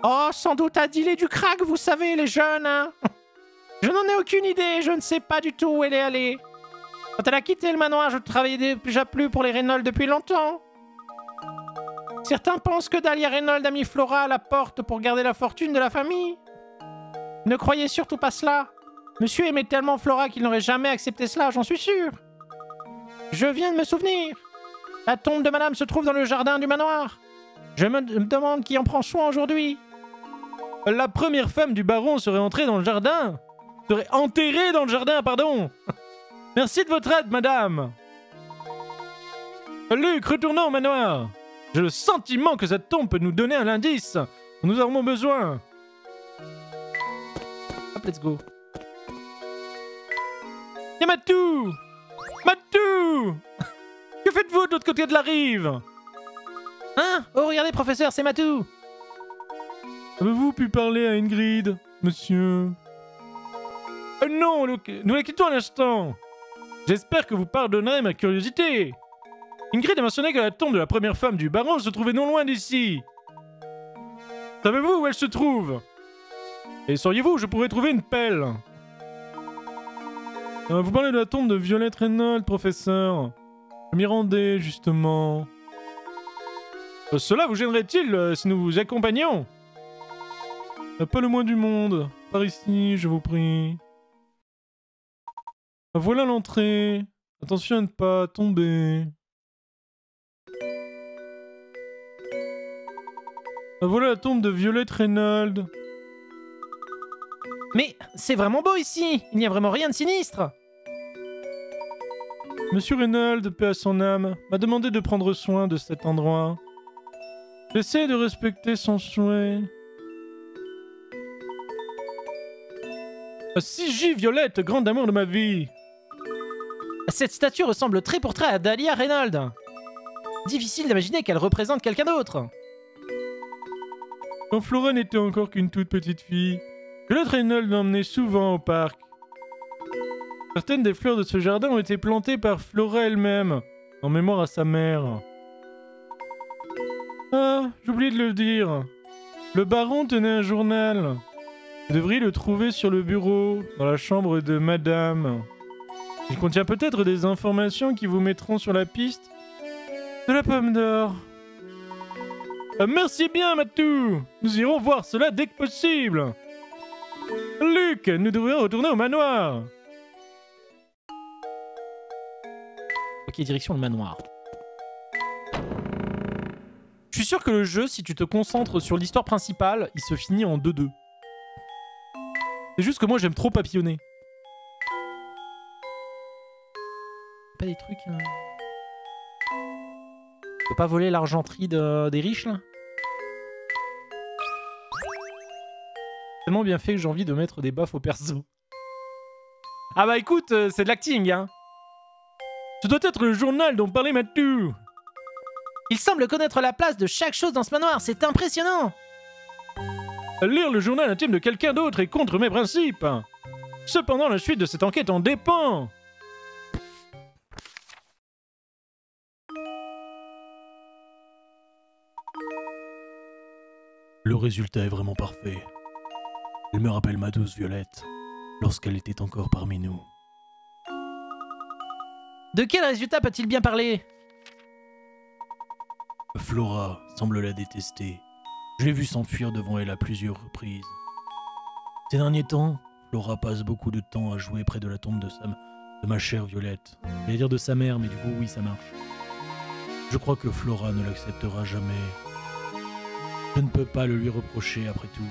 Oh, sans doute à dealer du crack, vous savez, les jeunes, hein Je n'en ai aucune idée, je ne sais pas du tout où elle est allée. Quand elle a quitté le manoir, je travaillais déjà plus pour les Reynolds depuis longtemps. Certains pensent que Dahlia Reynolds a mis Flora à la porte pour garder la fortune de la famille. Ne croyez surtout pas cela. Monsieur aimait tellement Flora qu'il n'aurait jamais accepté cela, j'en suis sûr. Je viens de me souvenir. La tombe de madame se trouve dans le jardin du manoir. Je me demande qui en prend soin aujourd'hui. La première femme du baron serait entrée dans le jardin. Serait enterrée dans le jardin, pardon. Merci de votre aide, madame. Luc, retournons au manoir. J'ai le sentiment que cette tombe peut nous donner un indice nous avons besoin. Hop, let's go. Y'a Matou Matou Que faites-vous de l'autre côté de la rive? Hein? Oh, regardez, professeur, c'est Matou Avez-vous pu parler à Ingrid, monsieur? Euh, Non, nous, la quittons un instant. J'espère que vous pardonnerez ma curiosité. Ingrid a mentionné que la tombe de la première femme du baron se trouvait non loin d'ici. Savez-vous où elle se trouve? Et sauriez-vous où je pourrais trouver une pelle? Euh, Vous parlez de la tombe de Violette Reynolds, professeur. Je m'y rendais, justement. Euh, cela vous gênerait-il si nous vous accompagnions Pas le moins du monde. Par ici, je vous prie. Ah, Voilà l'entrée. Attention à ne pas tomber. Ah, Voilà la tombe de Violette Reynolds. Mais c'est vraiment beau ici Il n'y a vraiment rien de sinistre Monsieur Reynolds, paix à son âme, m'a demandé de prendre soin de cet endroit. J'essaie de respecter son souhait. J. Violette, grande amour de ma vie Cette statue ressemble trait pour trait à Dahlia Reynolds. Difficile d'imaginer qu'elle représente quelqu'un d'autre. Quand Flora n'était encore qu'une toute petite fille, Violette Reynolds l'emmenait souvent au parc. Certaines des fleurs de ce jardin ont été plantées par Flora elle-même, en mémoire à sa mère. Ah, j'oubliais de le dire. Le baron tenait un journal. Vous devriez le trouver sur le bureau, dans la chambre de madame. Il contient peut-être des informations qui vous mettront sur la piste de la pomme d'or. Ah, merci bien, Matou Nous irons voir cela dès que possible Luc, nous devrions retourner au manoir Ok, direction le manoir. Je suis sûr que le jeu, si tu te concentres sur l'histoire principale, il se finit en 2-2. C'est juste que moi, j'aime trop papillonner. Pas des trucs... hein. Faut pas voler l'argenterie de- des riches, là? Tellement bien fait que j'ai envie de mettre des baffes au perso. Ah bah écoute, euh, c'est de l'acting, hein Ce doit être le journal dont parlait Matou Il semble connaître la place de chaque chose dans ce manoir, c'est impressionnant Lire le journal intime de quelqu'un d'autre est contre mes principes Cependant, la suite de cette enquête en dépend Le résultat est vraiment parfait. Elle me rappelle ma douce Violette, lorsqu'elle était encore parmi nous. De quel résultat peut-il bien parler? Flora semble la détester. Je l'ai vu s'enfuir devant elle à plusieurs reprises. Ces derniers temps, Flora passe beaucoup de temps à jouer près de la tombe de, sa, de ma chère Violette. J'allais dire de sa mère, mais du coup, oui, ça marche. Je crois que Flora ne l'acceptera jamais. Je ne peux pas le lui reprocher après tout.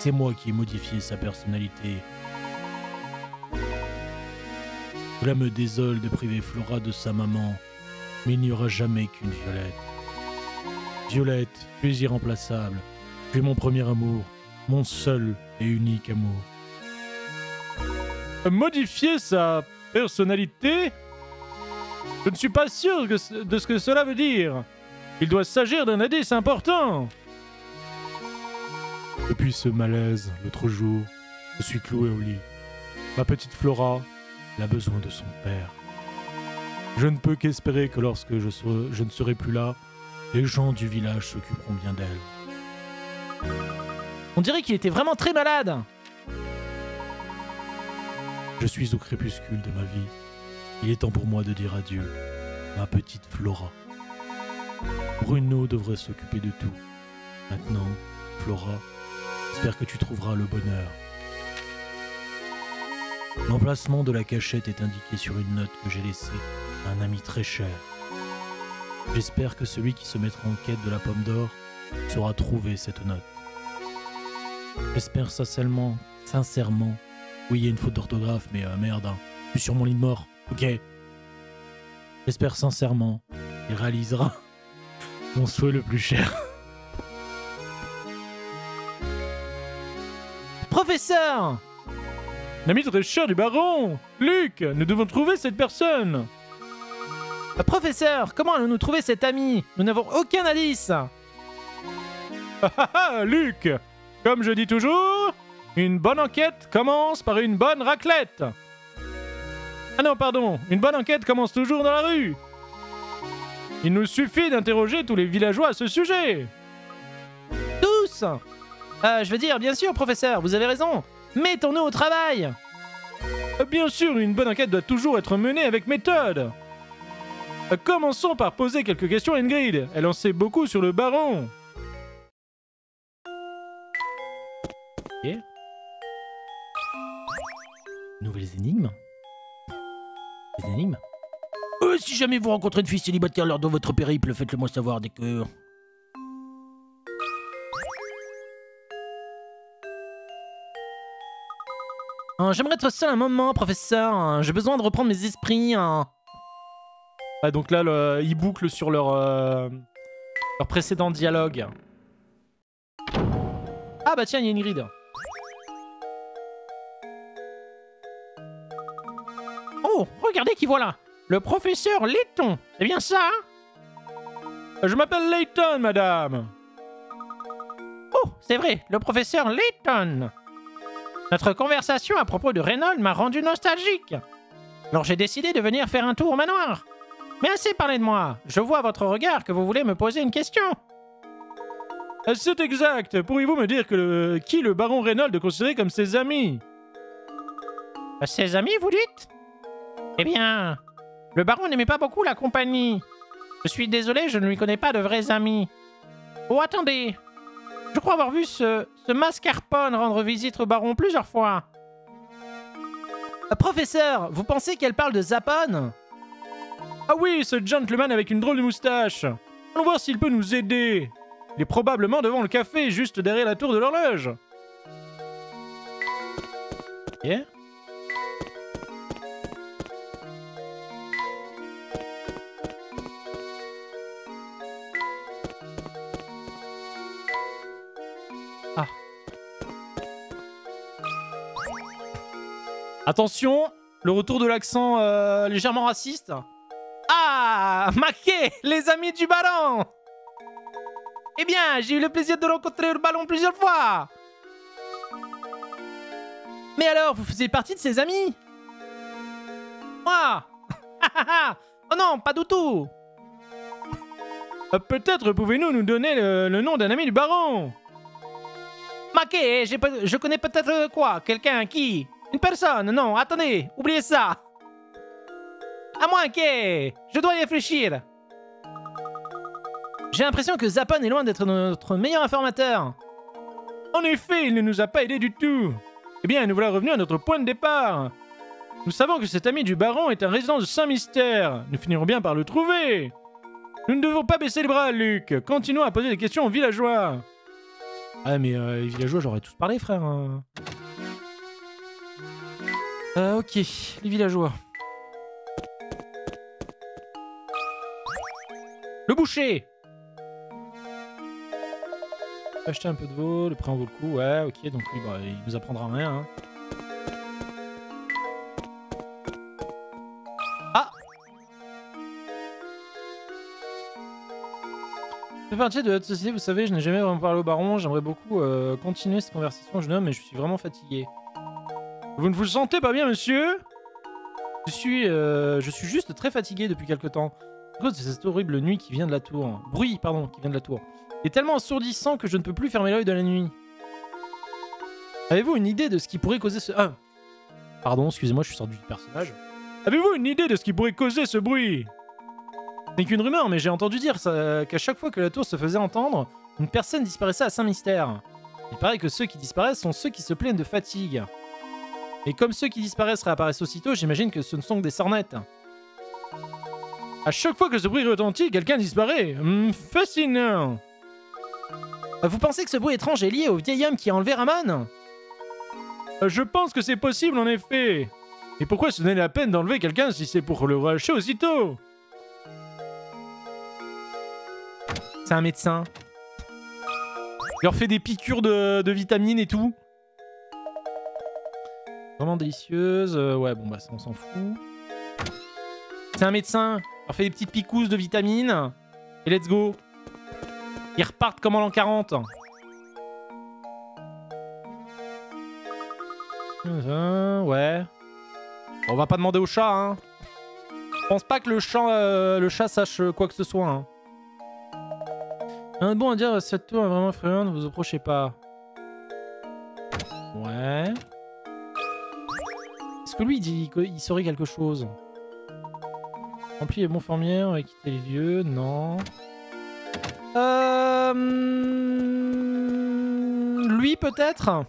C'est moi qui ai modifié sa personnalité. Cela me désole de priver Flora de sa maman, mais il n'y aura jamais qu'une Violette. Violette, tu es irremplaçable. Tu es mon premier amour, mon seul et unique amour. Modifier sa personnalité? Je ne suis pas sûr de ce que cela veut dire. Il doit s'agir d'un indice important. Depuis ce malaise, l'autre jour, je suis cloué au lit. Ma petite Flora, elle a besoin de son père. Je ne peux qu'espérer que lorsque je ne serai plus là, les gens du village s'occuperont bien d'elle. On dirait qu'il était vraiment très malade. Je suis au crépuscule de ma vie. Il est temps pour moi de dire adieu, ma petite Flora. Bruno devrait s'occuper de tout. Maintenant, Flora, j'espère que tu trouveras le bonheur. L'emplacement de la cachette est indiqué sur une note que j'ai laissée à un ami très cher. J'espère que celui qui se mettra en quête de la pomme d'or saura trouver cette note. J'espère sincèrement, sincèrement. Oui, il y a une faute d'orthographe, mais euh, merde, hein. je suis sur mon lit de mort, ok J'espère sincèrement qu'il réalisera mon souhait le plus cher. Professeur L'ami très cher du baron Luc, nous devons trouver cette personne Professeur, comment allons-nous trouver cet ami? Nous n'avons aucun indice Ah ah, Luc Comme je dis toujours, une bonne enquête commence par une bonne raclette. Ah non, pardon, une bonne enquête commence toujours dans la rue. Il nous suffit d'interroger tous les villageois à ce sujet. Tous? Euh, Je veux dire, bien sûr, professeur, vous avez raison Mettons-nous au travail Euh, Bien sûr, une bonne enquête doit toujours être menée avec méthode. Commençons par poser quelques questions à Ingrid. Elle en sait beaucoup sur le baron. Nouvelles énigmes Des énigmes Euh, si jamais vous rencontrez une fille célibataire lors de votre périple, faites-le moi savoir dès que... Euh, J'aimerais être seul un moment, professeur. Euh, J'ai besoin de reprendre mes esprits. euh. Ah, donc là, le- ils bouclent sur leur, euh, leur précédent dialogue. Ah bah tiens, il y a Ingrid. Oh, regardez qui voilà Le professeur Letton C'est bien ça hein? Je m'appelle Layton, madame. Oh, c'est vrai, le professeur Layton Notre conversation à propos de Reynolds m'a rendu nostalgique. Alors j'ai décidé de venir faire un tour au manoir. Mais assez parlé de moi. Je vois à votre regard que vous voulez me poser une question. Euh, C'est exact. Pourriez-vous me dire que le- qui le baron Reynolds considérait comme ses amis? Euh, Ses amis, vous dites? Eh bien, le baron n'aimait pas beaucoup la compagnie. Je suis désolé, je ne lui connais pas de vrais amis. Oh, attendez. Je crois avoir vu ce, ce mascarpone rendre visite au baron plusieurs fois. Euh, professeur, vous pensez qu'elle parle de Zapone? Ah oui, ce gentleman avec une drôle de moustache. Allons voir s'il peut nous aider. Il est probablement devant le café, juste derrière la tour de l'horloge. Ah. Attention, le retour de l'accent euh, légèrement raciste. Ah Maquet, les amis du ballon Eh bien, j'ai eu le plaisir de rencontrer le ballon plusieurs fois. Mais alors, vous faisiez partie de ses amis? Moi? Oh non, pas du tout. Euh, Peut-être pouvez-nous nous donner le, le nom d'un ami du baron? Maquet, je connais peut-être quoi? Quelqu'un qui? Une personne? Non, attendez, oubliez ça À moins que... Je dois y réfléchir J'ai l'impression que Zapon est loin d'être notre meilleur informateur. En effet, il ne nous a pas aidés du tout. Eh bien, nous voilà revenus à notre point de départ. Nous savons que cet ami du baron est un résident de Saint-Mystère. Nous finirons bien par le trouver. Nous ne devons pas baisser les bras, Luc. Continuons à poser des questions aux villageois. Ah, mais euh, les villageois, j'aurais tous parlé, frère. hein. Euh, ok, les villageois. Le boucher Acheter un peu de veau, le prix en vaut le coup. Ouais, ok, donc bah, il nous apprendra rien. hein. Ah Je fais partie de votre société, vous savez, je n'ai jamais vraiment parlé au baron. J'aimerais beaucoup euh, continuer cette conversation, jeune homme, mais je suis vraiment fatigué. Vous ne vous sentez pas bien, monsieur? Je suis, euh, je suis juste très fatigué depuis quelque temps. Cause de cette horrible nuit qui vient de la tour. Bruit, pardon, qui vient de la tour. Est tellement assourdissant que je ne peux plus fermer l'œil de la nuit. Avez-vous une idée de ce qui pourrait causer ce... Ah Pardon, excusez-moi, je suis sorti du personnage. Avez-vous une idée de ce qui pourrait causer ce bruit? N'est qu'une rumeur, mais j'ai entendu dire qu'à chaque fois que la tour se faisait entendre, une personne disparaissait à Saint-Mystère. Il paraît que ceux qui disparaissent sont ceux qui se plaignent de fatigue. Et comme ceux qui disparaissent réapparaissent aussitôt, j'imagine que ce ne sont que des sornettes. À chaque fois que ce bruit retentit, quelqu'un disparaît. Hmm, fascinant. Euh, Vous pensez que ce bruit étrange est lié au vieil homme qui a enlevé Ramon Euh, Je pense que c'est possible en effet. Et pourquoi se donner la peine d'enlever quelqu'un si c'est pour le relâcher aussitôt? C'est un médecin. Il leur fait des piqûres de, de vitamines et tout. Vraiment délicieuse. Euh, ouais, bon, bah ça, on s'en fout. C'est un médecin. Leur fait des petites picousses de vitamines. Et let's go. Ils repartent comme en l'an 40. Euh, ouais. On va pas demander au chat, hein. Je pense pas que le chat, euh, sache quoi que ce soit, hein. Un bon à dire, cette tour est vraiment effrayante, ne vous approchez pas. Ouais. Est-ce que lui, il, dit, il saurait quelque chose? Remplis les bons formières et quitter les vieux, non. Euh... Lui, peut-être?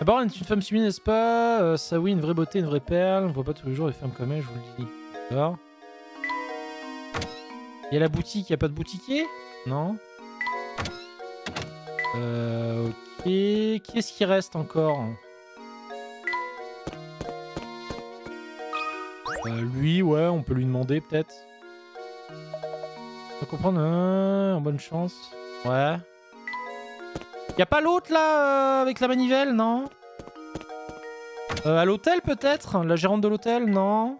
La baronne est une femme sublime, n'est-ce pas? Euh, Ça, oui, une vraie beauté, une vraie perle. On voit pas tous les jours les femmes comme elle, je vous le dis. D'accord. Il y a la boutique, il n'y a pas de boutiquier? Non Euh, ok. Qui est-ce qui reste encore? Euh, Lui, ouais, on peut lui demander peut-être. Faut comprendre, hein, en bonne chance. Ouais. Y a pas l'autre là, euh, avec la manivelle, non? Euh, À l'hôtel peut-être? La gérante de l'hôtel, non?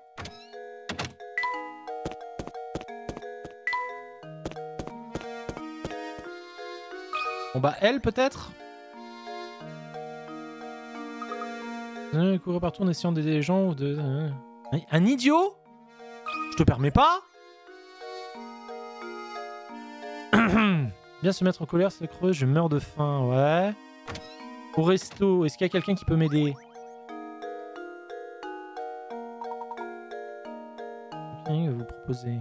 Bon bah elle peut-être? Euh, Courir partout en essayant d'aider les gens ou de... Un- idiot Je te permets pas Bien se mettre en colère, c'est creux, je meurs de faim, ouais. Au resto, est-ce qu'il y a quelqu'un qui peut m'aider Ok, que vous proposez.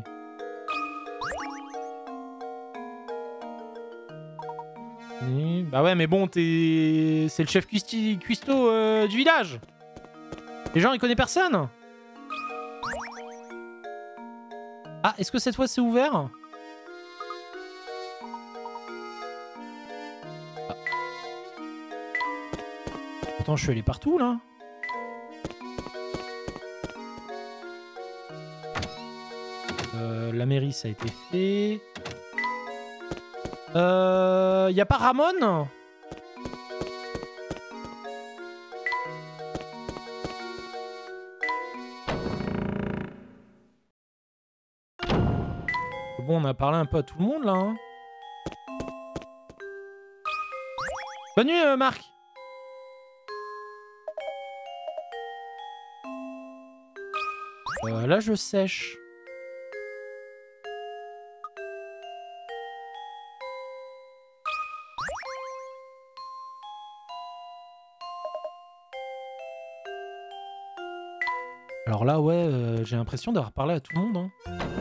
Oui, Bah ouais, mais bon. C'est le chef cuisti- cuistot euh, du village Les gens, ils connaissent personne Ah, est-ce que cette fois c'est ouvert Ah. Pourtant, je suis allé partout, là. Euh, la mairie, ça a été fait. Euh... Y a pas Ramon? On a parlé un peu à tout le monde, là. hein. Bonne nuit, euh, Marc Euh, là, je sèche. Alors là, ouais, euh, j'ai l'impression d'avoir parlé à tout le monde. hein.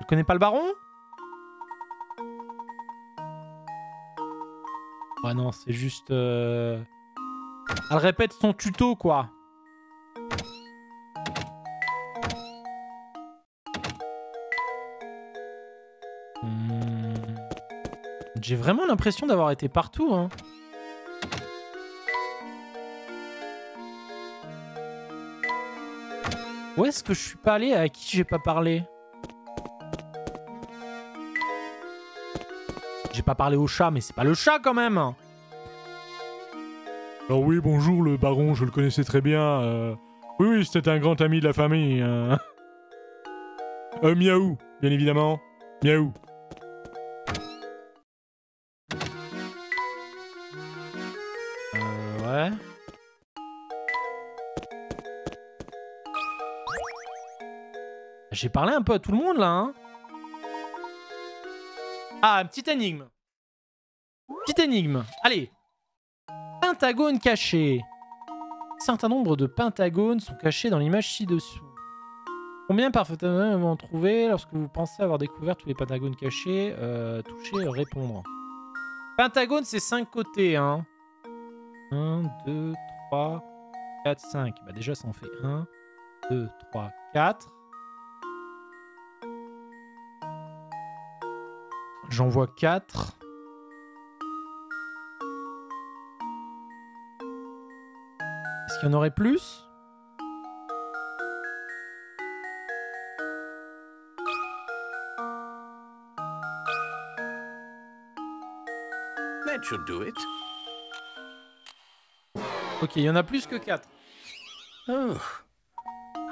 Tu connais pas le baron? Ouais non, c'est juste... euh, Elle répète son tuto quoi. Hmm. J'ai vraiment l'impression d'avoir été partout hein. Où est-ce que je suis pas allé à qui j'ai pas parlé J'ai pas parlé au chat, mais c'est pas le chat quand même Alors oui, bonjour, le baron, je le connaissais très bien. euh, Oui, oui, c'était un grand ami de la famille. hein. Euh, miaou, bien évidemment. Miaou. J'ai parlé un peu à tout le monde là. Hein. Ah, petite énigme. Petite énigme. Allez. Pentagone caché. Un certain nombre de pentagones sont cachés dans l'image ci-dessous. Combien parfaitement vont en trouver lorsque vous pensez avoir découvert tous les pentagones cachés euh, Toucher, répondre. Pentagone, c'est 5 côtés. Hein. 1, 2, 3, 4, 5. Bah déjà, ça en fait 1, 2, 3, 4. J'en vois 4. Est-ce qu'il y en aurait plus? That should do it. Ok, il y en a plus que 4. Oh,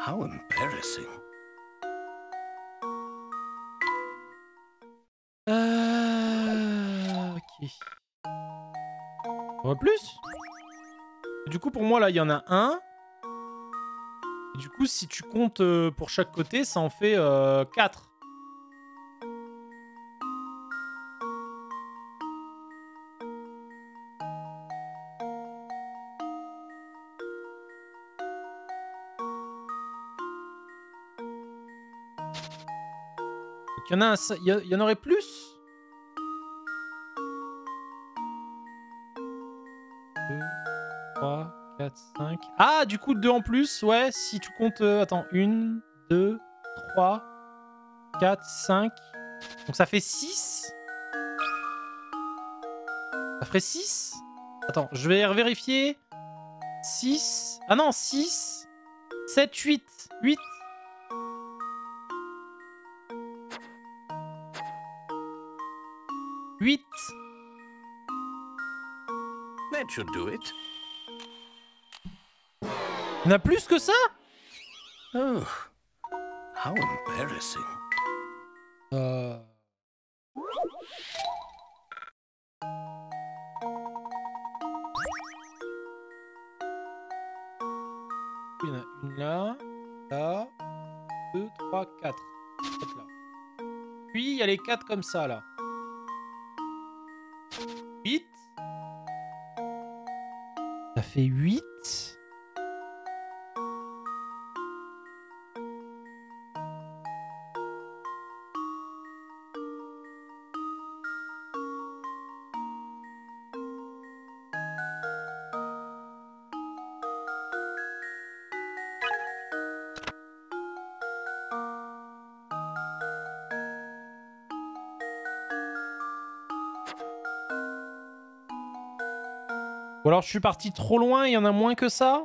how embarrassing. Plus Du coup, pour moi, là, il y en a un. Du coup, si tu comptes euh, pour chaque côté, ça en fait 4. Il y en a un, il y en aurait plus? 5. Ah, du coup, 2 en plus, ouais. Si tu comptes. euh, attends, 1, 2, 3, 4, 5. Donc ça fait 6. Ça ferait 6 Attends, je vais vérifier. 6. Ah non, 6. 7, 8. 8. Huit. That should do it. Il y en a plus que ça Oh, how embarrassing. Euh... Il y en a une là, là, deux, trois, quatre. Là. Puis il y a les quatre comme ça là. Huit. Ça fait huit. Alors je suis parti trop loin, il y en a moins que ça?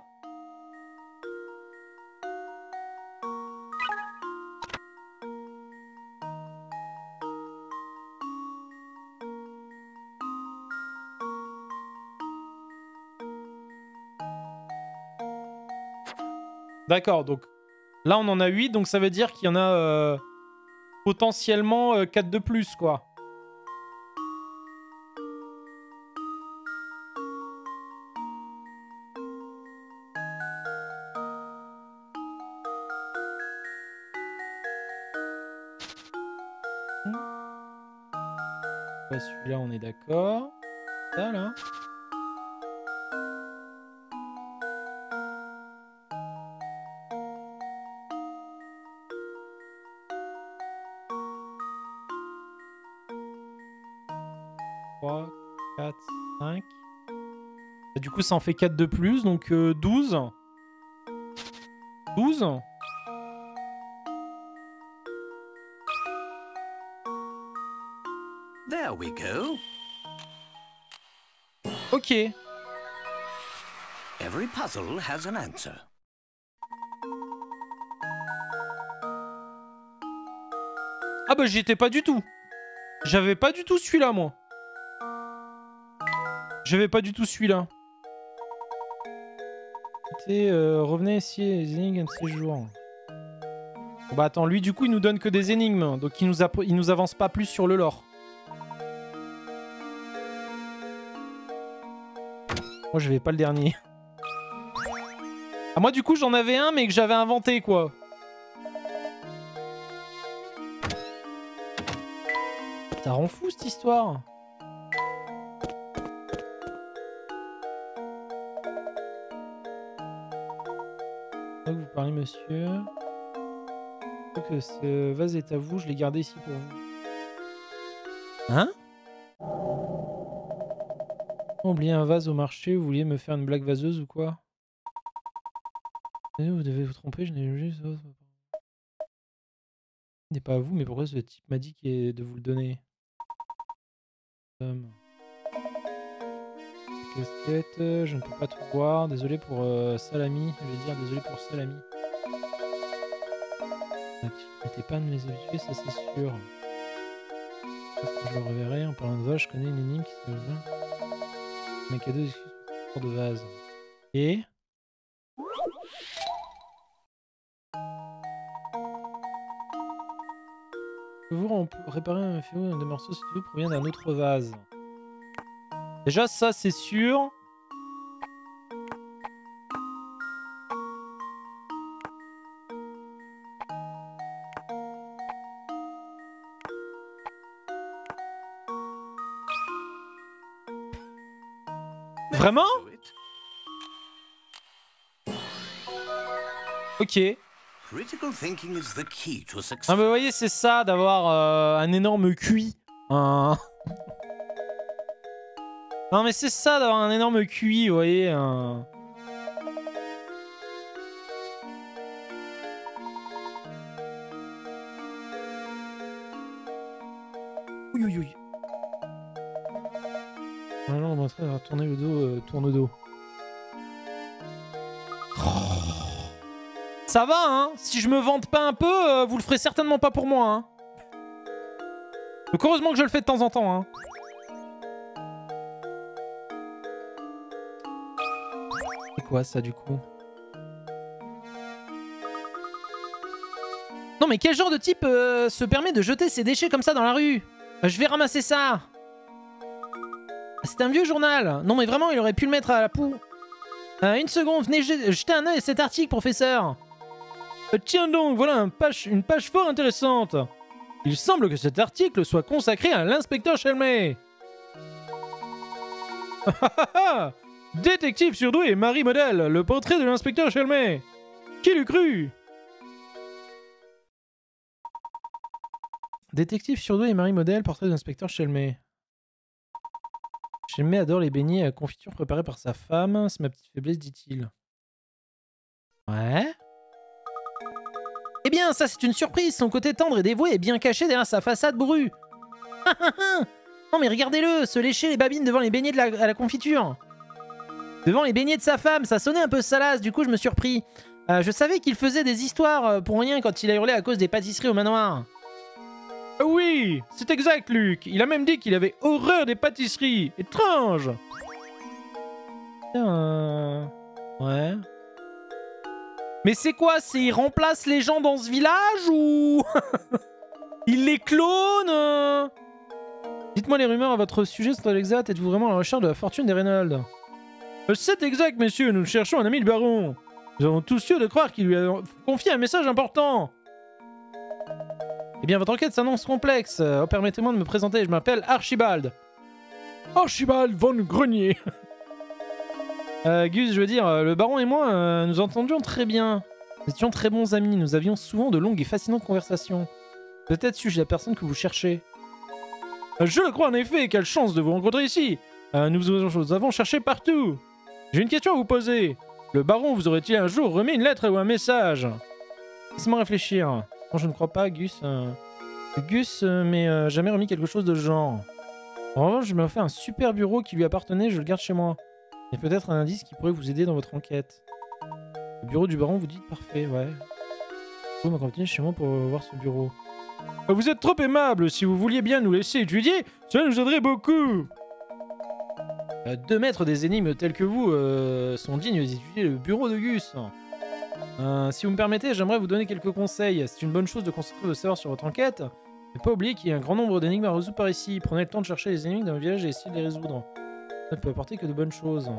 D'accord, donc là on en a 8, donc ça veut dire qu'il y en a euh, potentiellement 4 de plus, quoi. Coup, ça en fait 4 de plus, donc euh, 12. 12 There we go. Ok. Every puzzle has an answer. Ah bah j'y étais pas du tout. J'avais pas du tout celui-là, moi. J'avais pas du tout celui-là. Euh, revenez ici les énigmes de ces jours. Bon bah attends, lui du coup il nous donne que des énigmes, donc il nous, il nous avance pas plus sur le lore. Moi je vais pas le dernier. Ah moi du coup j'en avais un mais que j'avais inventé quoi. Ça rend fou cette histoire. Monsieur. Que ce vase est à vous, je l'ai gardé ici pour vous. Hein? Oublié un vase au marché, vous vouliez me faire une blague vaseuse ou quoi? Vous devez vous tromper, je n'ai juste... N'est pas à vous, mais pourquoi ce type m'a dit de vous le donner? Casquette, euh, je ne peux pas tout voir. Désolé pour euh, Salami. Je vais dire désolé pour Salami. Ah, tu n'étais pas de mes habitués, ça c'est sûr. Quand je le reverrai, en parlant de vase, je connais une énigme qui s'appelle... Un cadeau d'excuse pour de vase. Et? Rem- réparer un féo de morceaux si tu veux provient d'un autre vase Déjà ça c'est sûr. Vraiment. Ok. Ah bah vous voyez c'est ça d'avoir euh, un énorme QI. Un... Non mais c'est ça d'avoir un énorme QI, vous voyez. Un... tourner le dos, euh, tourne le dos. Ça va, hein? Si je me vante pas un peu, euh, vous le ferez certainement pas pour moi, hein. Donc heureusement que je le fais de temps en temps, hein. C'est quoi ça, du coup? Non mais quel genre de type euh, se permet de jeter ses déchets comme ça dans la rue? Euh, Je vais ramasser ça C'est un vieux journal Non mais vraiment, il aurait pu le mettre à la poue Euh, Une seconde, venez je- jeter un œil à cet article, professeur euh, Tiens donc, voilà une page fort intéressante. Il semble que cet article soit consacré à l'inspecteur Chelmey. Détective surdoué et Marie Modèle, le portrait de l'inspecteur Chelmey. Qui l'eût cru? Détective surdoué et Marie Modèle, portrait de l'inspecteur Chelmey. Chelmey adore les beignets à confiture préparés par sa femme. C'est ma petite faiblesse, dit-il. Ouais. Eh bien, ça c'est une surprise, son côté tendre et dévoué est bien caché derrière sa façade bourrue. non mais regardez-le, se lécher les babines devant les beignets de la, à la confiture. Devant les beignets de sa femme, ça sonnait un peu salace, du coup je me suis repris. Euh, je savais qu'il faisait des histoires euh, pour rien quand il a hurlé à cause des pâtisseries au manoir. Ah Oui, c'est exact Luc, il a même dit qu'il avait horreur des pâtisseries. Étrange euh, Ouais. Mais c'est quoi C'est il remplace les gens dans ce village ou il les clone? Euh Dites-moi les rumeurs à votre sujet sont-elles exactes Êtes-vous vraiment à la recherche de la fortune des Reynolds Euh, C'est exact, messieurs. Nous cherchons un ami le baron. Nous avons tous lieu de croire qu'il lui a confié un message important. Eh bien, votre enquête s'annonce complexe. Euh, Permettez-moi de me présenter. Je m'appelle Archibald. Archibald von Grenier. Euh, Gus, je veux dire, euh, le baron et moi, euh, nous entendions très bien. Nous étions très bons amis, nous avions souvent de longues et fascinantes conversations. Peut-être suis-je la personne que vous cherchez. Je le crois en effet, quelle chance de vous rencontrer ici. Nous vous avons cherché partout. J'ai une question à vous poser. Le baron vous aurait-il un jour remis une lettre ou un message? Laissez-moi réfléchir. Je ne crois pas, Gus. euh, Gus euh, mais euh, jamais remis quelque chose de genre. En revanche, je me fait un super bureau qui lui appartenait, je le garde chez moi. Il y a peut-être un indice qui pourrait vous aider dans votre enquête. Le bureau du baron, vous dites parfait, ouais. Vous m'accompagnez chez moi pour voir ce bureau. Vous êtes trop aimable, si vous vouliez bien nous laisser étudier, cela nous aiderait beaucoup. Deux maîtres des énigmes tels que vous sont dignes d'étudier le bureau de Gus. Euh, si vous me permettez, j'aimerais vous donner quelques conseils. C'est une bonne chose de concentrer vos savoirs sur votre enquête. Ne pas oublier qu'il y a un grand nombre d'énigmes à résoudre par ici. Prenez le temps de chercher les énigmes dans le village et essayez de les résoudre. Ça ne peut apporter que de bonnes choses.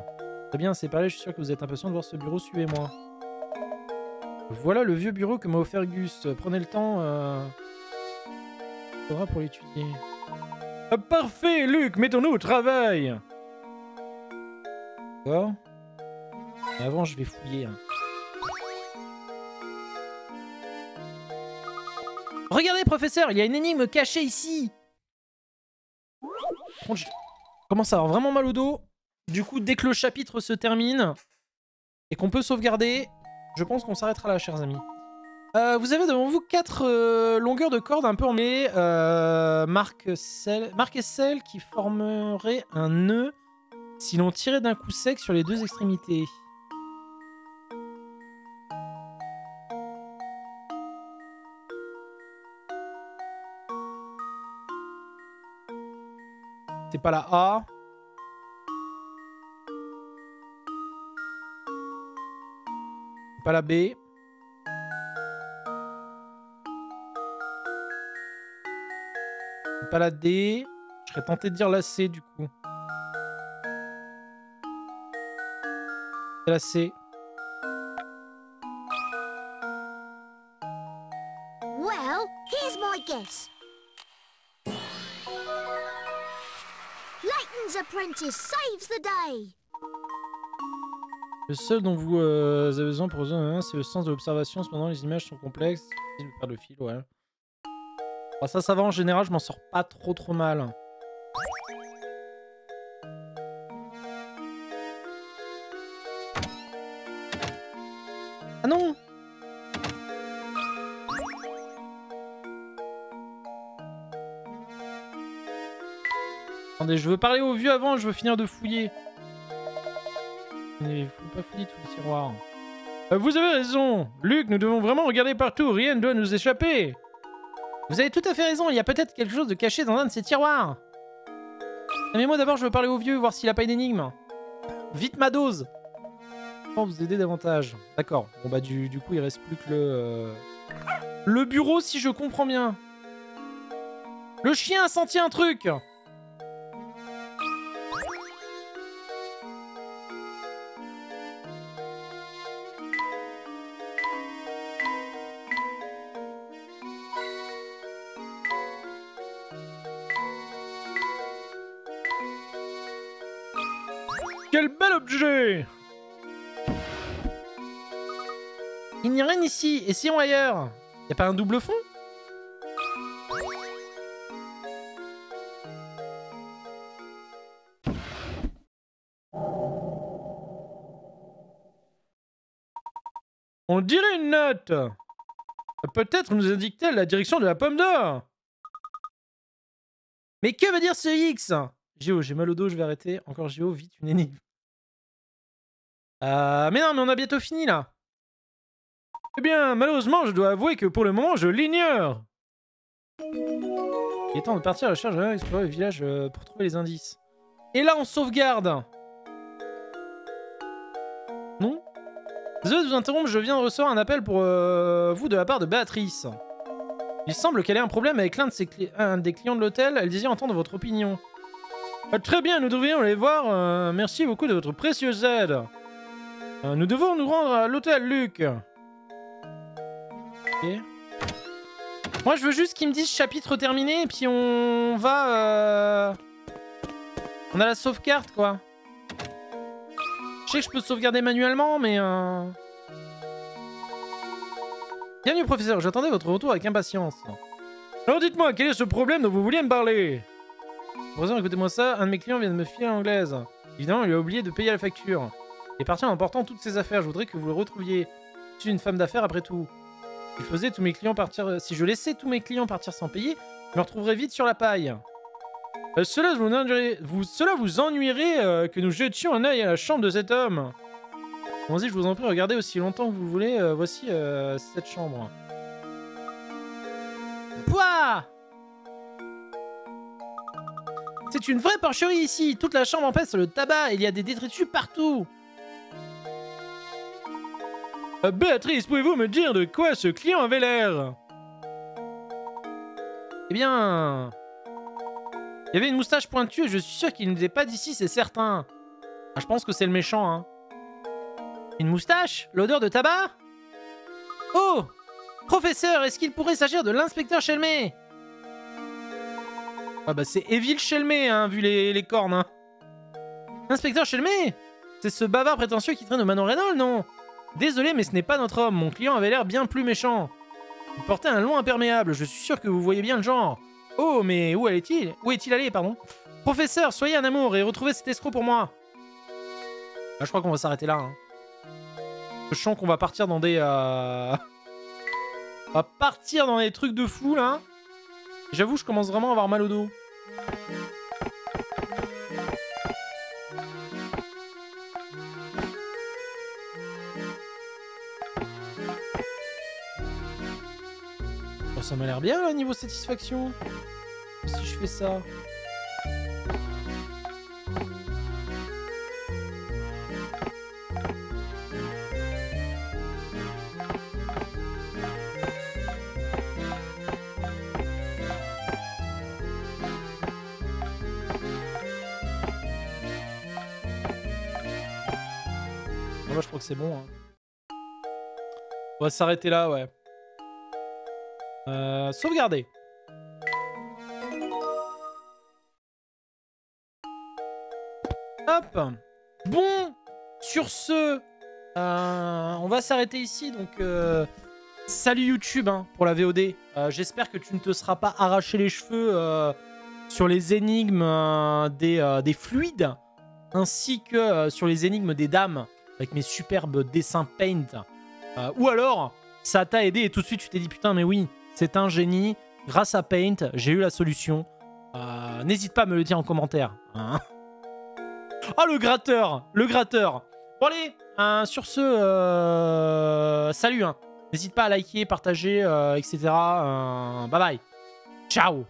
Très bien, c'est pareil, je suis sûr que vous êtes impatient de voir ce bureau, suivez-moi. Voilà le vieux bureau que m'a offert Gus. Prenez le temps. Euh... Faudra pour l'étudier. Ah, parfait, Luc, mettons-nous au travail. D'accord. Mais avant, je vais fouiller. hein. Regardez, professeur, il y a une énigme cachée ici. Je commence à avoir vraiment mal au dos. Du coup, dès que le chapitre se termine et qu'on peut sauvegarder, je pense qu'on s'arrêtera là, chers amis. Euh, vous avez devant vous quatre euh, longueurs de cordes un peu emmêlées. Euh, et sel qui formeraient un nœud si l'on tirait d'un coup sec sur les deux extrémités. C'est pas la A. Pas la B. Pas la D. Je serais tenté de dire la C du coup. La C. saves the day. Le seul dont vous euh, avez besoin pour hein, c'est le sens de l'observation. Cependant, les images sont complexes. Il perd le fil, ouais. Bon, ça, ça va en général, je m'en sors pas trop trop mal. Ah non Attendez, je veux parler aux vieux avant, je veux finir de fouiller. Il faut pas fouiller tous les tiroirs. Euh, vous avez raison, Luc, nous devons vraiment regarder partout, rien ne doit nous échapper. Vous avez tout à fait raison, il y a peut-être quelque chose de caché dans un de ces tiroirs. Mais moi d'abord, je veux parler au vieux, voir s'il a pas une énigme. Vite ma dose Pour vous aider davantage. D'accord, bon bah du, du coup il reste plus que le... euh, Le bureau si je comprends bien. Le chien a senti un truc rien ici, essayons ailleurs? Y a pas un double fond? On dirait une note Peut-être nous indique-t-elle la direction de la pomme d'or Mais que veut dire ce X Géo, j'ai mal au dos, je vais arrêter. Encore Géo, vite, une énigme. Euh, mais non, mais on a bientôt fini là. Eh bien, malheureusement, je dois avouer que pour le moment, je l'ignore. Il est temps de partir à la recherche, explorer le village euh, pour trouver les indices. Et là, on sauvegarde. Non Désolé vous interrompre, je viens de recevoir un appel pour euh, vous de la part de Béatrice. Il semble qu'elle ait un problème avec l'un des clients de l'hôtel. Elle désire entendre votre opinion. Euh, très bien, nous devrions aller voir. euh, merci beaucoup de votre précieuse aide. Nous devons nous rendre à l'hôtel, Luc. Moi, je veux juste qu'ils me disent chapitre terminé et puis on va. euh, On a la sauvegarde, quoi. Je sais que je peux sauvegarder manuellement, mais. Euh... Bienvenue, professeur. J'attendais votre retour avec impatience. Alors dites-moi, quel est ce problème dont vous vouliez me parler? Professeur, écoutez-moi ça. Un de mes clients vient de me filer l'anglaise. Évidemment, il a oublié de payer la facture. Il est parti en emportant toutes ses affaires. Je voudrais que vous le retrouviez. Je suis une femme d'affaires après tout. Partir, si je laissais tous mes clients partir sans payer, je me retrouverais vite sur la paille. Euh, cela vous ennuierait, euh, que nous jetions un œil à la chambre de cet homme. Allons-y, je vous en prie, regardez aussi longtemps que vous voulez. euh, voici euh, cette chambre. Pouah C'est une vraie porcherie ici. Toute la chambre empeste le tabac. Il y a des détritus partout. Euh, Béatrice, pouvez-vous me dire de quoi ce client avait l'air? Eh bien... Il y avait une moustache pointue et je suis sûr qu'il n'était pas d'ici, c'est certain. Ah, je pense que c'est le méchant, hein. Une moustache? L'odeur de tabac? Oh Professeur, est-ce qu'il pourrait s'agir de l'inspecteur Chelmé? Ah bah c'est Evil Chelmé, hein, vu les, cornes. Hein. Inspecteur Chelmé? C'est ce bavard prétentieux qui traîne au Manon Rénal, non? Désolé, mais ce n'est pas notre homme. Mon client avait l'air bien plus méchant. Il portait un long imperméable. Je suis sûr que vous voyez bien le genre. Oh, mais où est-il Où est-il allé, pardon? Professeur, soyez un amour et retrouvez cet escroc pour moi. Là, je crois qu'on va s'arrêter là. Hein. Je sens qu'on va partir dans des... euh, On va partir dans des trucs de fou, là. J'avoue, je commence vraiment à avoir mal au dos. Ça m'a l'air bien, niveau satisfaction. Si je fais ça... Moi, je crois que c'est bon. hein. On va s'arrêter là, ouais. Euh, sauvegarder. Hop. Bon, sur ce, euh, on va s'arrêter ici. Donc, euh, salut YouTube hein, pour la VOD. J'espère que tu ne te seras pas arraché les cheveux sur les énigmes des, des fluides, ainsi que sur les énigmes des dames, avec mes superbes dessins paint. Ou alors, ça t'a aidé et tout de suite tu t'es dit putain, mais oui, c'est un génie. Grâce à Paint, j'ai eu la solution. Euh, N'hésite pas à me le dire en commentaire. hein. Oh le gratteur Le gratteur Bon allez, hein, sur ce, euh, salut. hein. N'hésite pas à liker, partager, euh, etc. Euh, bye bye. Ciao